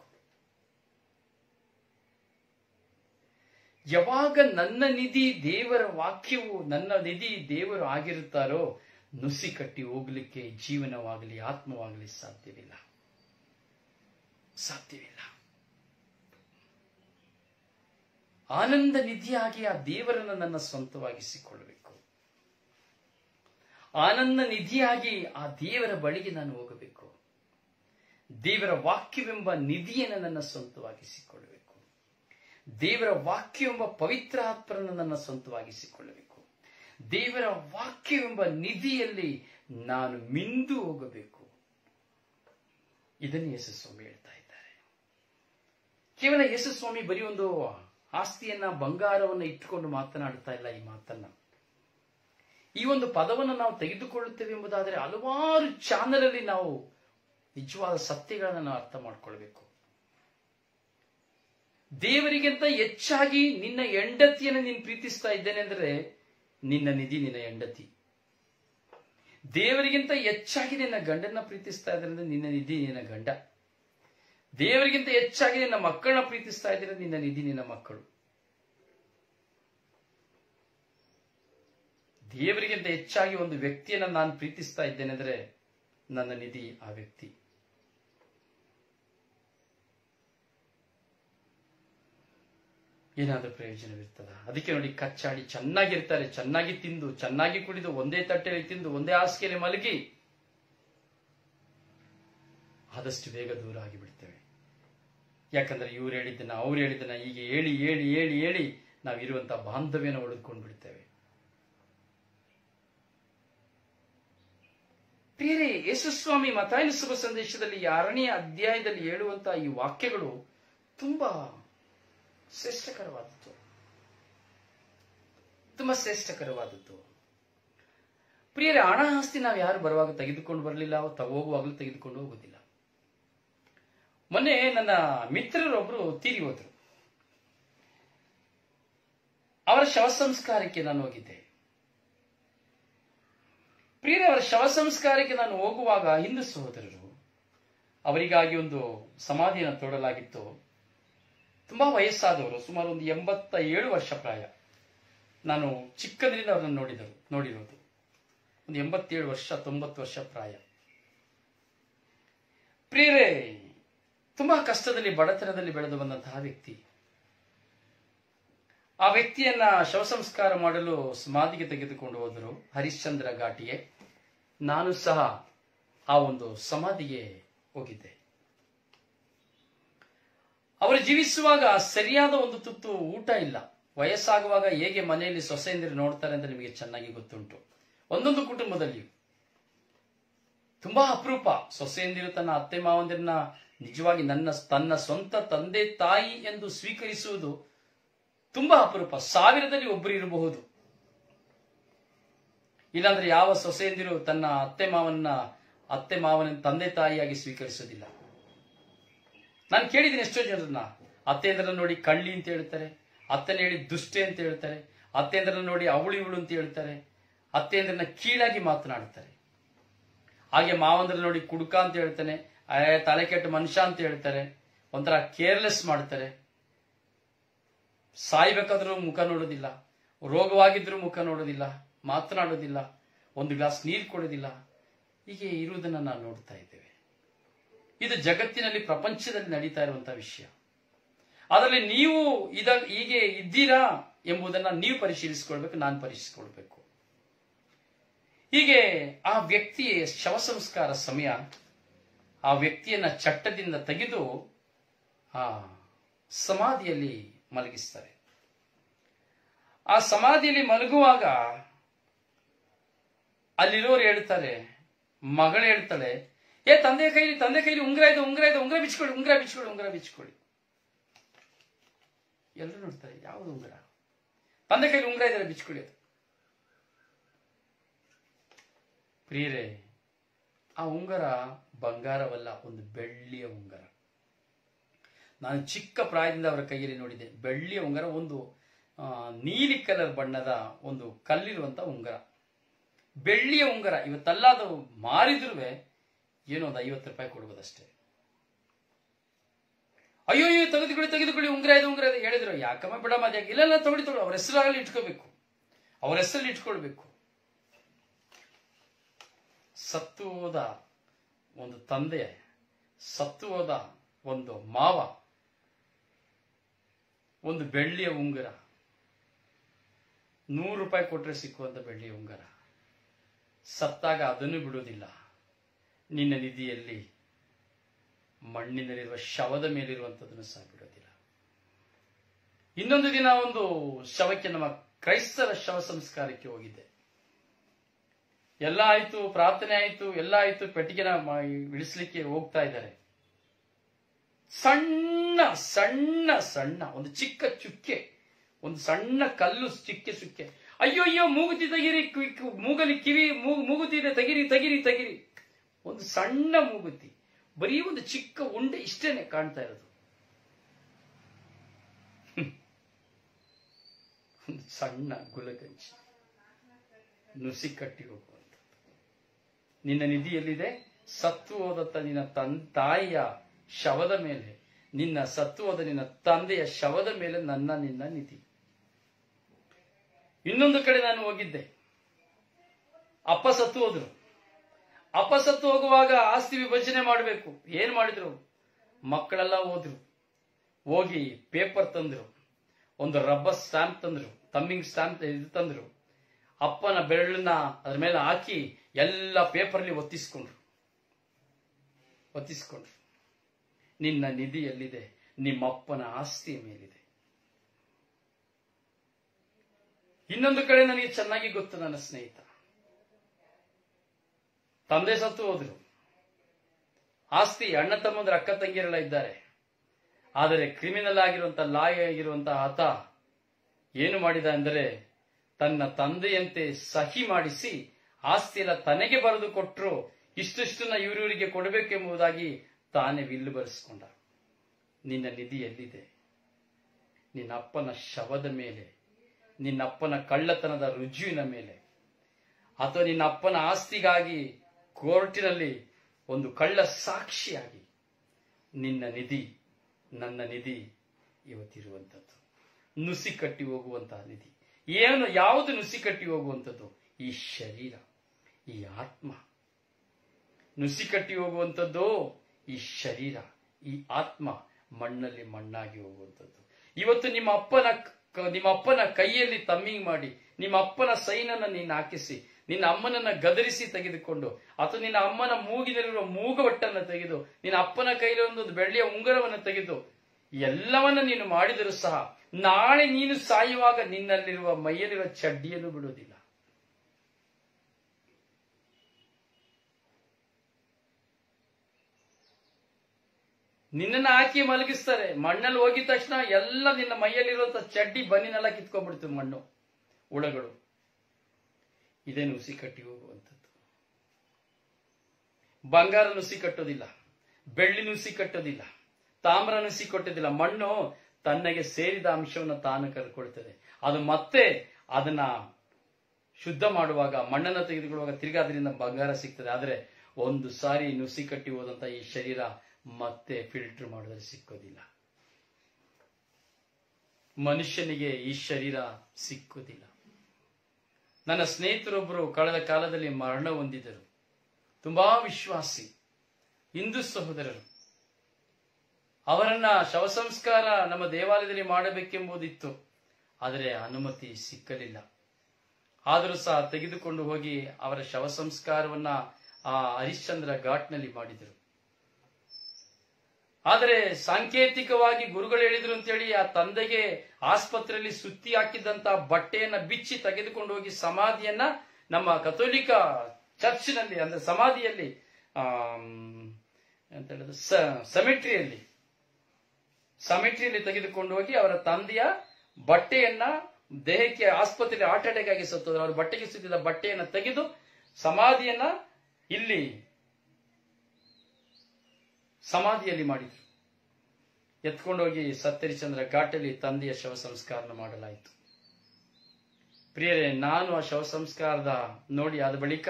A: ಯಾವಾಗ ನನ್ನ ನಿಧಿ ದೇವರ ವಾಕ್ಯವು ನನ್ನ ನಿಧಿ ದೇವರು ಆಗಿರುತ್ತಾರೋ, ನುಸಿ ಕಟ್ಟಿ ಹೋಗ್ಲಿಕ್ಕೆ ಜೀವನವಾಗಲಿ, ಆತ್ಮವಾಗಲಿ ಸಾಧ್ಯವಿಲ್ಲ. ಸಾಧ್ಯವಿಲ್ಲ. ಆನಂದ ನಿಧಿಯಾಗಿ ಆ ದೇವರನ್ನು ನನ್ನ ಸ್ವಂತವಾಗಿಸಿಕೊಳ್ಳಬೇಕು. ಆನಂದ ನಿಧಿಯಾಗಿ ಆ ದೇವರ ಬಳಿಗೆ ನಾನು ಹೋಗಬೇಕು. ದೇವರ ವಾಕ್ಯವೆಂಬ ನಿಧಿಯನ್ನು ನನ್ನ ಸ್ವಂತವಾಗಿಸಿಕೊಳ್ಳಬೇಕು. ದೇವರ ವಾಕ್ಯವೆಂಬ ಪವಿತ್ರ ಆತ್ಮರನ್ನು ನನ್ನ ಸ್ವಂತವಾಗಿಸಿಕೊಳ್ಳಬೇಕು. ದೇವರ ವಾಕ್ಯವೆಂಬ ನಿಧಿಯಲ್ಲಿ ನಾನು ಮಿಂದು ಹೋಗಬೇಕು. ಇದನ್ನು ಯಶಸ್ವಾಮಿ ಹೇಳ್ತಾ ಇದ್ದಾರೆ. ಕೇವಲ ಯಶಸ್ವಾಮಿ ಬರೀ ಒಂದು ಆಸ್ತಿಯನ್ನ, ಬಂಗಾರವನ್ನ ಇಟ್ಟುಕೊಂಡು ಮಾತನಾಡ್ತಾ ಇಲ್ಲ ಈ ಮಾತನ್ನ. ಈ ಒಂದು ಪದವನ್ನು ನಾವು ತೆಗೆದುಕೊಳ್ಳುತ್ತೇವೆ ಎಂಬುದಾದರೆ ಹಲವಾರು ಚಾನಲ್ ಅಲ್ಲಿ ನಾವು ನಿಜವಾದ ಸತ್ಯಗಳನ್ನು ನಾವು ಅರ್ಥ ಮಾಡ್ಕೊಳ್ಬೇಕು. ದೇವರಿಗಿಂತ ಹೆಚ್ಚಾಗಿ ನಿನ್ನ ಹೆಂಡತಿಯನ್ನು ನೀನು ಪ್ರೀತಿಸ್ತಾ ಇದ್ದೇನೆ ಅಂದರೆ ನಿನ್ನ ನಿಧಿ ನಿನ್ನ ಹೆಂಡತಿ. ದೇವರಿಗಿಂತ ಹೆಚ್ಚಾಗಿ ನಿನ್ನ ಗಂಡನ್ನ ಪ್ರೀತಿಸ್ತಾ ಇದ್ರೆ ನಿನ್ನ ನಿಧಿ ನಿನ್ನ ಗಂಡ. ದೇವರಿಗಿಂತ ಹೆಚ್ಚಾಗಿ ನಿನ್ನ ಮಕ್ಕಳನ್ನ ಪ್ರೀತಿಸ್ತಾ ಇದ್ದೀರ? ನಿನ್ನ ನಿಧಿ ನಿನ್ನ ಮಕ್ಕಳು. ದೇವರಿಗಿಂತ ಹೆಚ್ಚಾಗಿ ಒಂದು ವ್ಯಕ್ತಿಯನ್ನ ನಾನು ಪ್ರೀತಿಸ್ತಾ ಇದ್ದೇನೆ ಅಂದ್ರೆ ನನ್ನ ನಿಧಿ ಆ ವ್ಯಕ್ತಿ. ಏನಾದ್ರೂ ಪ್ರಯೋಜನವಿರ್ತದ? ಅದಕ್ಕೆ ನೋಡಿ ಕಚ್ಚಾಡಿ ಚೆನ್ನಾಗಿರ್ತಾರೆ, ಚೆನ್ನಾಗಿ ತಿಂದು, ಚೆನ್ನಾಗಿ ಕುಡಿದು, ಒಂದೇ ತಟ್ಟೆಯಲ್ಲಿ ತಿಂದು, ಒಂದೇ ಹಾಸಿಗೆಯಲ್ಲಿ ಮಲಗಿ ಆದಷ್ಟು ಬೇಗ ದೂರ ಆಗಿಬಿಡ್ತೇವೆ. ಯಾಕಂದ್ರೆ ಇವ್ರು ಹೇಳಿದ್ದನ್ನ, ಅವ್ರು ಹೇಳಿದ್ದನ್ನ ಹೀಗೆ ಹೇಳಿ ಹೇಳಿ ಹೇಳಿ ಹೇಳಿ ನಾವಿರುವಂತಹ ಬಾಂಧವ್ಯನ ಉಳಿದುಕೊಂಡು ಬಿಡ್ತೇವೆ. ಪ್ರಿಯರೇ, ಯೇಸುಸ್ವಾಮಿ ಮತಾಯನ ಶುಭ ಸಂದೇಶದಲ್ಲಿ ಆರನೇ ಅಧ್ಯಾಯದಲ್ಲಿ ಹೇಳುವಂತಹ ಈ ವಾಕ್ಯಗಳು ತುಂಬಾ ಶ್ರೇಷ್ಠಕರವಾದದ್ದು. ತುಂಬಾ ಶ್ರೇಷ್ಠಕರವಾದದ್ದು. ಪ್ರಿಯರೇ ಹಣ ಆಸ್ತಿ ನಾವು ಯಾರು ಬರುವಾಗ ತೆಗೆದುಕೊಂಡು ಬರಲಿಲ್ಲ ಹೋಗುವಾಗಲೂ ತೆಗೆದುಕೊಂಡು ಹೋಗುದಿಲ್ಲ. ಮೊನ್ನೆ ನನ್ನ ಮಿತ್ರರೊಬ್ರು ತೀರಿ ಹೋದ್ರು. ಅವರ ಶವ ಸಂಸ್ಕಾರಕ್ಕೆ ನಾನು ಹೋಗಿದ್ದೆ. ಪ್ರಿಯರೇ, ಅವರ ಶವ ಸಂಸ್ಕಾರಕ್ಕೆ ನಾನು ಹೋಗುವಾಗ ಹಿಂದೂ ಸಹೋದರರು, ಅವರಿಗಾಗಿ ಒಂದು ಸಮಾಧಿಯನ್ನು ತೋಡಲಾಗಿತ್ತು. ತುಂಬಾ ವಯಸ್ಸಾದವರು, ಸುಮಾರು ಒಂದು ಎಂಬತ್ತ ಏಳು ವರ್ಷ ಪ್ರಾಯ. ನಾನು ಚಿಕ್ಕಂದಿನಿಂದ ಅವರನ್ನು ನೋಡಿದರು, ನೋಡಿರೋದು. ಒಂದು ಎಂಬತ್ತೇಳು ವರ್ಷ, ತೊಂಬತ್ತು ವರ್ಷ ಪ್ರಾಯ. ಪ್ರಿಯರೇ ತುಂಬಾ ಕಷ್ಟದಲ್ಲಿ, ಬಡತನದಲ್ಲಿ ಬೆಳೆದು ಬಂದಂತಹ ವ್ಯಕ್ತಿ. ಆ ವ್ಯಕ್ತಿಯನ್ನ ಶವ ಸಂಸ್ಕಾರ ಮಾಡಲು ಸಮಾಧಿಗೆ ತೆಗೆದುಕೊಂಡು ಹೋದರು ಹರಿಶ್ಚಂದ್ರ ಘಾಟಿಗೆ. ನಾನು ಸಹ ಆ ಒಂದು ಸಮಾಧಿಗೆ ಹೋಗಿದ್ದೆ. ಅವರು ಜೀವಿಸುವಾಗ ಸರಿಯಾದ ಒಂದು ತುತ್ತು ಊಟ ಇಲ್ಲ. ವಯಸ್ಸಾಗುವಾಗ ಹೇಗೆ ಮನೆಯಲ್ಲಿ ಸೊಸೆಯಂದಿರು ನೋಡ್ತಾರೆ ಅಂತ ನಿಮಗೆ ಚೆನ್ನಾಗಿ ಗೊತ್ತುಂಟು. ಒಂದೊಂದು ಕುಟುಂಬದಲ್ಲಿಯೂ ತುಂಬಾ ಅಪರೂಪ. ಸೊಸೆಯಂದಿರು ತನ್ನ ಅತ್ತೆ ಮಾವಂದಿರನ್ನ ನಿಜವಾಗಿ ನನ್ನ ತನ್ನ ಸ್ವಂತ ತಂದೆ ತಾಯಿ ಎಂದು ಸ್ವೀಕರಿಸುವುದು ತುಂಬಾ ಅಪರೂಪ. ಸಾವಿರದಲ್ಲಿ ಒಬ್ಬರು ಇರಬಹುದು. ಇಲ್ಲಾಂದ್ರೆ ಯಾವ ಸೊಸೆಯಂದಿರು ತನ್ನ ಅತ್ತೆ ಮಾವನ್ನ, ಅತ್ತೆ ಮಾವನ ತಂದೆ ತಾಯಿಯಾಗಿ ಸ್ವೀಕರಿಸೋದಿಲ್ಲ ನಾನು ಕೇಳಿದ್ದೀನಿ ಎಷ್ಟೋ ಜನರನ್ನ. ಅತ್ತೆಂದ್ರನ್ನ ನೋಡಿ ಕಳ್ಳಿ ಅಂತ ಹೇಳ್ತಾರೆ, ಅತ್ತೆನ ಹೇಳಿ ದುಷ್ಟೆ ಅಂತ ಹೇಳ್ತಾರೆ, ಅತ್ತೆಂದ್ರನ್ನ ನೋಡಿ ಅವಳು ಇವಳು ಅಂತ ಹೇಳ್ತಾರೆ, ಅತ್ತೆಂದ್ರನ್ನ ಕೀಳಾಗಿ ಮಾತನಾಡ್ತಾರೆ. ಹಾಗೆ ಮಾವಂದ್ರನ್ನ ನೋಡಿ ಕುಡುಕ ಅಂತ ಹೇಳ್ತಾನೆ ತಲೆ ಕೆಟ್ಟ ಮನುಷ್ಯ ಅಂತ ಹೇಳ್ತಾರೆ, ಒಂಥರ ಕೇರ್ಲೆಸ್ ಮಾಡ್ತಾರೆ. ಸಾಯ್ಬೇಕಾದ್ರೂ ಮುಖ ನೋಡೋದಿಲ್ಲ, ರೋಗವಾಗಿದ್ರೂ ಮುಖ ನೋಡೋದಿಲ್ಲ, ಮಾತನಾಡೋದಿಲ್ಲ, ಒಂದು ಗ್ಲಾಸ್ ನೀರು ಕೊಡೋದಿಲ್ಲ. ಹೀಗೆ ಇರುವುದನ್ನ ನಾವು ನೋಡ್ತಾ ಇದ್ದೇವೆ. ಇದು ಜಗತ್ತಿನಲ್ಲಿ, ಪ್ರಪಂಚದಲ್ಲಿ ನಡೀತಾ ಇರುವಂತಹ ವಿಷಯ. ಅದರಲ್ಲಿ ನೀವು ಇದ, ಹೀಗೆ ಇದ್ದೀರಾ ಎಂಬುದನ್ನ ನೀವು ಪರಿಶೀಲಿಸಿಕೊಳ್ಬೇಕು, ನಾನು ಪರಿಶೀಲಿಸಿಕೊಳ್ಬೇಕು. ಹೀಗೆ ಆ ವ್ಯಕ್ತಿಯ ಶವ ಸಂಸ್ಕಾರ ಸಮಯ ಆ ವ್ಯಕ್ತಿಯನ್ನ ಚಟ್ಟದಿಂದ ತೆಗೆದು ಆ ಸಮಾಧಿಯಲ್ಲಿ ಮಲಗಿಸ್ತಾರೆ. ಆ ಸಮಾಧಿಯಲ್ಲಿ ಮಲಗುವಾಗ ಅಲ್ಲಿರೋರು ಹೇಳ್ತಾರೆ, ಮಗಳು ಹೇಳ್ತಾಳೆ, ಏ ತಂದೆ ಕೈಲಿ ತಂದೆ ಕೈಲಿ ಉಂಗ್ರ ಇದೆ ಉಂಗ್ರ ಇದೆ, ಉಂಗ್ರ ಬಿಚ್ಕೊಳ್ಳಿ ಉಂಗ್ರ ಬಿಚ್ಕೊಳ್ಳಿ ಉಂಗ್ರ ಬಿಚ್ಕೊಳ್ಳಿ. ಎಲ್ಲರೂ ನೋಡ್ತಾರೆ, ಯಾವ್ದು ಉಂಗ್ರ? ತಂದೆ ಕೈಲಿ ಉಂಗ್ರ ಇದ್ದಾರೆ ಬಿಚ್ಕೊಳ್ಳಿ ಪ್ರಿಯರೇ ಆ ಉಂಗರ ಬಂಗಾರವಲ್ಲ, ಒಂದು ಬೆಳ್ಳಿಯ ಉಂಗರ. ನಾನು ಚಿಕ್ಕ ಪ್ರಾಯದಿಂದ ಅವರ ಕೈಯಲ್ಲಿ ನೋಡಿದೆ ಬೆಳ್ಳಿಯ ಉಂಗರ ಒಂದು ನೀಲಿ ಕಲರ್ ಬಣ್ಣದ ಒಂದು ಕಲ್ಲಿರುವಂತ ಉಂಗರ. ಬೆಳ್ಳಿಯ ಉಂಗರ ಇವತ್ತೆಲ್ಲ ಅದು ಮಾರಿದ್ರೂ ಏನೋ ಒಂದು ಐವತ್ತು ರೂಪಾಯಿ ಕೊಡ್ಬೋದಷ್ಟೇ. ಅಯ್ಯೋ ಅಯ್ಯೋ, ತೆಗೆದುಕೊಳ್ಳಿ ತೆಗೆದುಕೊಳ್ಳಿ, ಉಂಗರ ಇದು, ಉಂಗರ ಇದೆ. ಹೇಳಿದ್ರು, ಯಾಕಮ್ಮ ಬಿಡಮ್ಮ ಅದ್ಯಾಕೆ? ಇಲ್ಲ, ತಗೊಳ್ಳಿ ತಗೊಳ್ಳಿ. ಅವ್ರ ಹೆಸರಾಗಲಿ ಇಟ್ಕೋಬೇಕು. ಅವ್ರ ಹೆಸರಲ್ಲಿ ಇಟ್ಕೊಳ್ಬೇಕು. ಸತ್ತು ಹೋದ ಒಂದು ತಂದೆ ಸತ್ತು ಹೋದ ಒಂದು ಮಾವ, ಒಂದು ಬೆಳ್ಳಿಯ ಉಂಗುರ. ನೂರು ರೂಪಾಯಿ ಕೊಟ್ಟರೆ ಸಿಕ್ಕುವಂಥ ಬೆಳ್ಳಿಯ ಉಂಗುರ. ಸತ್ತಾಗ ಅದನ್ನು ಬಿಡುವುದಿಲ್ಲ. ನಿನ್ನ ನಿಧಿಯಲ್ಲಿ ಮಣ್ಣಿನಲ್ಲಿರುವ ಶವದ ಮೇಲಿರುವಂಥದ್ದನ್ನು ಸಹ ಬಿಡೋದಿಲ್ಲ ಇನ್ನೊಂದು ದಿನ ಒಂದು ಶವಕ್ಕೆ ನಮ್ಮ ಕ್ರೈಸ್ತರ ಶವ ಸಂಸ್ಕಾರಕ್ಕೆ ಹೋಗಿದ್ದೆ. ಎಲ್ಲ ಆಯ್ತು, ಪ್ರಾರ್ಥನೆ ಆಯ್ತು, ಎಲ್ಲ ಆಯ್ತು, ಪೆಟ್ಟಿಗೆನ ಇಳಿಸ್ಲಿಕ್ಕೆ ಹೋಗ್ತಾ ಇದ್ದಾರೆ. ಸಣ್ಣ ಸಣ್ಣ ಸಣ್ಣ, ಒಂದು ಚಿಕ್ಕ ಚುಕ್ಕೆ, ಒಂದು ಸಣ್ಣ ಕಲ್ಲು ಚಿಕ್ಕೆ ಚುಕ್ಕೆ. ಅಯ್ಯೋ ಅಯ್ಯೋ, ಮೂಗುತಿ ತೆಗಿರಿ ಮೂಗಲಿ ಕಿವಿ ಮೂಗು ಮೂಗುತಿದೆ, ತೆಗಿರಿ ತೆಗಿರಿ ತೆಗಿರಿ. ಒಂದು ಸಣ್ಣ ಮೂಗುತಿ. ಬರೀ ಒಂದು ಚಿಕ್ಕ ಉಂಡೆ ಇಷ್ಟೇನೆ ಕಾಣ್ತಾ ಇರೋದು. ಒಂದು ಸಣ್ಣ ಗುಲಗಂಜಿ. ನುಸಿ ಕಟ್ಟಿ ಹೋಗುವಂಥದ್ದು ನಿನ್ನ ನಿಧಿ ಎಲ್ಲಿದೆ ಸತ್ತು ಹೋದಂತ ನಿನ್ನ ತನ್, ತಾಯಿಯ ಶವದ ಮೇಲೆ, ನಿನ್ನ ಸತ್ತು ಹೋದ ನಿನ್ನ ತಂದೆಯ ಶವದ ಮೇಲೆ ನನ್ನ ನಿನ್ನ ನಿಧಿ. ಇನ್ನೊಂದು ಕಡೆ ನಾನು ಹೋಗಿದ್ದೆ. ಅಪ್ಪ ಸತ್ತು ಹೋದ್ರು. ಅಪ್ಪ ಸತ್ತು ಹೋಗುವಾಗ ಆಸ್ತಿ ವಿಭಜನೆ ಮಾಡಬೇಕು. ಏನ್ ಮಾಡಿದ್ರು? ಮಕ್ಕಳೆಲ್ಲ ಹೋದ್ರು. ಹೋಗಿ ಪೇಪರ್ ತಂದ್ರು. ಒಂದು ರಬ್ಬರ್ ಸ್ಟ್ಯಾಂಪ್ ತಂದ್ರು. ತಮ್ಮಿಂಗ್ ಸ್ಟ್ಯಾಂಪ್ ಇದು ತಂದ್ರು. ಅಪ್ಪನ ಬೆರಳನ್ನ ಅದ್ರ ಮೇಲೆ ಹಾಕಿ ಎಲ್ಲ ಪೇಪರ್ಲಿ ಒತ್ತಿಸ್ಕೊಂಡ್ರು. ಒತ್ತಿಸ್ಕೊಂಡ್ರು. ನಿನ್ನ ನಿಧಿ ಎಲ್ಲಿದೆ ನಿಮ್ಮಪ್ಪನ ಆಸ್ತಿಯ ಮೇಲಿದೆ. ಇನ್ನೊಂದು ಕಡೆ ನನಗೆ ಚೆನ್ನಾಗಿ ಗೊತ್ತು ನನ್ನ ಸ್ನೇಹಿತ. ತಂದೆ ಸತ್ತು ಹೋದ್ರು. ಆಸ್ತಿ ಅಣ್ಣ ತಮ್ಮಂದ್ರ ಅಕ್ಕ ತಂಗಿಯರೆಲ್ಲ ಇದ್ದಾರೆ. ಆದರೆ ಕ್ರಿಮಿನಲ್ ಆಗಿರುವಂತ ಲಾಯ ಆಗಿರುವಂತ ಆತ ಏನು ಮಾಡಿದ ಅಂದರೆ, ತನ್ನ ತಂದೆಯಂತೆ ಸಹಿ ಮಾಡಿಸಿ ಆಸ್ತಿ ತನಗೆ ಬರೆದು ಕೊಟ್ಟರು ಇಷ್ಟಿಷ್ಟನ್ನ ಇವರಿವರಿಗೆ ಕೊಡಬೇಕೆಂಬುದಾಗಿ ತಾನೇ ವಿಲ್ಲು ಬರೆಸ್ಕೊಂಡ. ನಿನ್ನ ನಿಧಿ ಎಲ್ಲಿದೆ? ನಿನ್ನ ಅಪ್ಪನ ಶವದ ಮೇಲೆ ನಿನ್ನ ಅಪ್ಪನ ಕಳ್ಳತನದ ರುಜುವಿನ ಮೇಲೆ, ಅಥವಾ ನಿನ್ನ ಅಪ್ಪನ ಆಸ್ತಿಗಾಗಿ ಕೋರ್ಟಿನಲ್ಲಿ ಒಂದು ಕಳ್ಳ ಸಾಕ್ಷಿಯಾಗಿ ನಿನ್ನ ನಿಧಿ, ನನ್ನ ನಿಧಿ ಇವತ್ತಿರುವಂಥದ್ದು. ನುಸಿ ಕಟ್ಟಿ ಹೋಗುವಂತಹ ನಿಧಿ. ಏನು, ಯಾವುದು ನುಸಿ ಕಟ್ಟಿ ಹೋಗುವಂಥದ್ದು? ಈ ಶರೀರ. ಈ ಆತ್ಮ ನುಸಿ ಕಟ್ಟಿ ಹೋಗುವಂಥದ್ದು ಈ ಶರೀರ, ಈ ಆತ್ಮ ಮಣ್ಣಲ್ಲಿ ಮಣ್ಣಾಗಿ ಹೋಗುವಂಥದ್ದು. ಇವತ್ತು ನಿಮ್ಮ ಅಪ್ಪನ ನಿಮ್ಮ ಅಪ್ಪನ ಕೈಯಲ್ಲಿ ತಮ್ಮಿಂಗ್ ಮಾಡಿ, ನಿಮ್ಮ ಅಪ್ಪನ ಸೈನನ್ನ ನೀನು ಹಾಕಿಸಿ, ನಿನ್ನ ಅಮ್ಮನನ್ನ ಗದರಿಸಿ ತೆಗೆದುಕೊಂಡು, ಅಥವಾ ನಿನ್ನ ಅಮ್ಮನ ಮೂಗಿನಲ್ಲಿರುವ ಮೂಗವಟ್ಟನ್ನು ತೆಗೆದು, ನಿನ್ನ ಅಪ್ಪನ ಕೈಯಲ್ಲಿ ಒಂದು ಬೆಳ್ಳಿಯ ಉಂಗುರವನ್ನು ತೆಗೆದು, ಎಲ್ಲವನ್ನ ನೀನು ಮಾಡಿದರೂ ಸಹ ನಾಳೆ ನೀನು ಸಾಯುವಾಗ ನಿನ್ನಲ್ಲಿರುವ ಮೈಯಲ್ಲಿರುವ ಚಡ್ಡಿಯನ್ನು ಬಿಡುವುದಿಲ್ಲ. ನಿನ್ನನ್ನ ಹಾಕಿ ಮಲಗಿಸ್ತಾರೆ. ಮಣ್ಣಲ್ಲಿ ಹೋಗಿದ ತಕ್ಷಣ ಎಲ್ಲ ನಿನ್ನ ಮೈಯಲ್ಲಿರುವಂತ ಚಡ್ಡಿ ಬನ್ನಿನೆಲ್ಲ ಕಿತ್ಕೊಂಡ್ಬಿಡ್ತು ಮಣ್ಣು, ಹುಳಗಳು. ಇದೇ ನುಸಿ ಕಟ್ಟಿ ಹೋಗುವಂಥದ್ದು. ಬಂಗಾರ ನುಸಿ ಕಟ್ಟೋದಿಲ್ಲ, ಬೆಳ್ಳಿ ನುಸಿ ಕಟ್ಟೋದಿಲ್ಲ, ತಾಮ್ರ ನುಸಿ ಕೊಟ್ಟೋದಿಲ್ಲ. ಮಣ್ಣು ತನ್ನಗೆ ಸೇರಿದ ಅಂಶವನ್ನು ತಾನು ಕರ್ಕೊಳ್ತದೆ. ಅದು ಮತ್ತೆ ಅದನ್ನ ಶುದ್ಧ ಮಾಡುವಾಗ, ಮಣ್ಣನ್ನು ತೆಗೆದುಕೊಳ್ಳುವಾಗ ತಿರ್ಗಾ ಅದರಿಂದ ಬಂಗಾರ ಸಿಗ್ತದೆ. ಆದ್ರೆ ಒಂದು ಸಾರಿ ನುಸಿ ಕಟ್ಟಿ ಹೋದಂತ ಈ ಶರೀರ ಮತ್ತೆ ಫಿಲ್ಟರ್ ಮಾಡಿದ್ರೆ ಸಿಕ್ಕೋದಿಲ್ಲ. ಮನುಷ್ಯನಿಗೆ ಈ ಶರೀರ ಸಿಕ್ಕೋದಿಲ್ಲ. ನನ್ನ ಸ್ನೇಹಿತರೊಬ್ಬರು ಕಳೆದ ಕಾಲದಲ್ಲಿ ಮರಣ ಹೊಂದಿದರು ತುಂಬಾ ವಿಶ್ವಾಸಿ, ಹಿಂದೂ ಸಹೋದರರು. ಅವರನ್ನ ಶವ ಸಂಸ್ಕಾರ ನಮ್ಮ ದೇವಾಲಯದಲ್ಲಿ ಮಾಡಬೇಕೆಂಬುದಿತ್ತು. ಆದರೆ ಅನುಮತಿ ಸಿಕ್ಕಲಿಲ್ಲ. ಆದರೂ ಸಹ ತೆಗೆದುಕೊಂಡು ಹೋಗಿ ಅವರ ಶವ ಸಂಸ್ಕಾರವನ್ನ ಆ ಹರಿಶ್ಚಂದ್ರ ಘಾಟ್ನಲ್ಲಿ ಮಾಡಿದರು. ಆದರೆ ಸಾಂಕೇತಿಕವಾಗಿ ಗುರುಗಳು ಹೇಳಿದ್ರು ಅಂತೇಳಿ ಆ ತಂದೆಗೆ ಆಸ್ಪತ್ರೆಯಲ್ಲಿ ಸುತ್ತಿ ಹಾಕಿದ್ದಂತ ಬಟ್ಟೆಯನ್ನ ಬಿಚ್ಚಿ ತೆಗೆದುಕೊಂಡು ಹೋಗಿ ಸಮಾಧಿಯನ್ನ ನಮ್ಮ ಕಥೋಲಿಕ ಚರ್ಚ್ನಲ್ಲಿ, ಅಂದ್ರೆ ಸಮಾಧಿಯಲ್ಲಿ ಅಂತ ಹೇಳಿದ್ರೆ ಸೆಮೆಟ್ರಿಯಲ್ಲಿ ಸಮಿಟ್ರಿಯಲ್ಲಿ ತೆಗೆದುಕೊಂಡು ಹೋಗಿ ಅವರ ತಂದೆಯ ಬಟ್ಟೆಯನ್ನ ದೇಹಕ್ಕೆ, ಆಸ್ಪತ್ರೆಯಲ್ಲಿ ಹಾರ್ಟ್ ಅಟ್ಯಾಕ್ ಆಗಿ ಬಟ್ಟೆಗೆ ಸುತ್ತಿದ ಬಟ್ಟೆಯನ್ನ ತೆಗೆದು ಸಮಾಧಿಯನ್ನ ಇಲ್ಲಿ ಸಮಾಧಿಯಲ್ಲಿ ಮಾಡಿದ್ರು. ಎತ್ಕೊಂಡೋಗಿ ಸತ್ತರಿಚಂದ್ರ ಘಾಟಲ್ಲಿ ತಂದೆಯ ಶವ ಸಂಸ್ಕಾರ ಮಾಡಲಾಯಿತು. ಪ್ರಿಯರೇ, ನಾನು ಆ ಶವ ಸಂಸ್ಕಾರದ ನೋಡಿ ಆದ ಬಳಿಕ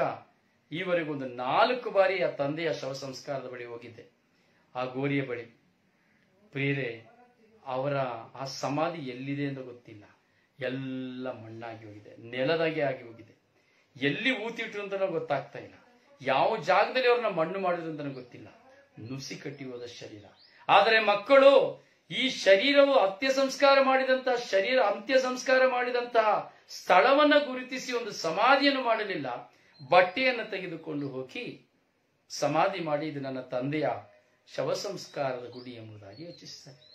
A: ಈವರೆಗೂ ಒಂದು ನಾಲ್ಕು ಬಾರಿ ಆ ತಂದೆಯ ಶವ ಸಂಸ್ಕಾರದ ಬಳಿ ಹೋಗಿದ್ದೆ. ಆ ಗೋರಿಯ ಬಳಿ. ಪ್ರಿಯರೇ, ಅವರ ಆ ಸಮಾಧಿ ಎಲ್ಲಿದೆ ಅಂತ ಗೊತ್ತಿಲ್ಲ. ಎಲ್ಲ ಮಣ್ಣಾಗಿ ಹೋಗಿದೆ, ನೆಲದಾಗೆ ಆಗಿ ಹೋಗಿದೆ. ಎಲ್ಲಿ ಊತಿಟ್ರು ಅಂತ ಗೊತ್ತಾಗ್ತಾ ಇಲ್ಲ. ಯಾವ ಜಾಗದಲ್ಲಿ ಅವ್ರನ್ನ ಮಣ್ಣು ಮಾಡಿದ್ರು ಅಂತ ಗೊತ್ತಿಲ್ಲ. ನುಸಿ ಕಟ್ಟಿ ಹೋದ ಶರೀರ. ಆದರೆ ಮಕ್ಕಳು ಈ ಶರೀರವು ಅಂತ್ಯ ಸಂಸ್ಕಾರ ಮಾಡಿದಂತಹ ಶರೀರ ಅಂತ್ಯ ಸಂಸ್ಕಾರ ಮಾಡಿದಂತಹ ಸ್ಥಳವನ್ನ ಗುರುತಿಸಿ ಒಂದು ಸಮಾಧಿಯನ್ನು ಮಾಡಲಿಲ್ಲ. ಬಟ್ಟೆಯನ್ನು ತೆಗೆದುಕೊಂಡು ಹೋಗಿ ಸಮಾಧಿ ಮಾಡಿ ಇದು ನನ್ನ ತಂದೆಯ ಶವ ಸಂಸ್ಕಾರದ ಗುಡಿ ಎಂಬುದಾಗಿ ಯೋಚಿಸ್ತಾರೆ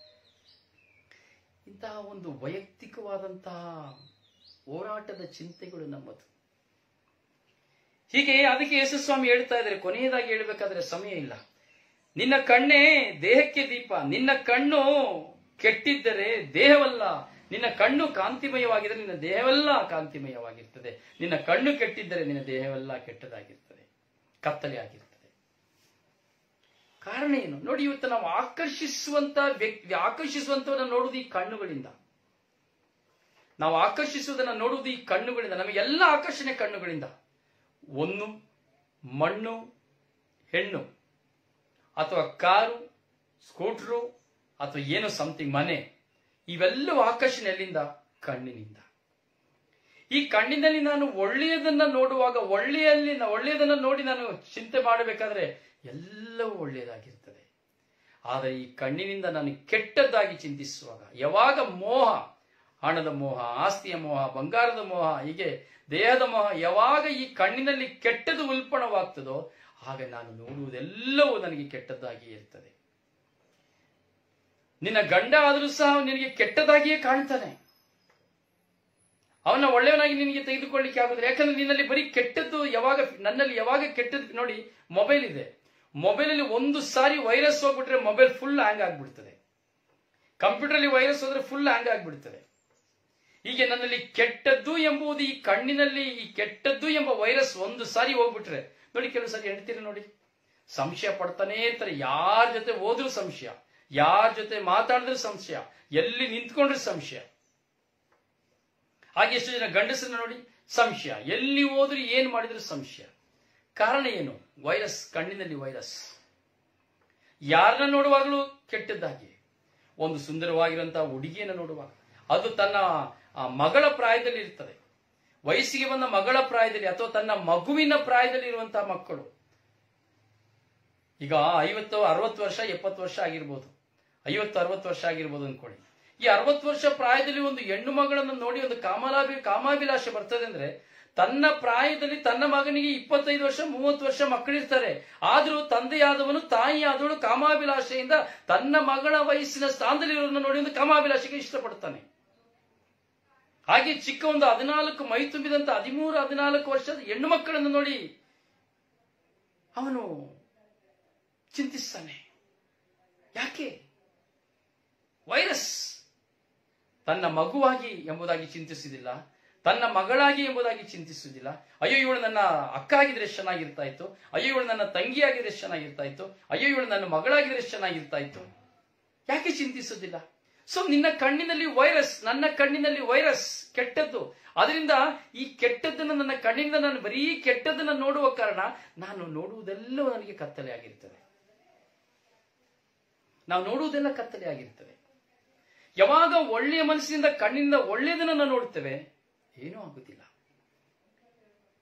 A: ಇಂತಹ ಒಂದು ವೈಯಕ್ತಿಕವಾದಂತಹ ಹೋರಾಟದ ಚಿಂತೆಗಳು ನಮ್ಮದು. ಹೀಗೆ ಅದಕ್ಕೆ ಯಶಸ್ವಾಮಿ ಹೇಳ್ತಾ ಇದ್ದಾರೆ. ಕೊನೆಯದಾಗಿ ಹೇಳ್ಬೇಕಾದ್ರೆ ಸಮಯ ಇಲ್ಲ. ನಿನ್ನ ಕಣ್ಣೇ ದೇಹಕ್ಕೆ ದೀಪ. ನಿನ್ನ ಕಣ್ಣು ಕೆಟ್ಟಿದ್ದರೆ ದೇಹವಲ್ಲ. ನಿನ್ನ ಕಣ್ಣು ಕಾಂತಿಮಯವಾಗಿದ್ದರೆ ನಿನ್ನ ದೇಹವೆಲ್ಲ ಕಾಂತಿಮಯವಾಗಿರ್ತದೆ. ನಿನ್ನ ಕಣ್ಣು ಕೆಟ್ಟಿದ್ದರೆ ನಿನ್ನ ದೇಹವೆಲ್ಲ ಕೆಟ್ಟದಾಗಿರ್ತದೆ. ಕತ್ತಲೆ ಆಗಿರ್ತದೆ. ಕಾರಣ ಏನು? ನೋಡಿ, ಇವತ್ತು ನಾವು ಆಕರ್ಷಿಸುವಂತ ವ್ಯಕ್ತಿ, ಆಕರ್ಷಿಸುವಂತವನ್ನ ನೋಡುವುದು ಈ ಕಣ್ಣುಗಳಿಂದ. ನಾವು ಆಕರ್ಷಿಸುವುದನ್ನು ನೋಡುವುದು ಈ ಕಣ್ಣುಗಳಿಂದ. ನಮಗೆಲ್ಲ ಆಕರ್ಷಣೆ ಕಣ್ಣುಗಳಿಂದ. ಒಂದು, ಮಣ್ಣು, ಹೆಣ್ಣು. ಅಥವಾ ಕಾರು, ಸ್ಕೂಟ್ರು ಅಥವಾ ಏನೋ ಸಮಥಿಂಗ್ ಮನೆ, ಇವೆಲ್ಲವೂ ಆಕರ್ಷಣೆ ಎಲ್ಲಿಂದ ಕಣ್ಣಿನಿಂದ. ಈ ಕಣ್ಣಿನಲ್ಲಿ ನಾನು ಒಳ್ಳೆಯದನ್ನ ನೋಡುವಾಗ, ಒಳ್ಳೆಯಲ್ಲಿ ಒಳ್ಳೆಯದನ್ನ ನೋಡಿ ನಾನು ಚಿಂತೆ ಮಾಡಬೇಕಾದ್ರೆ ಎಲ್ಲವೂ ಒಳ್ಳೆಯದಾಗಿರ್ತದೆ. ಆದರೆ ಈ ಕಣ್ಣಿನಿಂದ ನಾನು ಕೆಟ್ಟದ್ದಾಗಿ ಚಿಂತಿಸುವಾಗ, ಯಾವಾಗ ಮೋಹ, ಹಣದ ಮೋಹ, ಆಸ್ತಿಯ ಮೋಹ, ಬಂಗಾರದ ಮೋಹ, ಹೀಗೆ ದೇಹದ ಮೋಹ, ಯಾವಾಗ ಈ ಕಣ್ಣಿನಲ್ಲಿ ಕೆಟ್ಟದು ಉಲ್ಪಣವಾಗ್ತದೋ ಆಗ ನಾನು ನೋಡುವುದೆಲ್ಲವೂ ನನಗೆ ಕೆಟ್ಟದ್ದಾಗಿಯೇ ಇರ್ತದೆ. ನಿನ್ನ ಗಂಡ ಆದರೂ ಸಹ ನಿನಗೆ ಕೆಟ್ಟದಾಗಿಯೇ ಕಾಣ್ತಾನೆ. ಅವನ ಒಳ್ಳೆಯವನಾಗಿ ನಿನಗೆ ತೆಗೆದುಕೊಳ್ಳಿಕ್ಕೆ ಆಗುದಿಲ್ಲ. ಯಾಕಂದ್ರೆ ನಿನ್ನಲ್ಲಿ ಬರೀ ಕೆಟ್ಟದ್ದು ಯಾವಾಗ, ನನ್ನಲ್ಲಿ ಯಾವಾಗ ಕೆಟ್ಟದ್ದು ನೋಡಿ ಮೊಬೈಲ್ ಇದೆ. ಮೊಬೈಲ್ ಅಲ್ಲಿ ಒಂದು ಸಾರಿ ವೈರಸ್ ಹೋಗ್ಬಿಟ್ರೆ ಮೊಬೈಲ್ ಫುಲ್ ಹ್ಯಾಂಗ್ ಆಗ್ಬಿಡ್ತದೆ. ಕಂಪ್ಯೂಟರ್ ಅಲ್ಲಿ ವೈರಸ್ ಹೋದ್ರೆ ಫುಲ್ ಹ್ಯಾಂಗ್ ಆಗ್ಬಿಡ್ತದೆ. ಹೀಗೆ ನನ್ನಲ್ಲಿ ಕೆಟ್ಟದ್ದು ಎಂಬುದು ಈ ಕಣ್ಣಿನಲ್ಲಿ ಈ ಕೆಟ್ಟದ್ದು ಎಂಬ ವೈರಸ್ ಒಂದು ಸಾರಿ ಹೋಗ್ಬಿಟ್ರೆ ನೋಡಿ ಕೆಲವು ಸರಿ ಹೇಳ್ತೀರಿ ನೋಡಿ. ಸಂಶಯ ಪಡ್ತಾನೆ ಇರ್ತಾರೆ. ಯಾರ ಜೊತೆ ಹೋದ್ರೂ ಸಂಶಯ. ಯಾರ ಜೊತೆ ಮಾತಾಡಿದ್ರು ಸಂಶಯ. ಎಲ್ಲಿ ನಿಂತ್ಕೊಂಡ್ರೆ ಸಂಶಯ. ಹಾಗೆ ಎಷ್ಟು ಜನ ಗಂಡಸರನ್ನ ನೋಡಿ ಸಂಶಯ. ಎಲ್ಲಿ ಹೋದ್ರು ಏನ್ ಮಾಡಿದ್ರು ಸಂಶಯ. ಕಾರಣ ಏನು? ವೈರಸ್, ಕಣ್ಣಿನಲ್ಲಿ ವೈರಸ್. ಯಾರನ್ನ ನೋಡುವಾಗಲೂ ಕೆಟ್ಟದ್ದಾಗಿ. ಒಂದು ಸುಂದರವಾಗಿರುವಂತಹ ಹುಡುಗಿಯನ್ನು ನೋಡುವಾಗ. ಅದು ತನ್ನ ಮಗಳ ಪ್ರಾಯದಲ್ಲಿ ಇರ್ತದೆ. ವಯಸ್ಸಿಗೆ ಬಂದ ಮಗಳ ಪ್ರಾಯದಲ್ಲಿ ಅಥವಾ ತನ್ನ ಮಗುವಿನ ಪ್ರಾಯದಲ್ಲಿ ಇರುವಂತಹ ಮಕ್ಕಳು. ಈಗ ಐವತ್ತು, ಅರವತ್ತು ವರ್ಷ, ಎಪ್ಪತ್ತು ವರ್ಷ ಆಗಿರ್ಬೋದು. ಐವತ್ತು, ಅರವತ್ತು ವರ್ಷ ಆಗಿರ್ಬೋದು ಅನ್ಕೊಳ್ಳಿ. ಈ ಅರವತ್ತು ವರ್ಷ ಪ್ರಾಯದಲ್ಲಿ ಒಂದು ಹೆಣ್ಣು ಮಗಳನ್ನು ನೋಡಿ ಒಂದು ಕಾಮಲಾಭಿ, ಕಾಮಾಭಿಲಾಷೆ ಬರ್ತದೆ ಅಂದ್ರೆ ತನ್ನ ಪ್ರಾಯದಲ್ಲಿ ತನ್ನ ಮಗನಿಗೆ ಇಪ್ಪತ್ತೈದು ವರ್ಷ, ಮೂವತ್ತು ವರ್ಷ ಮಕ್ಕಳಿರ್ತಾರೆ. ಆದ್ರೂ ತಂದೆಯಾದವನು, ತಾಯಿಯಾದವಳು ಕಾಮಾಭಿಲಾಷೆಯಿಂದ ತನ್ನ ಮಗಳ ವಯಸ್ಸಿನ ಸ್ಥಾನದಲ್ಲಿರೋರನ್ನ ನೋಡಿ ಒಂದು ಕಾಮಾಭಿಲಾಷೆಗೆ ಇಷ್ಟಪಡ್ತಾನೆ ಹಾಗೆ ಚಿಕ್ಕ ಒಂದು ಹದಿನಾಲ್ಕು, ಮೈ ತುಂಬಿದಂತ ಹದಿಮೂರು, ಹದಿನಾಲ್ಕು ವರ್ಷದ ಹೆಣ್ಣು ಮಕ್ಕಳನ್ನು ನೋಡಿ ಅವನು ಚಿಂತಿಸ್ತಾನೆ. ಯಾಕೆ? ವೈರಸ್ ತನ್ನ ಮಗುವಾಗಿ ಎಂಬುದಾಗಿ ಚಿಂತಿಸುವುದಿಲ್ಲ, ತನ್ನ ಮಗಳಾಗಿ ಎಂಬುದಾಗಿ ಚಿಂತಿಸುವುದಿಲ್ಲ. ಅಯ್ಯೋ, ಇವಳು ನನ್ನ ಅಕ್ಕ ಆಗಿದ್ರೆ ಚೆನ್ನಾಗಿರ್ತಾ ಇತ್ತು, ಅಯ್ಯೋ, ಇವಳು ನನ್ನ ತಂಗಿ ಆಗಿದ್ರೆ ಚೆನ್ನಾಗಿರ್ತಾ ಇತ್ತು, ಅಯ್ಯೋ, ಇವಳು ನನ್ನ ಮಗಳಾಗಿದ್ರೆ ಚೆನ್ನಾಗಿರ್ತಾ ಇತ್ತು. ಯಾಕೆ ಚಿಂತಿಸುವುದಿಲ್ಲ? ಸೊ ನಿನ್ನ ಕಣ್ಣಿನಲ್ಲಿ ವೈರಸ್ ನನ್ನ ಕಣ್ಣಿನಲ್ಲಿ ವೈರಸ್ ಕೆಟ್ಟದ್ದು. ಅದರಿಂದ ಈ ಕೆಟ್ಟದ್ದನ್ನು ನನ್ನ ಕಣ್ಣಿಂದ ನಾನು ಬರೀ ಕೆಟ್ಟದ್ದನ್ನು ನೋಡುವ ಕಾರಣ ನಾನು ನೋಡುವುದೆಲ್ಲವೂ ನನಗೆ ಕತ್ತಲೆ ಆಗಿರ್ತದೆ. ನಾವು ನೋಡುವುದೆಲ್ಲ ಕತ್ತಲೆ ಆಗಿರ್ತದೆ. ಯಾವಾಗ ಒಳ್ಳೆಯ ಮನಸ್ಸಿನಿಂದ ಕಣ್ಣಿಂದ ಒಳ್ಳೆಯದನ್ನ ನೋಡ್ತೇವೆ, ಏನೂ ಆಗುದಿಲ್ಲ.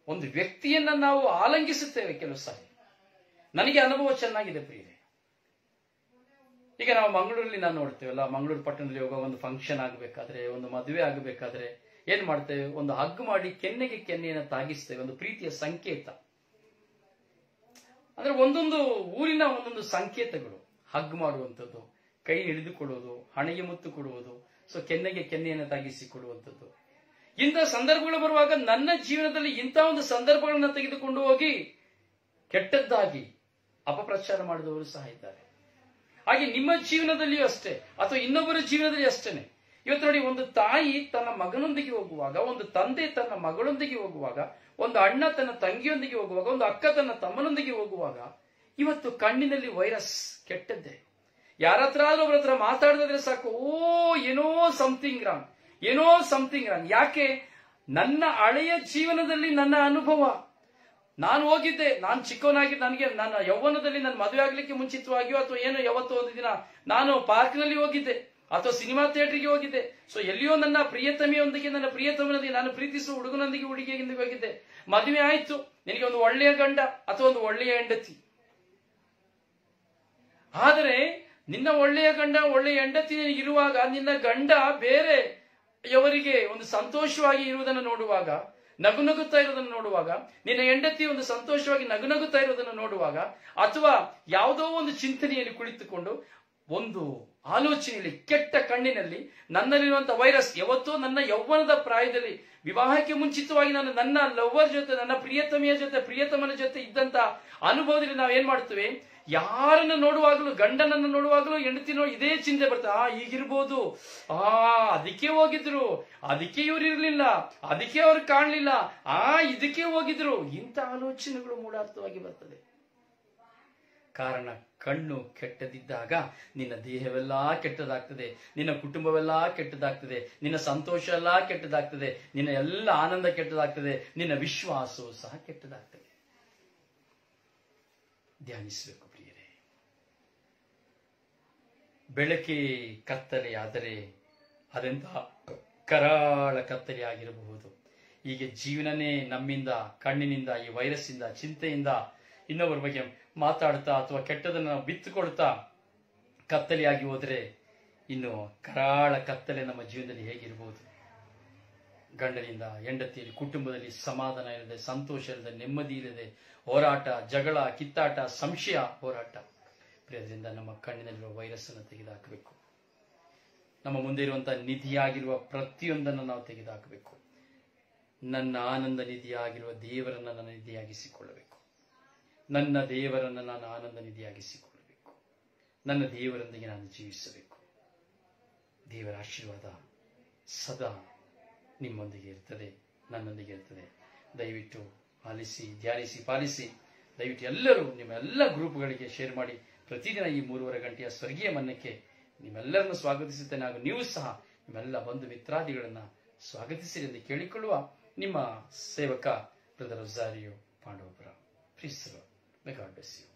A: ಒಂದು ವ್ಯಕ್ತಿಯನ್ನ ನಾವು ಆಲಂಗಿಸುತ್ತೇವೆ ಕೆಲವು ಸಾರಿ. ನನಗೆ ಅನುಭವ ಚೆನ್ನಾಗಿದೆ ಪ್ರಿಯರೇ. ಈಗ ನಾವು ಮಂಗಳೂರಲ್ಲಿ ನಾವು ನೋಡ್ತೇವಲ್ಲ, ಮಂಗಳೂರು ಪಟ್ಟಣದಲ್ಲಿ ಹೋಗೋ ಒಂದು ಫಂಕ್ಷನ್ ಆಗಬೇಕಾದ್ರೆ, ಒಂದು ಮದುವೆ ಆಗಬೇಕಾದ್ರೆ ಏನ್ ಮಾಡ್ತೇವೆ? ಒಂದು ಹಗ್ ಮಾಡಿ ಕೆನ್ನೆಗೆ ಕೆನ್ನೆಯನ್ನು ತಾಗಿಸ್ತೇವೆ, ಒಂದು ಪ್ರೀತಿಯ ಸಂಕೇತ. ಅಂದ್ರೆ ಒಂದೊಂದು ಊರಿನ ಒಂದೊಂದು ಸಂಕೇತಗಳು. ಹಗ್ ಮಾಡುವಂಥದ್ದು, ಕೈ ಹಿಡಿದುಕೊಡುವುದು ಹಣೆಗೆ ಮುತ್ತು ಕೊಡುವುದು ಸೊ ಕೆನ್ನೆಗೆ ಕೆನ್ನೆಯನ್ನು ತಾಗಿಸಿ ಕೊಡುವಂಥದ್ದು ಇಂಥ ಸಂದರ್ಭಗಳು ಬರುವಾಗ ನನ್ನ ಜೀವನದಲ್ಲಿ ಇಂಥ ಒಂದು ಸಂದರ್ಭಗಳನ್ನ ತೆಗೆದುಕೊಂಡು ಹೋಗಿ ಕೆಟ್ಟದ್ದಾಗಿ ಅಪಪ್ರಚಾರ ಮಾಡಿದವರು ಸಹ ಇದ್ದಾರೆ. ಹಾಗೆ ನಿಮ್ಮ ಜೀವನದಲ್ಲಿಯೂ ಅಷ್ಟೇ, ಅಥವಾ ಇನ್ನೊಬ್ಬರ ಜೀವನದಲ್ಲಿ ಅಷ್ಟೇನೆ. ಇವತ್ತು ನೋಡಿ, ಒಂದು ತಾಯಿ ತನ್ನ ಮಗನೊಂದಿಗೆ ಹೋಗುವಾಗ, ಒಂದು ತಂದೆ ತನ್ನ ಮಗಳೊಂದಿಗೆ ಹೋಗುವಾಗ, ಒಂದು ಅಣ್ಣ ತನ್ನ ತಂಗಿಯೊಂದಿಗೆ ಹೋಗುವಾಗ, ಒಂದು ಅಕ್ಕ ತನ್ನ ತಮ್ಮನೊಂದಿಗೆ ಹೋಗುವಾಗ, ಇವತ್ತು ಕಣ್ಣಿನಲ್ಲಿ ವೈರಸ್ ಕೆಟ್ಟದ್ದೇ? ಯಾರತ್ರ ಆದ್ರೂ ಅವ್ರ ಹತ್ರ ಮಾತಾಡಿದ್ರೆ ಸಾಕು, ಓ, ಏನೋ ಸಮಥಿಂಗ್ ರಾಂಗ್ ಏನೋ ಸಮಥಿಂಗ್ ರಾಂಗ್ ಯಾಕೆ? ನನ್ನ ಹಳೆಯ ಜೀವನದಲ್ಲಿ ನನ್ನ ಅನುಭವ. ನಾನು ಹೋಗಿದ್ದೆ, ನಾನು ಚಿಕ್ಕವನಾಗಿ ನನಗೆ, ನನ್ನ ಯೌವನದಲ್ಲಿ ನನ್ನ ಮದುವೆ ಆಗ್ಲಿಕ್ಕೆ ಮುಂಚಿತವಾಗಿಯೋ ಅಥವಾ ಏನೋ ಯಾವತ್ತೋ ಒಂದು ದಿನ, ನಾನು ಪಾರ್ಕ್ನಲ್ಲಿ ಹೋಗಿದ್ದೆ, ಅಥವಾ ಸಿನಿಮಾ ಥಿಯೇಟರ್ಗೆ ಹೋಗಿದ್ದೆ. ಸೊ ಎಲ್ಲಿಯೋ ನನ್ನ ಪ್ರಿಯತಮಿಯೊಂದಿಗೆ, ನನ್ನ ಪ್ರಿಯತಮನೊಂದಿಗೆ ನಾನು ಪ್ರೀತಿಸುವ ಹುಡುಗನೊಂದಿಗೆ ಹುಡುಗಿಯೊಂದಿಗೆ ಹೋಗಿದ್ದೆ. ಮದುವೆ ಆಯ್ತು. ನಿನಗೆ ಒಂದು ಒಳ್ಳೆಯ ಗಂಡ ಅಥವಾ ಒಂದು ಒಳ್ಳೆಯ ಹೆಂಡತಿ? ಆದರೆ, ನಿನ್ನ ಒಳ್ಳೆಯ ಗಂಡ, ಒಳ್ಳೆಯ ಹೆಂಡತಿ ಇರುವಾಗ, ನಿನ್ನ ಗಂಡ ಬೇರೆ ಯವರಿಗೆ ಒಂದು ಸಂತೋಷವಾಗಿ ಇರುವುದನ್ನು ನೋಡುವಾಗ ನಗು ನಗುತ್ತಾ ಇರೋದನ್ನು ನೋಡುವಾಗ, ನಿನ್ನ ಹೆಂಡತಿ ಒಂದು ಸಂತೋಷವಾಗಿ ನಗು ನಗುತ್ತಾ ಇರೋದನ್ನು ನೋಡುವಾಗ, ಅಥವಾ ಯಾವುದೋ ಒಂದು ಚಿಂತನೆಯಲ್ಲಿ ಕುಳಿತುಕೊಂಡು ಒಂದು ಆಲೋಚನೆಯಲ್ಲಿ, ಕೆಟ್ಟ ಕಣ್ಣಿನಲ್ಲಿ ನನ್ನಲ್ಲಿರುವಂತಹ ವೈರಸ್ ಯಾವತ್ತೋ ನನ್ನ ಯೌವನದ ಪ್ರಾಯದಲ್ಲಿ ವಿವಾಹಕ್ಕೆ ಮುಂಚಿತವಾಗಿ ನಾನು ನನ್ನ ಲವರ್ ಜೊತೆ, ನನ್ನ ಪ್ರಿಯತಮಿಯ ಜೊತೆ, ಪ್ರಿಯತಮನ ಜೊತೆ ಇದ್ದಂತ ಅನುಭವದಲ್ಲಿ ನಾವು ಏನ್ ಮಾಡ್ತೇವೆ? ಯಾರನ್ನ ನೋಡುವಾಗಲೂ, ಗಂಡನನ್ನು ನೋಡುವಾಗಲೂ ಹೆಂಡತಿ ನೋಡಿ ಇದೇ ಚಿಂತೆ ಬರ್ತದೆ. ಆ, ಈಗಿರ್ಬೋದು. ಆ, ಅದಕ್ಕೆ ಹೋಗಿದ್ರು. ಅದಕ್ಕೆ ಇವ್ರು ಇರ್ಲಿಲ್ಲ. ಅದಕ್ಕೆ ಅವ್ರು ಕಾಣ್ಲಿಲ್ಲ. ಆ, ಇದಕ್ಕೆ ಹೋಗಿದ್ರು. ಇಂಥ ಆಲೋಚನೆಗಳು ಮೂಢಾರ್ಥವಾಗಿ ಬರ್ತದೆ. ಕಾರಣ ಕಣ್ಣು ಕೆಟ್ಟದಿದ್ದಾಗ ನಿನ್ನ ದೇಹವೆಲ್ಲ ಕೆಟ್ಟದಾಗ್ತದೆ, ನಿನ್ನ ಕುಟುಂಬವೆಲ್ಲ ಕೆಟ್ಟದಾಗ್ತದೆ, ನಿನ್ನ ಸಂತೋಷ ಎಲ್ಲ ಕೆಟ್ಟದಾಗ್ತದೆ, ನಿನ್ನ ಎಲ್ಲ ಆನಂದ ಕೆಟ್ಟದಾಗ್ತದೆ, ನಿನ್ನ ವಿಶ್ವಾಸವು ಸಹ ಕೆಟ್ಟದಾಗ್ತದೆ. ಧ್ಯಾನಿಸಬೇಕು ಪ್ರಿಯರೇ. ಬೆಳಕೆ ಕತ್ತಲೆಯಾದರೆ ಅದೆಂತಹ ಕರಾಳ ಕತ್ತಲೆ ಆಗಿರಬಹುದು. ಹೀಗೆ ಜೀವನನೇ ನಮ್ಮಿಂದ, ಕಣ್ಣಿನಿಂದ, ಈ ವೈರಸ್ಸಿಂದ, ಚಿಂತೆಯಿಂದ ಇನ್ನೊಬ್ಬರ ಬಗ್ಗೆ ಮಾತಾಡ್ತಾ ಅಥವಾ ಕೆಟ್ಟದನ್ನು ನಾವು ಬಿತ್ತುಕೊಳ್ತಾ ಕತ್ತಲೆಯಾಗಿ ಹೋದರೆ ಇನ್ನು ಕರಾಳ ಕತ್ತಲೆ ನಮ್ಮ ಜೀವನದಲ್ಲಿ ಹೇಗಿರ್ಬೋದು? ಗಂಡನಿಂದ ಹೆಂಡತಿಯಲ್ಲಿ ಕುಟುಂಬದಲ್ಲಿ ಸಮಾಧಾನ ಇಲ್ಲದೆ, ಸಂತೋಷ ಇಲ್ಲದೆ, ನೆಮ್ಮದಿ ಇಲ್ಲದೆ, ಹೋರಾಟ, ಜಗಳ, ಕಿತ್ತಾಟ, ಸಂಶಯ, ಹೋರಾಟ. ಪ್ರಿಯದಿಂದ ನಮ್ಮ ಕಣ್ಣಿನಲ್ಲಿರುವ ವೈರಸ್ ಅನ್ನು ತೆಗೆದುಹಾಕಬೇಕು ನಮ್ಮ ಮುಂದೆ ಇರುವಂತಹ ನಿಧಿಯಾಗಿರುವ ಪ್ರತಿಯೊಂದನ್ನು ನಾವು ತೆಗೆದುಹಾಕಬೇಕು ನನ್ನ ಆನಂದ ನಿಧಿಯಾಗಿರುವ ದೇವರನ್ನ ನನ್ನ ನಿಧಿಯಾಗಿಸಿಕೊಳ್ಳಬೇಕು. ನನ್ನ ದೇವರನ್ನು ನಾನು ಆನಂದ ನಿಧಿಯಾಗಿಸಿಕೊಳ್ಳಬೇಕು ನನ್ನ ದೇವರೊಂದಿಗೆ ನಾನು ಜೀವಿಸಬೇಕು. ದೇವರ ಆಶೀರ್ವಾದ ಸದಾ ನಿಮ್ಮೊಂದಿಗೆ ಇರ್ತದೆ, ನನ್ನೊಂದಿಗೆ ಇರ್ತದೆ. ದಯವಿಟ್ಟು ಆಲಿಸಿ ಧ್ಯಾನಿಸಿ, ಪಾಲಿಸಿ. ದಯವಿಟ್ಟು ಎಲ್ಲರೂ ನಿಮ್ಮ ಎಲ್ಲ ಗ್ರೂಪ್ಗಳಿಗೆ ಶೇರ್ ಮಾಡಿ. ಪ್ರತಿದಿನ ಈ ಮೂರುವರೆ ಗಂಟೆಯ ಸ್ವರ್ಗೀಯ ಮನ್ನಕ್ಕೆ ನಿಮ್ಮೆಲ್ಲರನ್ನು ಸ್ವಾಗತಿಸುತ್ತೇನೆ. ಹಾಗೂ ನೀವು ಸಹ ನಿಮ್ಮೆಲ್ಲ ಬಂಧು ಮಿತ್ರಾದಿಗಳನ್ನು ಸ್ವಾಗತಿಸಿರಿ ಎಂದು ಕೇಳಿಕೊಳ್ಳುವ ನಿಮ್ಮ ಸೇವಕ brother Rosario Pandavapura. Please may God bless you